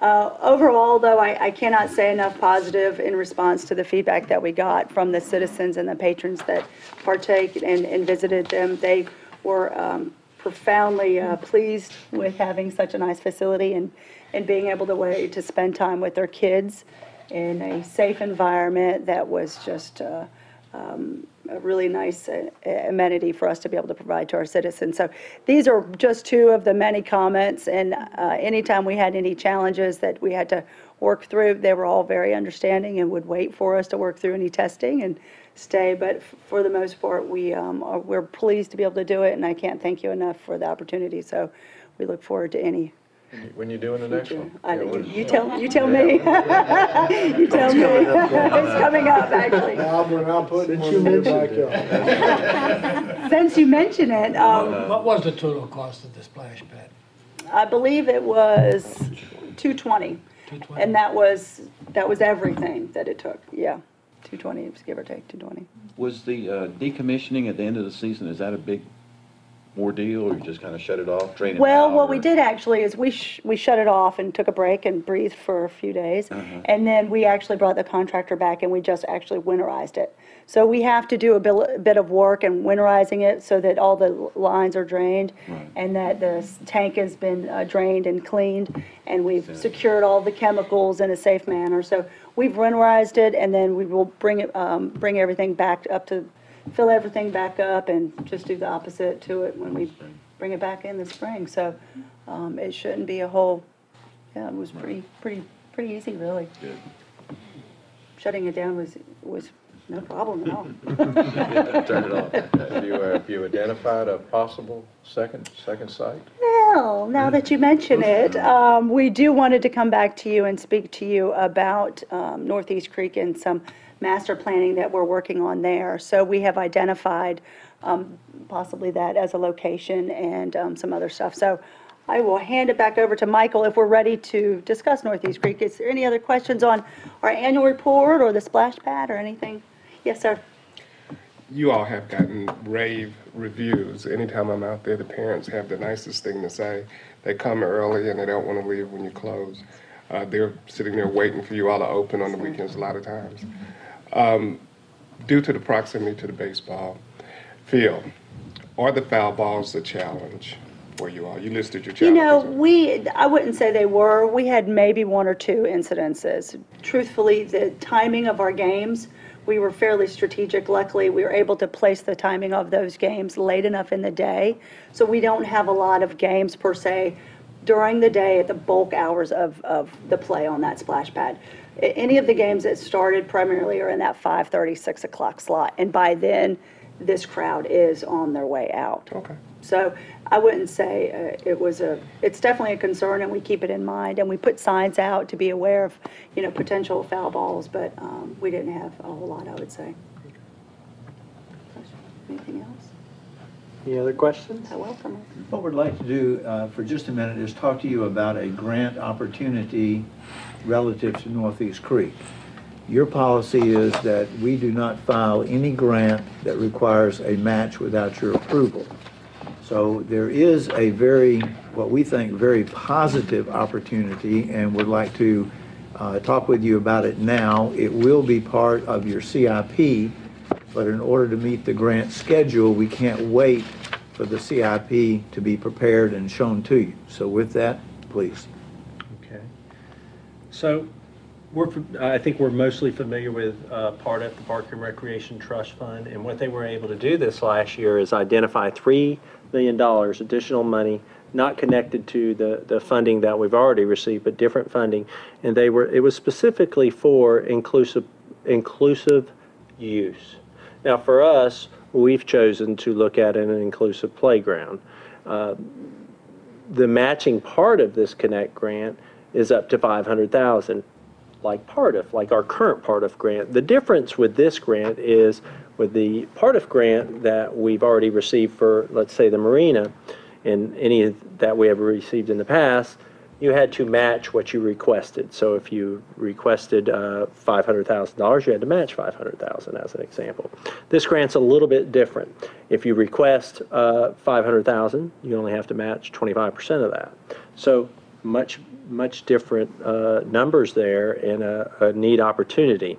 Uh, Overall, though, I I cannot say enough positive in response to the feedback that we got from the citizens and the patrons that partake and and visited them. They were um, profoundly uh, pleased with having such a nice facility and and being able to wait to spend time with their kids in a safe environment that was just uh, um, a really nice uh, amenity for us to be able to provide to our citizens. So these are just two of the many comments, and uh, anytime we had any challenges that we had to work through, they were all very understanding and would wait for us to work through any testing, and stay, but for the most part, we, um, are, we're pleased to be able to do it, and I can't thank you enough for the opportunity, so we look forward to any. When you're doing the next one? I, Yeah, when- you tell, you tell me. You tell me. It's coming up, actually. Albert, I'm putting one in your backyard. Since you mention it, um, What was the total cost of the splash pad? I believe it was two twenty. And that was, that was everything that it took, yeah. Two twenty, give or take, two twenty. Was the uh, decommissioning at the end of the season, is that a big ordeal, or you just kind of shut it off, drain it out? Well, what we or- did actually is we, sh- we shut it off and took a break and breathed for a few days. Uh-huh. And then we actually brought the contractor back and we just actually winterized it. So we have to do a bil- bit of work and winterizing it so that all the l- lines are drained and that the s- tank has been uh, drained and cleaned and we've secured all the chemicals in a safe manner. So we've winterized it and then we will bring it, um, bring everything back up to, fill everything back up and just do the opposite to it when we bring it back in the spring. So um, it shouldn't be a whole, yeah, it was pretty, pretty, pretty easy, really. Good. Shutting it down was, was no problem at all. Turn it off. Have you, uh, have you identified a possible second, second site? Well, now that you mention it, um, we do wanted to come back to you and speak to you about um, Northeast Creek and some master planning that we're working on there. So we have identified um, possibly that as a location and um, some other stuff. So I will hand it back over to Michael if we're ready to discuss Northeast Creek. Is there any other questions on our annual report or the splash pad or anything? Yes, sir. You all have gotten rave reviews. Anytime I'm out there, the parents have the nicest thing to say. They come early and they don't want to leave when you close. Uh, they're sitting there waiting for you all to open on the weekends a lot of times. Um, due to the proximity to the baseball field, are the foul balls a challenge for you all? You listed your You challenges. know, we, I wouldn't say they were. We had maybe one or two incidences. Truthfully, the timing of our games, we were fairly strategic. Luckily, we were able to place the timing of those games late enough in the day. So we don't have a lot of games per se during the day at the bulk hours of, of the play on that splash pad. A- Any of the games that started primarily are in that 5:30, 6 o'clock slot. And by then, this crowd is on their way out. Okay. So I wouldn't say uh, it was a, it's definitely a concern, and we keep it in mind, and we put signs out to be aware of, you know, potential foul balls, but um, we didn't have a whole lot, I would say. Anything else? Any other questions? I welcome. What we'd like to do uh, for just a minute is talk to you about a grant opportunity relative to Northeast Creek. Your policy is that we do not file any grant that requires a match without your approval. So there is a very, what we think, very positive opportunity, and would like to uh, talk with you about it now. It will be part of your CIP, but in order to meet the grant schedule, we can't wait for the CIP to be prepared and shown to you. So with that, please. So, we're, I think we're mostly familiar with uh, part of the Park and Recreation Trust Fund, and what they were able to do this last year is identify $3 million additional money, not connected to the, the funding that we've already received, but different funding. And they were, it was specifically for inclusive, inclusive use. Now, for us, we've chosen to look at an inclusive playground. Uh, The matching part of this Connect grant is up to 500,000, like PARTF, like our current PARTF grant. The difference with this grant is with the PARTF grant that we've already received for, let's say, the marina, and any that we have received in the past, you had to match what you requested. So if you requested uh, $500,000, you had to match 500,000 as an example. This grant's a little bit different. If you request uh, 500,000, you only have to match 25% of that. So much, much different uh, numbers there and a, a neat opportunity.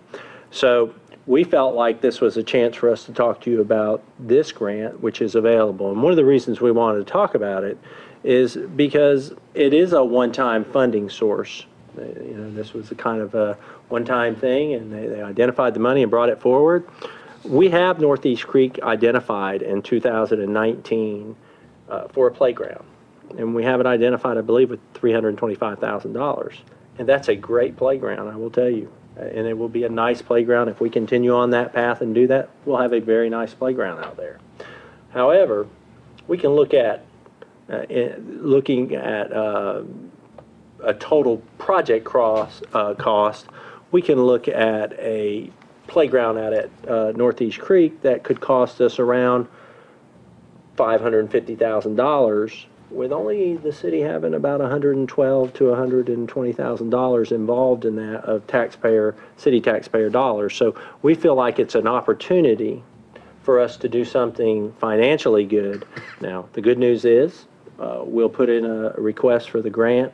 So we felt like this was a chance for us to talk to you about this grant, which is available. And one of the reasons we wanted to talk about it is because it is a one-time funding source. Uh, You know, this was a kind of a one-time thing, and they, they identified the money and brought it forward. We have Northeast Creek identified in 2019 uh, for a playground. And we have it identified, I believe, with $325,000. And that's a great playground, I will tell you. and it will be a nice playground. If we continue on that path and do that, we'll have a very nice playground out there. However, we can look at, uh, in- looking at uh, a total project cross, uh, cost, we can look at a playground out at uh, Northeast Creek that could cost us around $550,000 with only the city having about 112 to 120,000 dollars involved in that of taxpayer, city taxpayer dollars. So we feel like it's an opportunity for us to do something financially good. Now, the good news is, uh, we'll put in a request for the grant.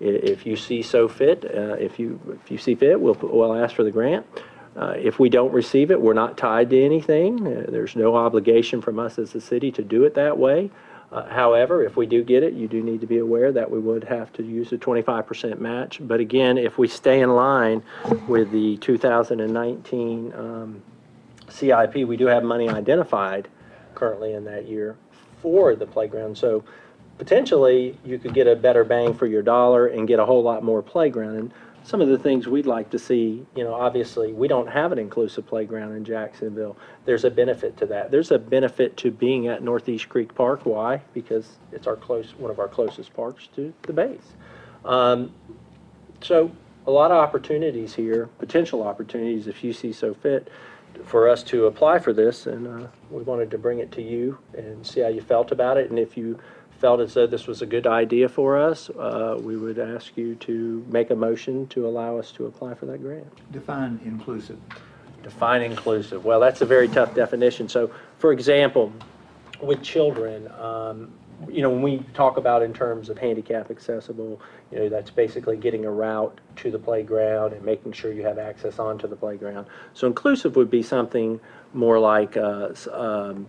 If you see so fit, uh, if you, if you see fit, we'll, we'll ask for the grant. Uh, If we don't receive it, we're not tied to anything. Uh, There's no obligation from us as a city to do it that way. Uh, However, if we do get it, you do need to be aware that we would have to use a 25% match. But again, if we stay in line with the 2019 um, CIP, we do have money identified currently in that year for the playground. So potentially, you could get a better bang for your dollar and get a whole lot more playground. And some of the things we'd like to see, you know, obviously, we don't have an inclusive playground in Jacksonville. There's a benefit to that. There's a benefit to being at Northeast Creek Park. Why? Because it's our close, one of our closest parks to the base. Um, so a lot of opportunities here, potential opportunities, if you see so fit, for us to apply for this, and uh, we wanted to bring it to you and see how you felt about it. And if you felt as though this was a good idea for us, uh, we would ask you to make a motion to allow us to apply for that grant. Define inclusive. Define inclusive. Well, that's a very tough definition. So, for example, with children, um, you know, when we talk about in terms of handicap accessible, you know, that's basically getting a route to the playground and making sure you have access onto the playground. So inclusive would be something more like, uh, um,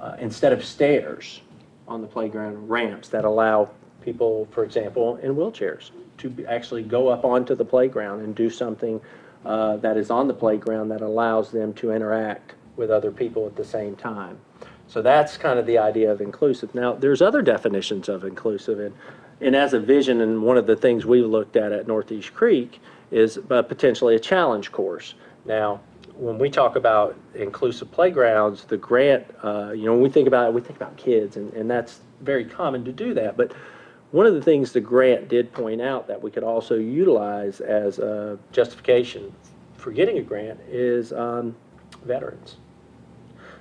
uh, instead of stairs on the playground, ramps that allow people, for example, in wheelchairs to actually go up onto the playground and do something uh, that is on the playground that allows them to interact with other people at the same time. So that's kind of the idea of inclusive. Now, there's other definitions of inclusive, and, and as a vision, and one of the things we looked at at Northeast Creek is uh, potentially a challenge course. Now, when we talk about inclusive playgrounds, the grant, uh, you know, when we think about it, we think about kids, and, and that's very common to do that. But one of the things the grant did point out that we could also utilize as a justification for getting a grant is um, veterans.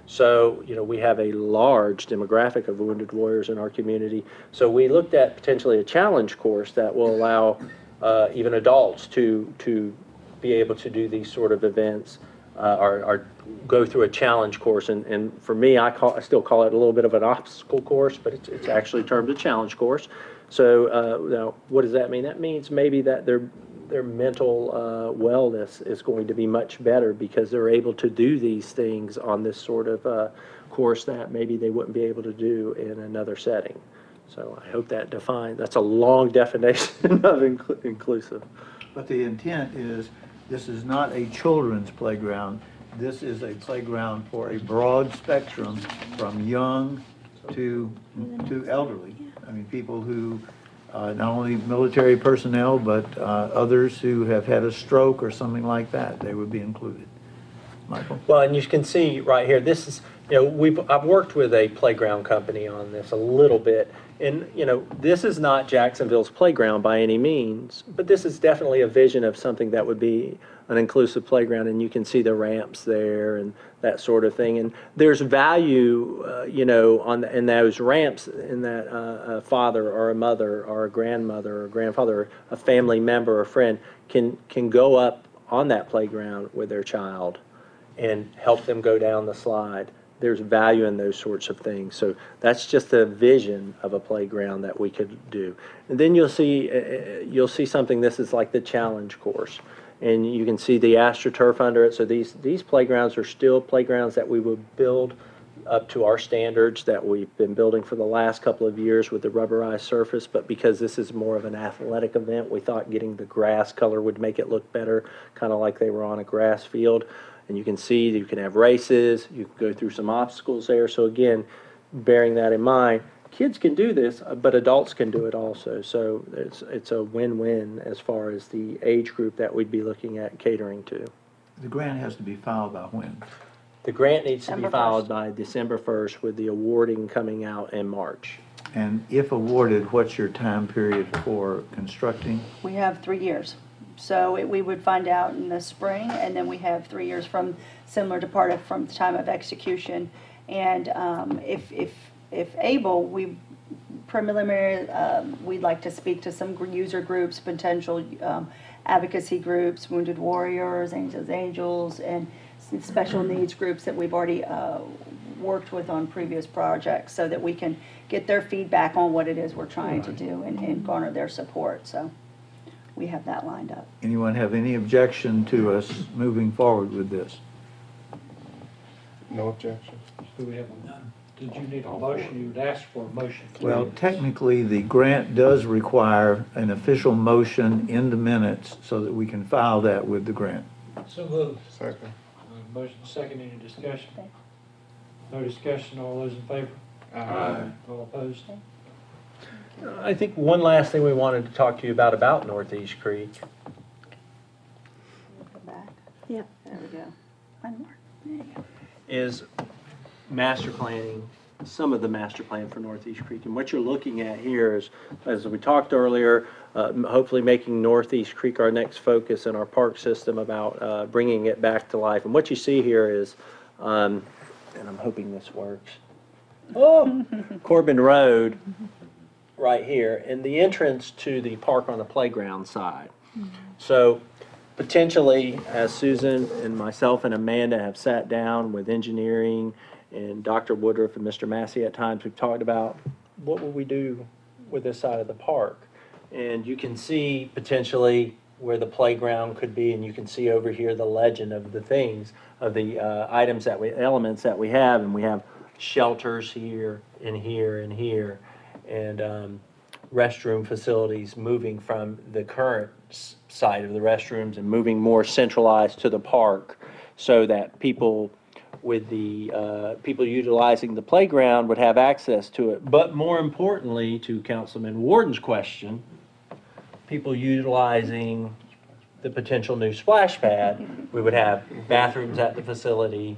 So, you know, we have a large demographic of wounded warriors in our community. So we looked at potentially a challenge course that will allow uh, even adults to, to be able to do these sort of events uh, or, or go through a challenge course. And, and for me, I call, I still call it a little bit of an obstacle course, but it's, it's actually termed a challenge course. So, uh, now, what does that mean? That means maybe that their, their mental uh, wellness is going to be much better because they're able to do these things on this sort of uh, course that maybe they wouldn't be able to do in another setting. So I hope that defines, that's a long definition of inclu- inclusive. But the intent is, this is not a children's playground. This is a playground for a broad spectrum, from young to, to elderly. I mean, people who, uh, not only military personnel, but uh, others who have had a stroke or something like that, they would be included. Michael? Well, and you can see right here, this is, you know, we've, I've worked with a playground company on this a little bit. And, you know, this is not Jacksonville's playground by any means, but this is definitely a vision of something that would be an inclusive playground. And you can see the ramps there and that sort of thing. And there's value, uh, you know, on, the- in those ramps, in that uh, a father or a mother or a grandmother or a grandfather, or a family member or friend can, can go up on that playground with their child and help them go down the slide. There's value in those sorts of things. So that's just a vision of a playground that we could do. And then you'll see, uh, uh, you'll see something, this is like the challenge course. And you can see the AstroTurf under it. So these, these playgrounds are still playgrounds that we would build up to our standards that we've been building for the last couple of years with the rubberized surface. But because this is more of an athletic event, we thought getting the grass color would make it look better, kind of like they were on a grass field. And you can see that you can have races, you can go through some obstacles there. So again, bearing that in mind, kids can do this, uh, but adults can do it also. So it's, it's a win-win as far as the age group that we'd be looking at catering to. The grant has to be filed by when? The grant needs to be filed 1st. by December 1st with the awarding coming out in March. And if awarded, what's your time period for constructing? We have three years. So it- we would find out in the spring, and then we have three years from, similar to PARTF, from the time of execution. And um, if, if, if able, we preliminary, um, we'd like to speak to some user groups, potential um, advocacy groups, Wounded Warriors, Angels Angels, and special needs groups that we've already uh, worked with on previous projects, so that we can get their feedback on what it is we're trying to do and and garner their support. So we have that lined up. Anyone have any objection to us moving forward with this? No objection. Do we have, a- did you need a motion? You would ask for a motion. Well, technically, the grant does require an official motion in the minutes so that we can file that with the grant. So moved. Second. Uh, Motion second, any discussion? No discussion, all those in favor? Aye. All opposed? I think one last thing we wanted to talk to you about, about Northeast Creek. Go back. Yeah. There we go. One more. There you go. is master planning, some of the master plan for Northeast Creek. And what you're looking at here is, as we talked earlier, uh, m- hopefully making Northeast Creek our next focus in our park system about uh, bringing it back to life. And what you see here is, um, and I'm hoping this works. Oh, Corbin Road, right here, and the entrance to the park on the playground side. So potentially, as Susan and myself and Amanda have sat down with engineering and Dr. Woodruff and Mr. Massey at times, we've talked about what will we do with this side of the park? And you can see potentially where the playground could be, and you can see over here the legend of the things, of the uh, items that we, elements that we have, and we have shelters here and here and here, and um, restroom facilities moving from the current side of the restrooms and moving more centralized to the park, so that people with the, uh, people utilizing the playground would have access to it. But more importantly, to Councilman Warden's question, people utilizing the potential new splash pad, we would have bathrooms at the facility,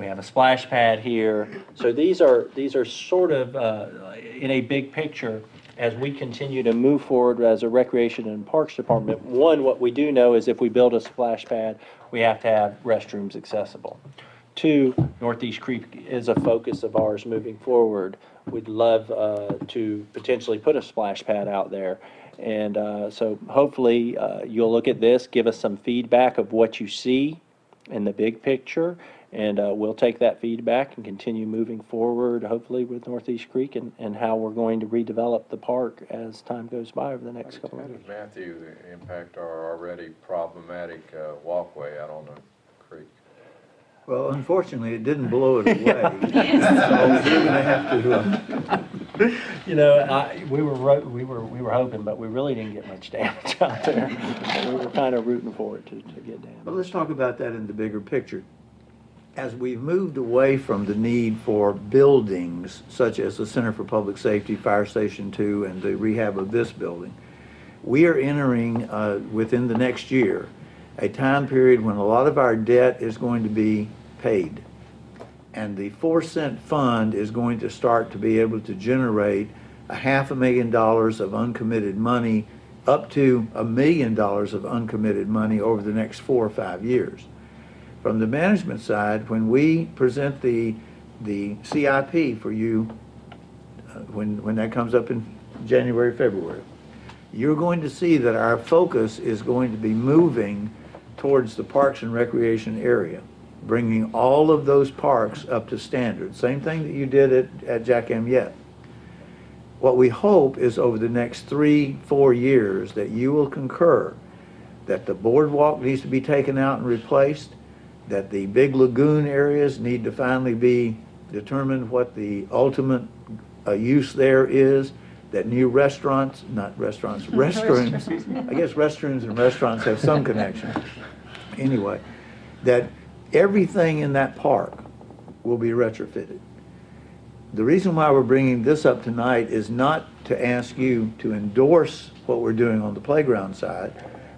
we have a splash pad here. So these are, these are sort of, uh, in a big picture, as we continue to move forward as a Recreation and Parks Department, one, what we do know is if we build a splash pad, we have to have restrooms accessible. Two, Northeast Creek is a focus of ours moving forward. We'd love uh, to potentially put a splash pad out there. And uh, so hopefully, uh, you'll look at this, give us some feedback of what you see in the big picture, and uh, we'll take that feedback and continue moving forward, hopefully with Northeast Creek and, and how we're going to redevelop the park as time goes by over the next couple of years. did Matthew impact our already problematic uh, walkway out on the creek? Well, unfortunately, it didn't blow it away. So we're gonna have to, uh, You know, I, we were, ro- we were, we were hoping, but we really didn't get much damage out there. We were kind of rooting for it to, to get damaged. But let's talk about that in the bigger picture. As we've moved away from the need for buildings such as the Center for Public Safety, Fire Station Two, and the rehab of this building, we are entering, uh, within the next year, a time period when a lot of our debt is going to be paid. And the four cent fund is going to start to be able to generate a half a million dollars of uncommitted money, up to a million dollars of uncommitted money over the next four or five years. From the management side, when we present the, the CIP for you, uh, when, when that comes up in January, February, you're going to see that our focus is going to be moving towards the Parks and Recreation area, bringing all of those parks up to standard. Same thing that you did at, at Jack Amyette. What we hope is over the next three, four years, that you will concur that the boardwalk needs to be taken out and replaced, that the big lagoon areas need to finally be determined what the ultimate uh, use there is, that new restaurants, not restaurants, restrooms, I guess restrooms and restaurants have some connection. Anyway, that everything in that park will be retrofitted. the reason why we're bringing this up tonight is not to ask you to endorse what we're doing on the playground side,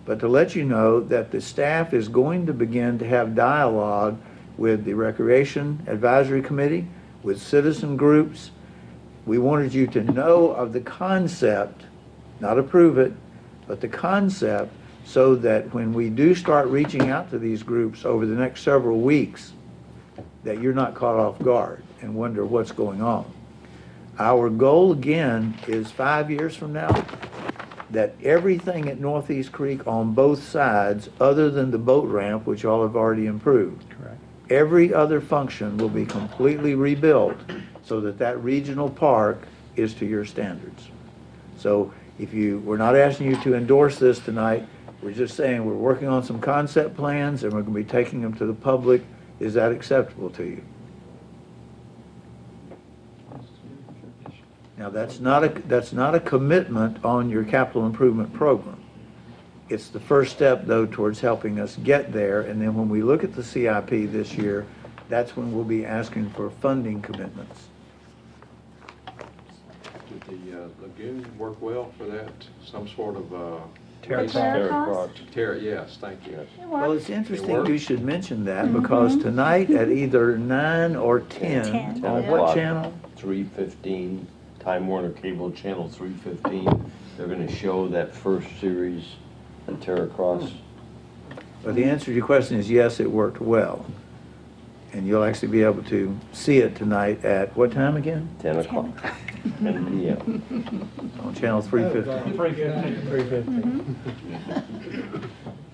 but to let you know that the staff is going to begin to have dialogue with the Recreation Advisory Committee, with citizen groups. We wanted you to know of the concept, not approve it, but the concept, so that when we do start reaching out to these groups over the next several weeks, that you're not caught off guard and wonder what's going on. Our goal again is five years from now, that everything at Northeast Creek on both sides, other than the boat ramp, which all have already improved. Correct. Every other function will be completely rebuilt so that that regional park is to your standards. So if you, we're not asking you to endorse this tonight, we're just saying we're working on some concept plans and we're gonna be taking them to the public. Is that acceptable to you? Now, that's not a, that's not a commitment on your capital improvement program. It's the first step, though, towards helping us get there, and then when we look at the CIP this year, that's when we'll be asking for funding commitments. Did the uh, lagoon work well for that? Some sort of, uh? Terra base- cross? Terra cross. Terra, yes, thank you. Well, it's interesting worked. you should mention that, because tonight at either nine or ten, Ten on o'clock. what channel? Three fifteen, Time Warner Cable Channel three fifteen. They're gonna show that first series on Terra Cross. But the answer to your question is yes, it worked well. And you'll actually be able to see it tonight at what time again? Ten o'clock. Ten P M. On channel three fifty. Three fifty.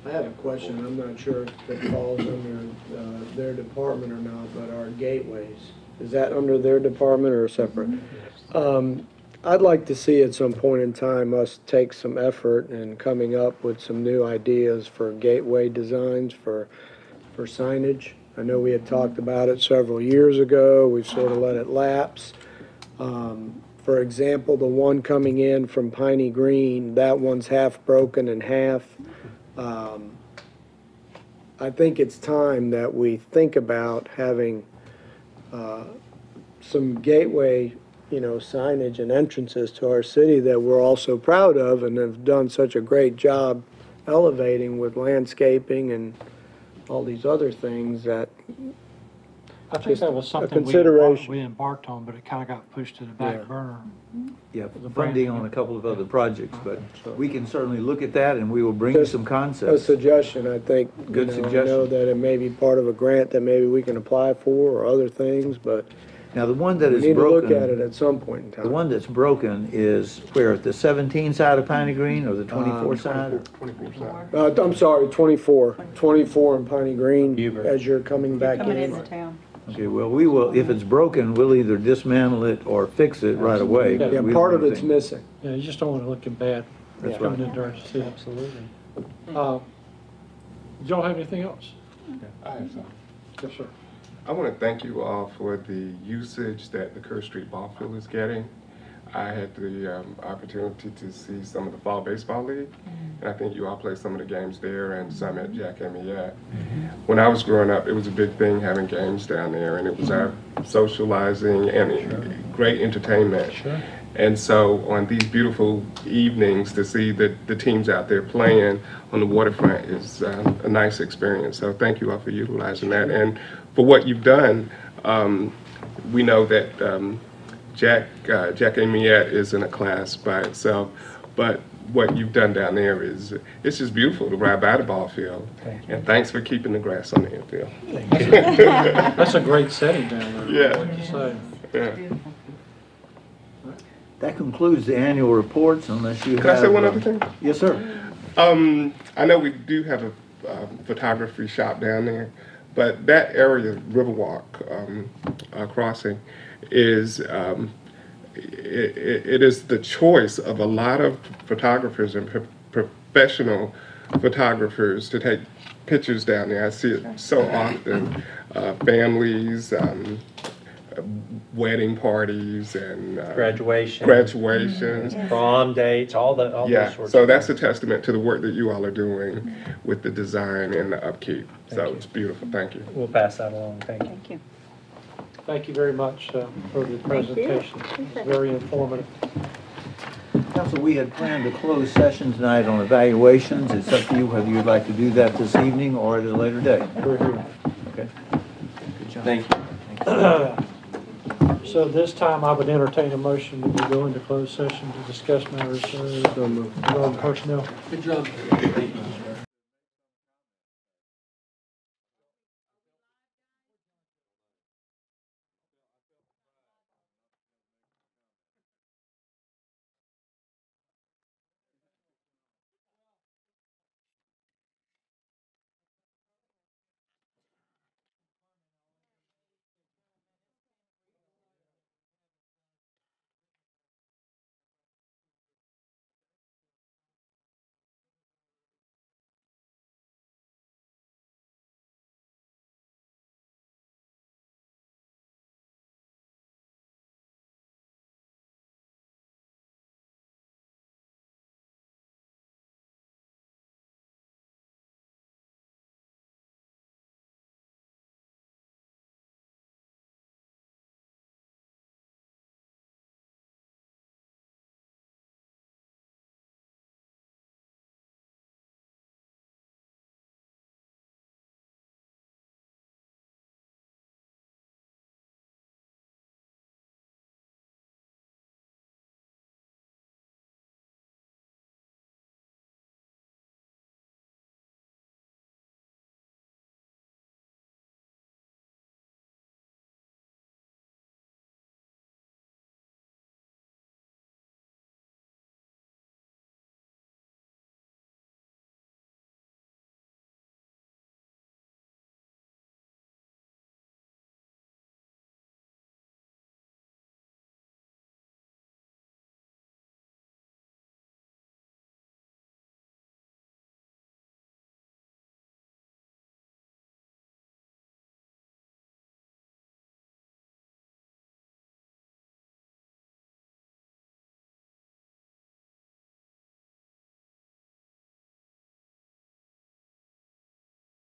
I have a question, I'm not sure if it falls under uh, their department or not, but our gateways, is that under their department or separate? Um, I'd like to see at some point in time us take some effort in coming up with some new ideas for gateway designs for, for signage. I know we had talked about it several years ago, we've sort of let it lapse. Um, For example, the one coming in from Piney Green, that one's half broken and half. Um, I think it's time that we think about having uh, some gateway, you know, signage and entrances to our city that we're all so proud of and have done such a great job elevating with landscaping and all these other things that I think that was Just a something we embarked, consideration. we embarked on, but it kind of got pushed to the Yeah. back burner. Yeah, The funding on a couple of other projects, but we can certainly look at that and we will bring you Just some A concepts. suggestion, I think. you Good know, I suggestion. know that it may be part of a grant that maybe we can apply for or other things, but Now, the one that we is need to look at it broken, at some point in time. the one that's broken is where, the seventeen side of Piney Green or the twenty-four Um, side? or- Twenty-four side. Uh, I'm sorry, 24, 24 in Piney Green as you're coming back Coming in. into town. Okay, well, we will, if it's broken, we'll either dismantle it or fix it right away. Yeah, We part don't of it's think- missing. Yeah, you just don't want it looking bad. That's It's coming right. into our city. Absolutely. Uh, Do y'all have anything else? I have some. Yes, sir. I want to thank you all for the usage that the Kerr Street Ball Field is getting. I had the um, opportunity to see some of the Fall Baseball League, and I think you all played some of the games there and some at Jack Amyette. When I was growing up, it was a big thing having games down there, and it was our socializing and great entertainment. Sure. And so on these beautiful evenings, to see the, the teams out there playing on the waterfront is uh, a nice experience. So thank you all for utilizing that. And for what you've done, um, we know that um, Jack, uh, Jack Amyette is in a class by itself, but what you've done down there is, it's just beautiful to ride by the ball field. And thanks for keeping the grass on the infield. That's a great setting down there. Yeah. What'd you say? Yeah. That concludes the annual reports unless you have. Can I say one uh, other thing? Yes, sir. Um, I know we do have a um, photography shop down there, but that area, Riverwalk um, uh, Crossing, is um, it, it, is the choice of a lot of photographers and pro- professional photographers to take pictures down there. I see it so often. Uh, families, um, wedding parties, and uh, Graduation. graduations. Prom dates, all the, all those Yeah, sorts so of that's a testament to the work that you all are doing with the design and the upkeep. So you. it's beautiful, thank you. We'll pass that along, thank you. Thank you. Thank you very much uh, for the presentation. It's very informative. Council, we had planned to close session tonight on evaluations. It's up to you whether you'd like to do that this evening or at a later date. We're here. Okay. Good job. Thank you. So this time, I would entertain a motion that we go into closed session to discuss matters uh, regarding personnel. Good job. Thank you, sir.